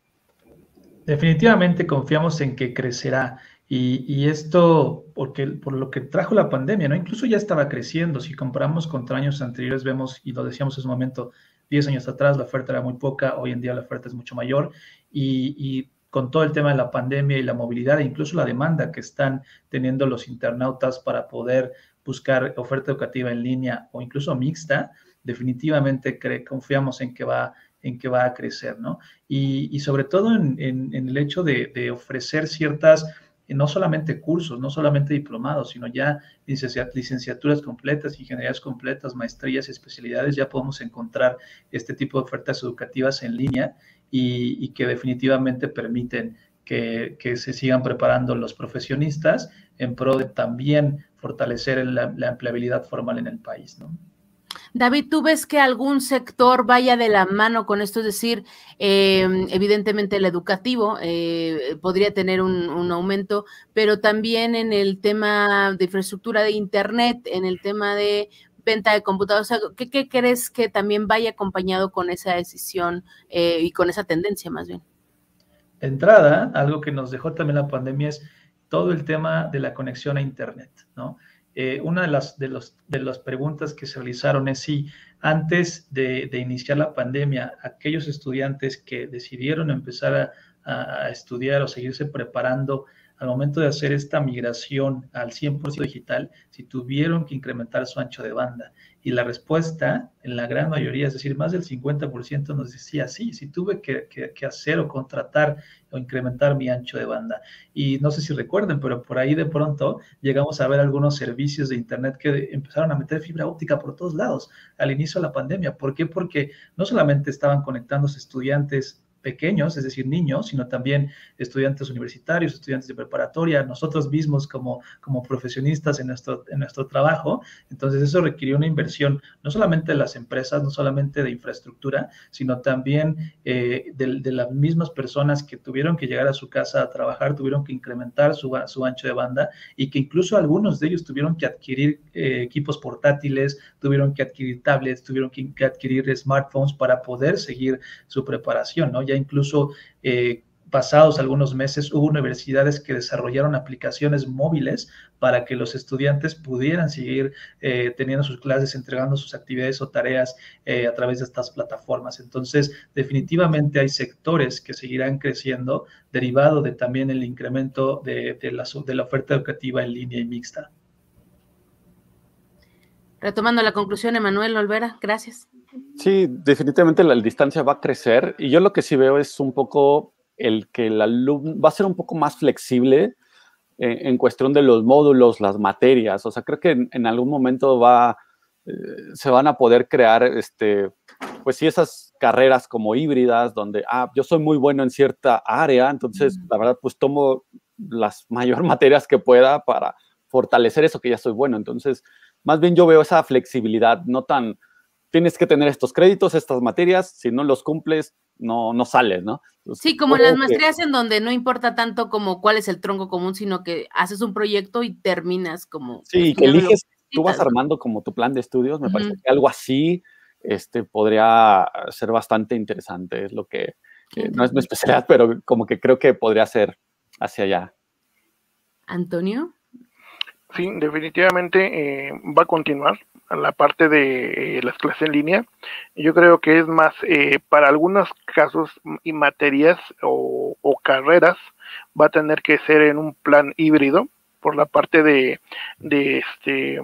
Definitivamente confiamos en que crecerá. Y, esto, porque, por lo que trajo la pandemia, ¿no? Incluso ya estaba creciendo. Si comparamos contra años anteriores, vemos, y lo decíamos en un momento, 10 años atrás la oferta era muy poca, hoy en día la oferta es mucho mayor. Y, con todo el tema de la pandemia y la movilidad, e incluso la demanda que están teniendo los internautas para poder buscar oferta educativa en línea o incluso mixta, definitivamente confiamos en que va en que va a crecer, ¿no? Y, sobre todo en, el hecho de, ofrecer ciertas no solamente cursos, no solamente diplomados, sino ya licenciaturas completas, ingenierías completas, maestrías, especialidades, ya podemos encontrar este tipo de ofertas educativas en línea y, que definitivamente permiten que, se sigan preparando los profesionistas en pro de también fortalecer la, empleabilidad formal en el país, ¿no? David, ¿tú ves que algún sector vaya de la mano con esto? Es decir, em, evidentemente el educativo eh, podría tener un, aumento, pero también en el tema de infraestructura de Internet, en el tema de venta de computadoras. ¿qué, crees que también vaya acompañado con esa decisión eh, y con esa tendencia más bien? De entrada, algo que nos dejó también la pandemia es todo el tema de la conexión a Internet, ¿no? Eh, una de las, de, los, de las preguntas que se realizaron es si antes de, iniciar la pandemia, aquellos estudiantes que decidieron empezar a estudiar o seguirse preparando al momento de hacer esta migración al 100% digital, si tuvieron que incrementar su ancho de banda. Y la respuesta, en la gran mayoría, es decir, más del 50% nos decía, sí, sí tuve que, hacer o contratar o incrementar mi ancho de banda. Y no sé si recuerden, pero por ahí de pronto llegamos a ver algunos servicios de Internet que empezaron a meter fibra óptica por todos lados al inicio de la pandemia. ¿Por qué? Porque no solamente estaban conectándose estudiantes pequeños, es decir, niños, sino también estudiantes universitarios, estudiantes de preparatoria, nosotros mismos como, como profesionistas en nuestro, en nuestro trabajo. Entonces, eso requirió una inversión no solamente de las empresas, no solamente de infraestructura, sino también eh, de, las mismas personas que tuvieron que llegar a su casa a trabajar, tuvieron que incrementar su, su ancho de banda y que incluso algunos de ellos tuvieron que adquirir eh, equipos portátiles, tuvieron que adquirir tablets, tuvieron que, adquirir smartphones para poder seguir su preparación, ¿no? Incluso eh, pasados algunos meses hubo universidades que desarrollaron aplicaciones móviles para que los estudiantes pudieran seguir eh, teniendo sus clases, entregando sus actividades o tareas eh, a través de estas plataformas. Entonces, definitivamente hay sectores que seguirán creciendo derivado de también el incremento de, la, de la oferta educativa en línea y mixta. Retomando la conclusión, Emanuel Olvera, gracias. Sí, definitivamente la, distancia va a crecer y yo lo que sí veo es un poco el que el alumno va a ser un poco más flexible en, cuestión de los módulos, las materias. O sea, creo que en, algún momento va, eh, se van a poder crear, este, pues sí, esas carreras como híbridas donde, ah, yo soy muy bueno en cierta área, entonces, la verdad, pues tomo las mayor materias que pueda para fortalecer eso que ya soy bueno. Entonces, más bien yo veo esa flexibilidad, no tan tienes que tener estos créditos, estas materias, si no los cumples, no, no sales, ¿no? sí, como en las maestrías en donde no importa tanto como cuál es el tronco común, sino que haces un proyecto y terminas como... Sí, que eliges, tú vas armando como tu plan de estudios, me parece que algo así, este, podría ser bastante interesante. Es lo que, no es mi especialidad, pero como que creo que podría ser hacia allá. Antonio. Sí, definitivamente eh, va a continuar la parte de eh, las clases en línea. Yo creo que es más eh, para algunos casos y materias o, carreras va a tener que ser en un plan híbrido por la parte de, de este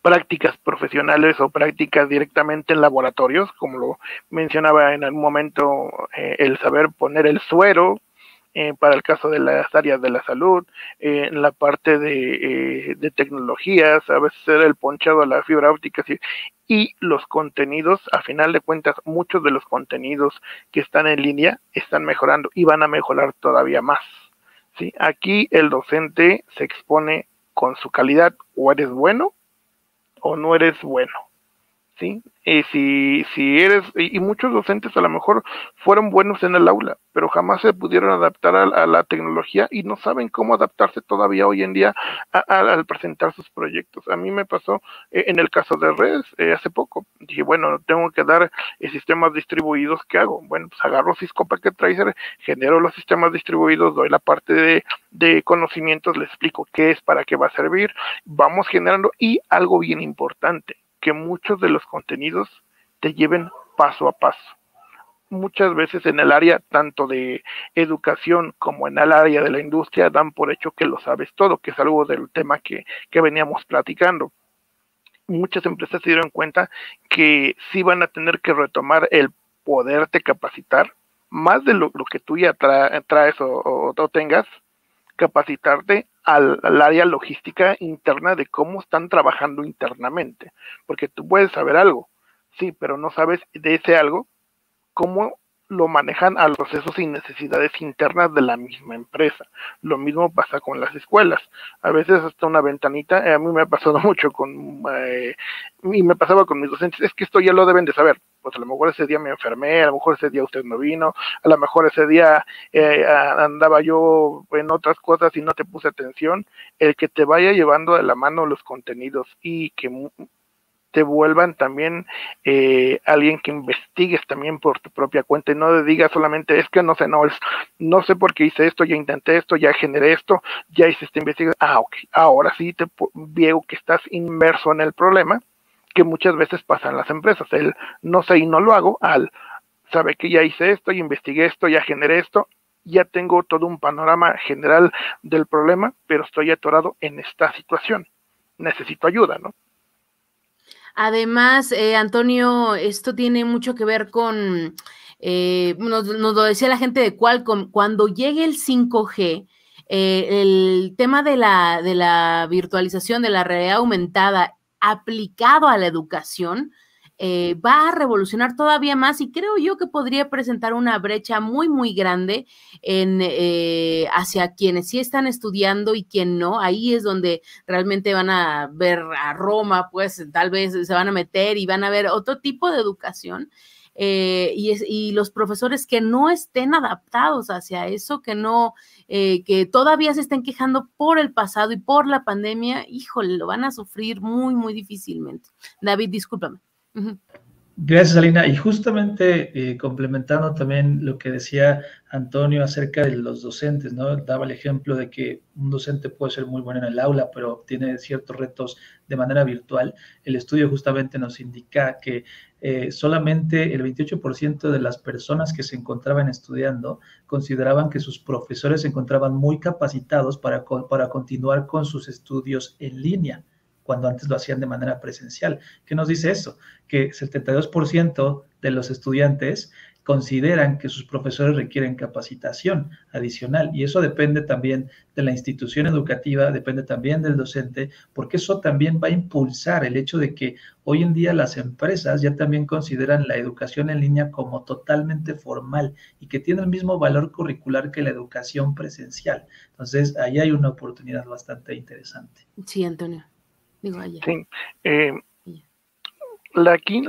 prácticas profesionales o prácticas directamente en laboratorios, como lo mencionaba en algún momento, el saber poner el suero, eh, para el caso de las áreas de la salud, eh, en la parte de, eh, de, tecnologías, a veces era el ponchado a la fibra óptica y los contenidos, a final de cuentas, muchos de los contenidos que están en línea están mejorando y van a mejorar todavía más. ¿sí? Aquí el docente se expone con su calidad, o eres bueno o no eres bueno. ¿Sí? Y si, si eres, y, muchos docentes a lo mejor fueron buenos en el aula, pero jamás se pudieron adaptar a, la tecnología y no saben cómo adaptarse todavía hoy en día al presentar sus proyectos. A mí me pasó eh, en el caso de redes eh, hace poco. Dije, bueno, tengo que dar eh, sistemas distribuidos, ¿qué hago? Bueno, pues agarro Cisco Packet Tracer, genero los sistemas distribuidos, doy la parte de, de conocimientos, les explico qué es, para qué va a servir, vamos generando y algo bien importante que muchos de los contenidos te lleven paso a paso. Muchas veces en el área tanto de educación como en el área de la industria dan por hecho que lo sabes todo, que es algo del tema que, veníamos platicando. Muchas empresas se dieron cuenta que sí van a tener que retomar el poderte capacitar, más de lo, que tú ya traes o, o tengas, capacitarte al, área logística interna de cómo están trabajando internamente, porque tú puedes saber algo, sí, pero no sabes de ese algo cómo lo manejan a los procesos y necesidades internas de la misma empresa. Lo mismo pasa con las escuelas. A veces hasta una ventanita, eh, a mí me ha pasado mucho con, eh, y me pasaba con mis docentes, es que esto ya lo deben de saber. Pues a lo mejor ese día me enfermé, a lo mejor ese día usted no vino, a lo mejor ese día eh, andaba yo en otras cosas y no te puse atención. El que te vaya llevando de la mano los contenidos y que te vuelvan también eh, alguien que investigues también por tu propia cuenta y no digas solamente es que no sé, no, es, no sé por qué hice esto, ya intenté esto, ya generé esto, ya hice esta investigación. Ah, ok, ahora sí te veo que estás inmerso en el problema que muchas veces pasa en las empresas. El no sé y no lo hago al sabe que ya hice esto, ya investigué esto, ya generé esto, ya tengo todo un panorama general del problema, pero estoy atorado en esta situación. Necesito ayuda, ¿no? Además, eh, Antonio, esto tiene mucho que ver con, eh, nos, lo decía la gente de Qualcomm, cuando llegue el 5G, eh, el tema de la, de la virtualización, de la realidad aumentada aplicado a la educación, eh, va a revolucionar todavía más y creo yo que podría presentar una brecha muy, muy grande en, eh, hacia quienes sí están estudiando y quien no. Ahí es donde realmente van a ver a Roma, pues tal vez se van a meter y van a ver otro tipo de educación. Eh, y, y, los profesores que no estén adaptados hacia eso, que no, que todavía se estén quejando por el pasado y por la pandemia, híjole, lo van a sufrir muy, muy difícilmente. David, discúlpame. Gracias, Alina. Y justamente eh, complementando también lo que decía Antonio acerca de los docentes, ¿no? Daba el ejemplo de que un docente puede ser muy bueno en el aula, pero tiene ciertos retos de manera virtual. El estudio justamente nos indica que eh, solamente el 28% de las personas que se encontraban estudiando consideraban que sus profesores se encontraban muy capacitados para, para continuar con sus estudios en línea cuando antes lo hacían de manera presencial. ¿Qué nos dice eso? Que 72% de los estudiantes consideran que sus profesores requieren capacitación adicional y eso depende también de la institución educativa, depende también del docente, porque eso también va a impulsar el hecho de que hoy en día las empresas ya también consideran la educación en línea como totalmente formal y que tiene el mismo valor curricular que la educación presencial. Entonces, ahí hay una oportunidad bastante interesante. Sí, Antonio. Sí. Eh, aquí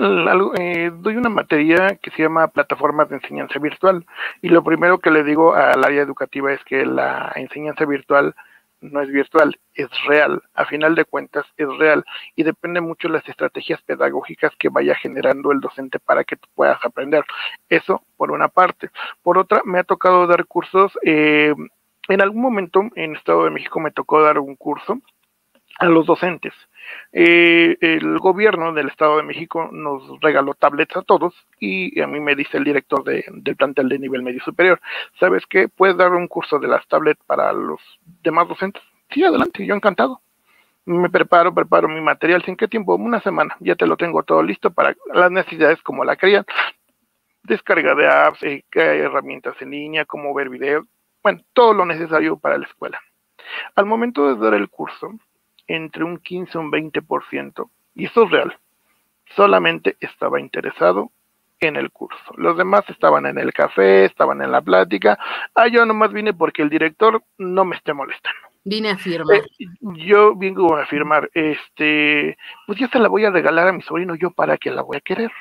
eh, doy una materia que se llama plataformas de enseñanza virtual y lo primero que le digo al área educativa es que la enseñanza virtual no es virtual, es real. A final de cuentas, es real. Y depende mucho de las estrategias pedagógicas que vaya generando el docente para que tú puedas aprender. Eso por una parte. Por otra, me ha tocado dar cursos. Eh, en algún momento en Estado de México me tocó dar un curso a los docentes. Eh, el gobierno del Estado de México nos regaló tablets a todos y a mí me dice el director del plantel de nivel medio superior, ¿sabes qué? ¿Puedes dar un curso de las tablets para los demás docentes? Sí, adelante, yo encantado. Me preparo, preparo mi material. ¿Sin qué tiempo? Una semana. Ya te lo tengo todo listo para las necesidades como la querían. Descarga de apps, eh, herramientas en línea, cómo ver videos. Bueno, todo lo necesario para la escuela. Al momento de dar el curso, entre un 15 y un 20%, y eso es real, solamente estaba interesado en el curso. Los demás estaban en el café, estaban en la plática. Ah, yo nomás vine porque el director no me esté molestando. Vine a firmar. Eh, yo vengo a firmar, este, pues ya se la voy a regalar a mi sobrino, yo para qué la voy a querer.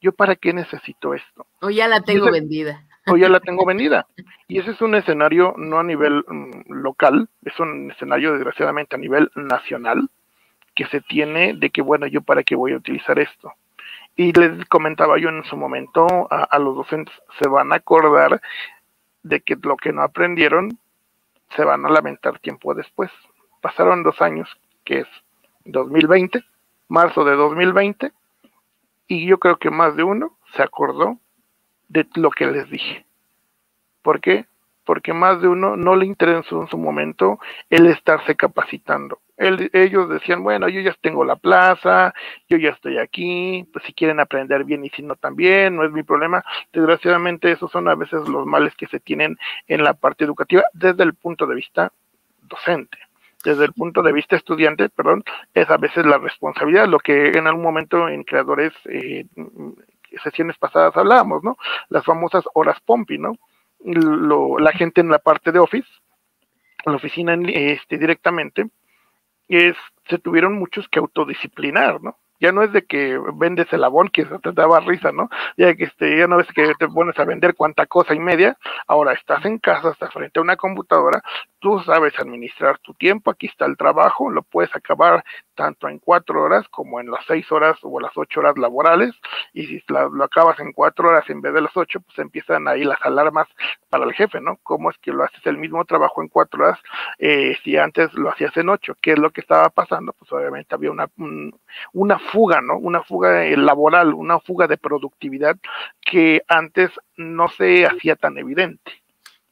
Yo para qué necesito esto. O ya la tengo vendida o ya la tengo vendida. Y ese es un escenario no a nivel mm, local, es un escenario desgraciadamente a nivel nacional que se tiene de que, bueno, yo para qué voy a utilizar esto. Y les comentaba yo en su momento a, a los docentes, se van a acordar de que lo que no aprendieron se van a lamentar tiempo después. Pasaron dos años, que es 2020, marzo de 2020, y yo creo que más de uno se acordó de lo que les dije. ¿Por qué? Porque más de uno no le interesó en su momento el estarse capacitando. ellos decían, bueno, yo ya tengo la plaza, yo ya estoy aquí, pues si quieren aprender bien y si no también, no es mi problema. Desgraciadamente esos son a veces los males que se tienen en la parte educativa desde el punto de vista docente desde el punto de vista estudiante, perdón, es a veces la responsabilidad, lo que en algún momento en creadores eh, sesiones pasadas hablábamos, ¿no? Las famosas horas Pompi, ¿no? la gente en la parte de Office, la oficina este, directamente, es, se tuvieron muchos que autodisciplinar, ¿no? Ya no es de que vendes el abón, que te daba risa, ¿no? Ya que este, ya no es que te pones a vender cuanta cosa y media, ahora estás en casa, estás frente a una computadora, tú sabes administrar tu tiempo, aquí está el trabajo, lo puedes acabar tanto en cuatro horas como en las seis horas o las ocho horas laborales, y si lo acabas en cuatro horas en vez de las ocho, pues empiezan ahí las alarmas para el jefe, ¿no? ¿Cómo es que lo haces el mismo trabajo en cuatro horas eh, si antes lo hacías en ocho? ¿Qué es lo que estaba pasando? Pues obviamente había una, una fuga, ¿no? Una fuga laboral, una fuga de productividad que antes no se hacía tan evidente.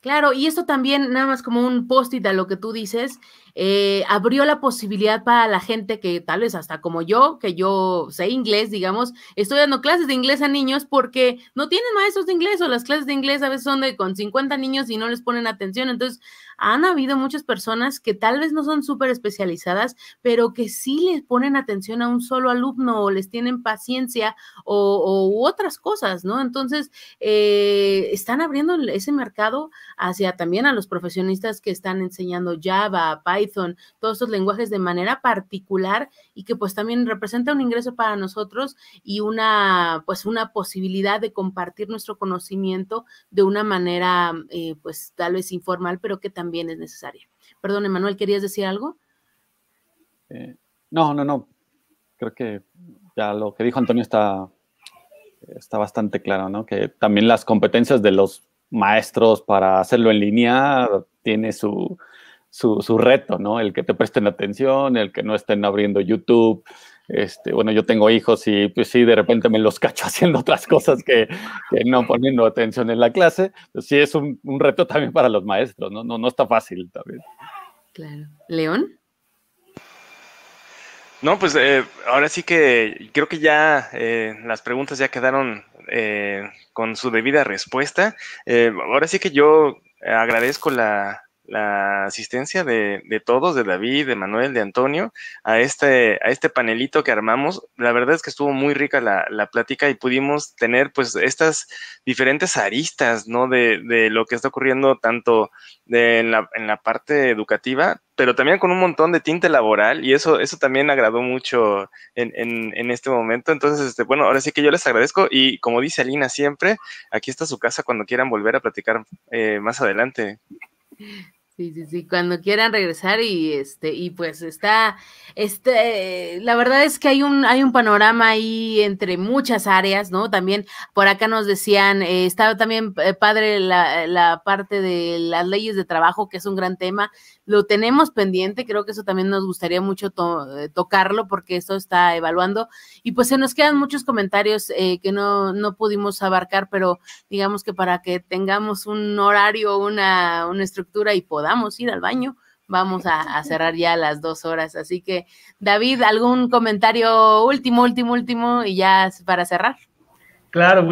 Claro, y esto también, nada más como un post-it a lo que tú dices, eh, abrió la posibilidad para la gente que tal vez hasta como yo, que yo sé inglés, digamos, estoy dando clases de inglés a niños porque no tienen maestros de inglés o las clases de inglés a veces son de con 50 niños y no les ponen atención. Entonces, han habido muchas personas que tal vez no son súper especializadas, pero que sí les ponen atención a un solo alumno o les tienen paciencia o, otras cosas, ¿no? Entonces, eh, están abriendo ese mercado hacia también a los profesionistas que están enseñando Java, Python, Python, todos estos lenguajes de manera particular y que pues también representa un ingreso para nosotros y una pues una posibilidad de compartir nuestro conocimiento de una manera eh, pues tal vez informal, pero que también es necesaria. Perdón, Emanuel, ¿querías decir algo? Eh, no, no, no. Creo que ya lo que dijo Antonio está, está bastante claro, ¿no? Que también las competencias de los maestros para hacerlo en línea tiene su, su, reto, ¿no? El que te presten atención, el que no estén abriendo YouTube. Este, bueno, yo tengo hijos y pues sí, de repente me los cacho haciendo otras cosas que, no poniendo atención en la clase. Pues sí, es un, reto también para los maestros, ¿no? No, no está fácil también. Claro. ¿León? No, pues eh, ahora sí que creo que ya eh, las preguntas ya quedaron eh, con su debida respuesta. ahora sí que yo agradezco la, la asistencia de, todos, de David, de Manuel, de Antonio, a este, a este panelito que armamos. La verdad es que estuvo muy rica la, la plática y pudimos tener pues estas diferentes aristas, ¿no? De, de lo que está ocurriendo tanto de, en, la, en la parte educativa, pero también con un montón de tinte laboral y eso, eso también agradó mucho en, en, en, este momento. Entonces, este, bueno, ahora sí que yo les agradezco y como dice Alina siempre, aquí está su casa cuando quieran volver a platicar eh, más adelante. Sí, sí, sí, cuando quieran regresar y este, y pues está, este, la verdad es que hay un, hay un panorama ahí entre muchas áreas, ¿no? También por acá nos decían, eh, también eh, padre la, la, parte de las leyes de trabajo, que es un gran tema, lo tenemos pendiente, creo que eso también nos gustaría mucho eh, tocarlo porque esto está evaluando y pues se nos quedan muchos comentarios eh, que no, no pudimos abarcar, pero digamos que para que tengamos un horario, una, una estructura y podamos ir al baño, vamos a, cerrar ya las dos horas. Así que, David, ¿algún comentario último, último, último y ya para cerrar? Claro,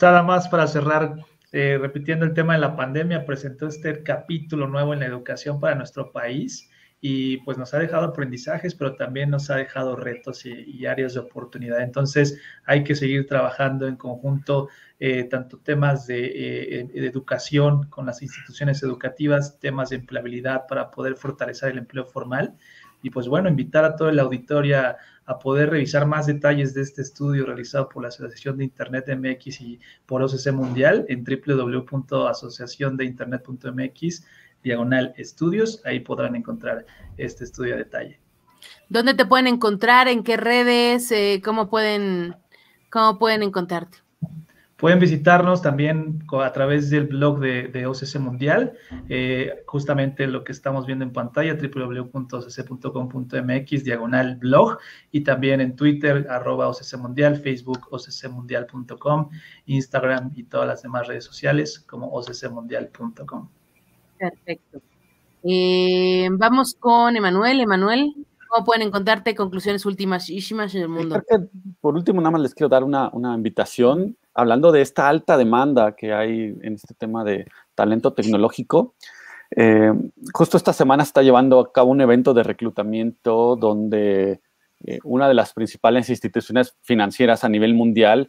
nada más para cerrar eh, repitiendo el tema de la pandemia, presentó este capítulo nuevo en la educación para nuestro país y pues nos ha dejado aprendizajes, pero también nos ha dejado retos y, áreas de oportunidad. Entonces hay que seguir trabajando en conjunto, eh, tanto temas de, eh, de, educación con las instituciones educativas, temas de empleabilidad para poder fortalecer el empleo formal. Y pues bueno, invitar a toda la auditoria a poder revisar más detalles de este estudio realizado por la Asociación de Internet MX y por OCC Mundial en www.asociaciondeinternet.mx diagonal estudios. Ahí podrán encontrar este estudio a detalle. ¿Dónde te pueden encontrar? ¿En qué redes? Eh, ¿Cómo pueden, cómo pueden encontrarte? Pueden visitarnos también a través del blog de, OCC Mundial, eh, justamente lo que estamos viendo en pantalla, www.occ.com.mx, diagonal blog, y también en Twitter, arroba OCC Mundial, Facebook, occmundial.com, Instagram y todas las demás redes sociales como occmundial.com. Perfecto. Eh, vamos con Emanuel. Emanuel, ¿cómo pueden encontrarte conclusiones últimas en el mundo? por último, nada más les quiero dar una, una invitación hablando de esta alta demanda que hay en este tema de talento tecnológico, eh, justo esta semana está llevando a cabo un evento de reclutamiento donde eh, una de las principales instituciones financieras a nivel mundial,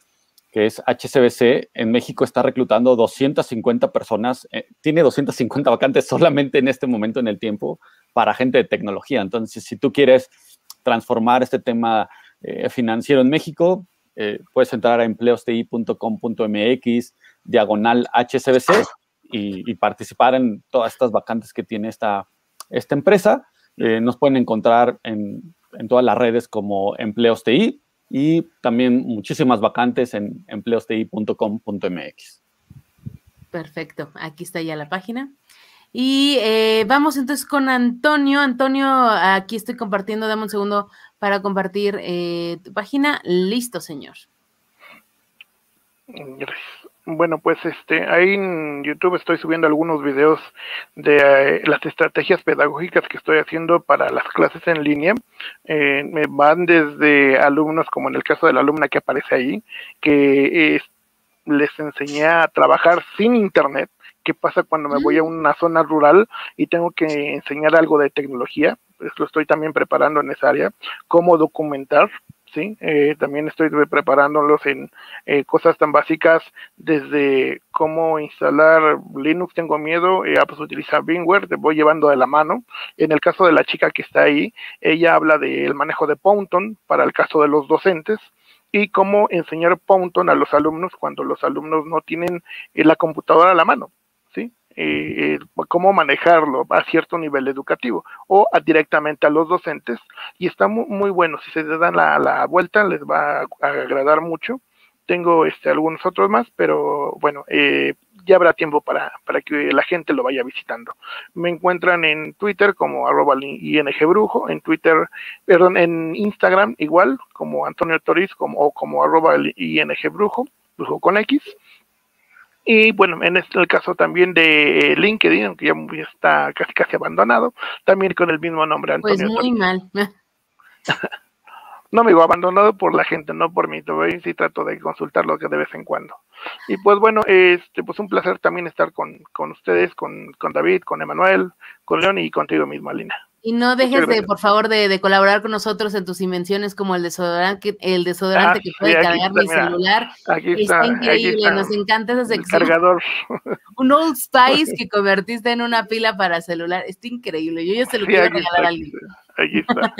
que es HCBC, en México está reclutando 250 personas, eh, tiene 250 vacantes solamente en este momento en el tiempo para gente de tecnología. Entonces, si tú quieres transformar este tema financiero en México, eh, puedes entrar a empleosti.com.mx, diagonal HCBC, y, participar en todas estas vacantes que tiene esta, esta empresa. Eh, nos pueden encontrar en, en, todas las redes como empleosti y también muchísimas vacantes en empleosti.com.mx. Perfecto, aquí está ya la página. Y eh, vamos entonces con Antonio. Antonio, aquí estoy compartiendo, dame un segundo para compartir eh, tu página. Listo, señor. Bueno, pues este, ahí en YouTube estoy subiendo algunos videos de eh, las estrategias pedagógicas que estoy haciendo para las clases en línea. Eh, me van desde alumnos, como en el caso de la alumna que aparece ahí, que les enseñé a trabajar sin internet. ¿Qué pasa cuando me voy a mm. una zona rural y tengo que enseñar algo de tecnología? Lo estoy también preparando en esa área, cómo documentar, ¿sí? Eh, también estoy preparándolos en eh, cosas tan básicas desde cómo instalar Linux, tengo miedo, eh, pues utilizar VMware, te voy llevando de la mano. En el caso de la chica que está ahí, ella habla del manejo de Ponton para el caso de los docentes y cómo enseñar Ponton a los alumnos cuando los alumnos no tienen eh, la computadora a la mano. Eh, cómo manejarlo a cierto nivel educativo o directamente a los docentes y está muy, bueno, si se dan la, vuelta les va a agradar mucho. Tengo este, algunos otros más, pero bueno, eh, ya habrá tiempo para, para que la gente lo vaya visitando. Me encuentran en Twitter como arroba ingbrujo, en Twitter, perdón, en Instagram igual, como Antonio Toriz, como, o como arroba ingbrujo, brujo con X y bueno, en este el caso también de LinkedIn, aunque ya está casi casi abandonado, también con el mismo nombre, Antonio. Pues muy mal. no me digo abandonado por la gente, no por mí. Todavía sí trato de consultarlo de vez en cuando. Y pues bueno, este, pues un placer también estar con, con ustedes, con, con David, con Emanuel, con León y contigo mismo, Alina. Y no dejes de, por favor, de, colaborar con nosotros en tus invenciones como el desodorante, el desodorante que puede cargar mi celular. Aquí está, increíble, nos encanta esa sección. Cargador. Un Old Spice que convertiste en una pila para celular. Está increíble. Yo ya se lo quiero regalar a alguien. Aquí está.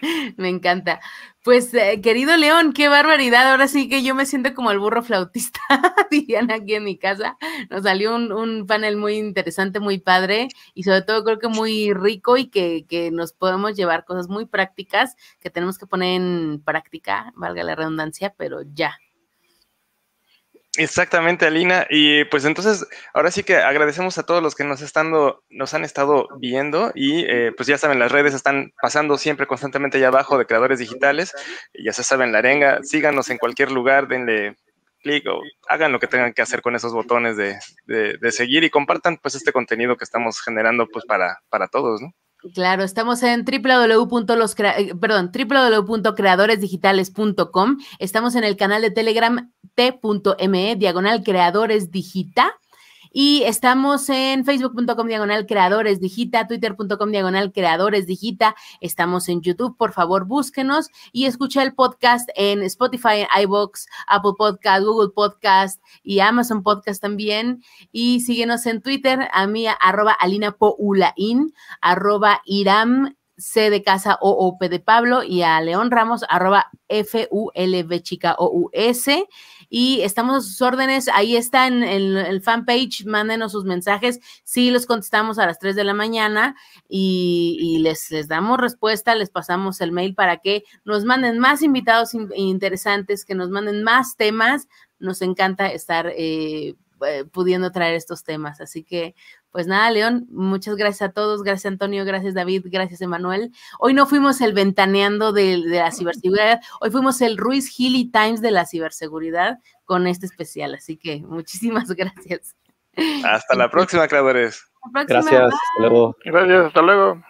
Me encanta. Pues, eh, querido León, qué barbaridad. Ahora sí que yo me siento como el burro flautista, dirían aquí en mi casa. Nos salió un, panel muy interesante, muy padre y sobre todo creo que muy rico y que, que, nos podemos llevar cosas muy prácticas que tenemos que poner en práctica, valga la redundancia, pero ya, Exactamente, Alina. Y pues entonces, ahora sí que agradecemos a todos los que nos, estando, nos han estado viendo y eh, pues ya saben, las redes están pasando siempre constantemente allá abajo de creadores digitales. Y ya se saben, la arenga, síganos en cualquier lugar, denle clic o hagan lo que tengan que hacer con esos botones de, de, seguir y compartan pues este contenido que estamos generando pues para, para todos, ¿no? Claro, estamos en www.los, eh, www.creadoresdigitales.com. Estamos en el canal de Telegram t.me, diagonal creadores digita. Y estamos en facebook.com diagonal creadores digita, twitter.com diagonal creadores digita. Estamos en YouTube, por favor, búsquenos y escucha el podcast en Spotify, iBox, Apple Podcast, Google Podcast y Amazon Podcast también. Y síguenos en Twitter, a mí, arroba Alina Poulain, arroba Iram C de casa o o P de Pablo y a León Ramos arroba F U L V chica O U S y estamos a sus órdenes. Ahí está en, el fanpage, mándenos sus mensajes. Sí, los contestamos a las 3 de la mañana y, les, les, damos respuesta, les pasamos el mail para que nos manden más invitados interesantes, que nos manden más temas. Nos encanta estar eh, eh, pudiendo traer estos temas. Así que pues nada, León, muchas gracias a todos, gracias Antonio, gracias David, gracias Emanuel. Hoy no fuimos el ventaneando de, la ciberseguridad, hoy fuimos el Ruiz Hilly Times de la ciberseguridad con este especial, así que muchísimas gracias. Hasta la próxima, creadores. Gracias, hasta luego. Gracias, hasta luego.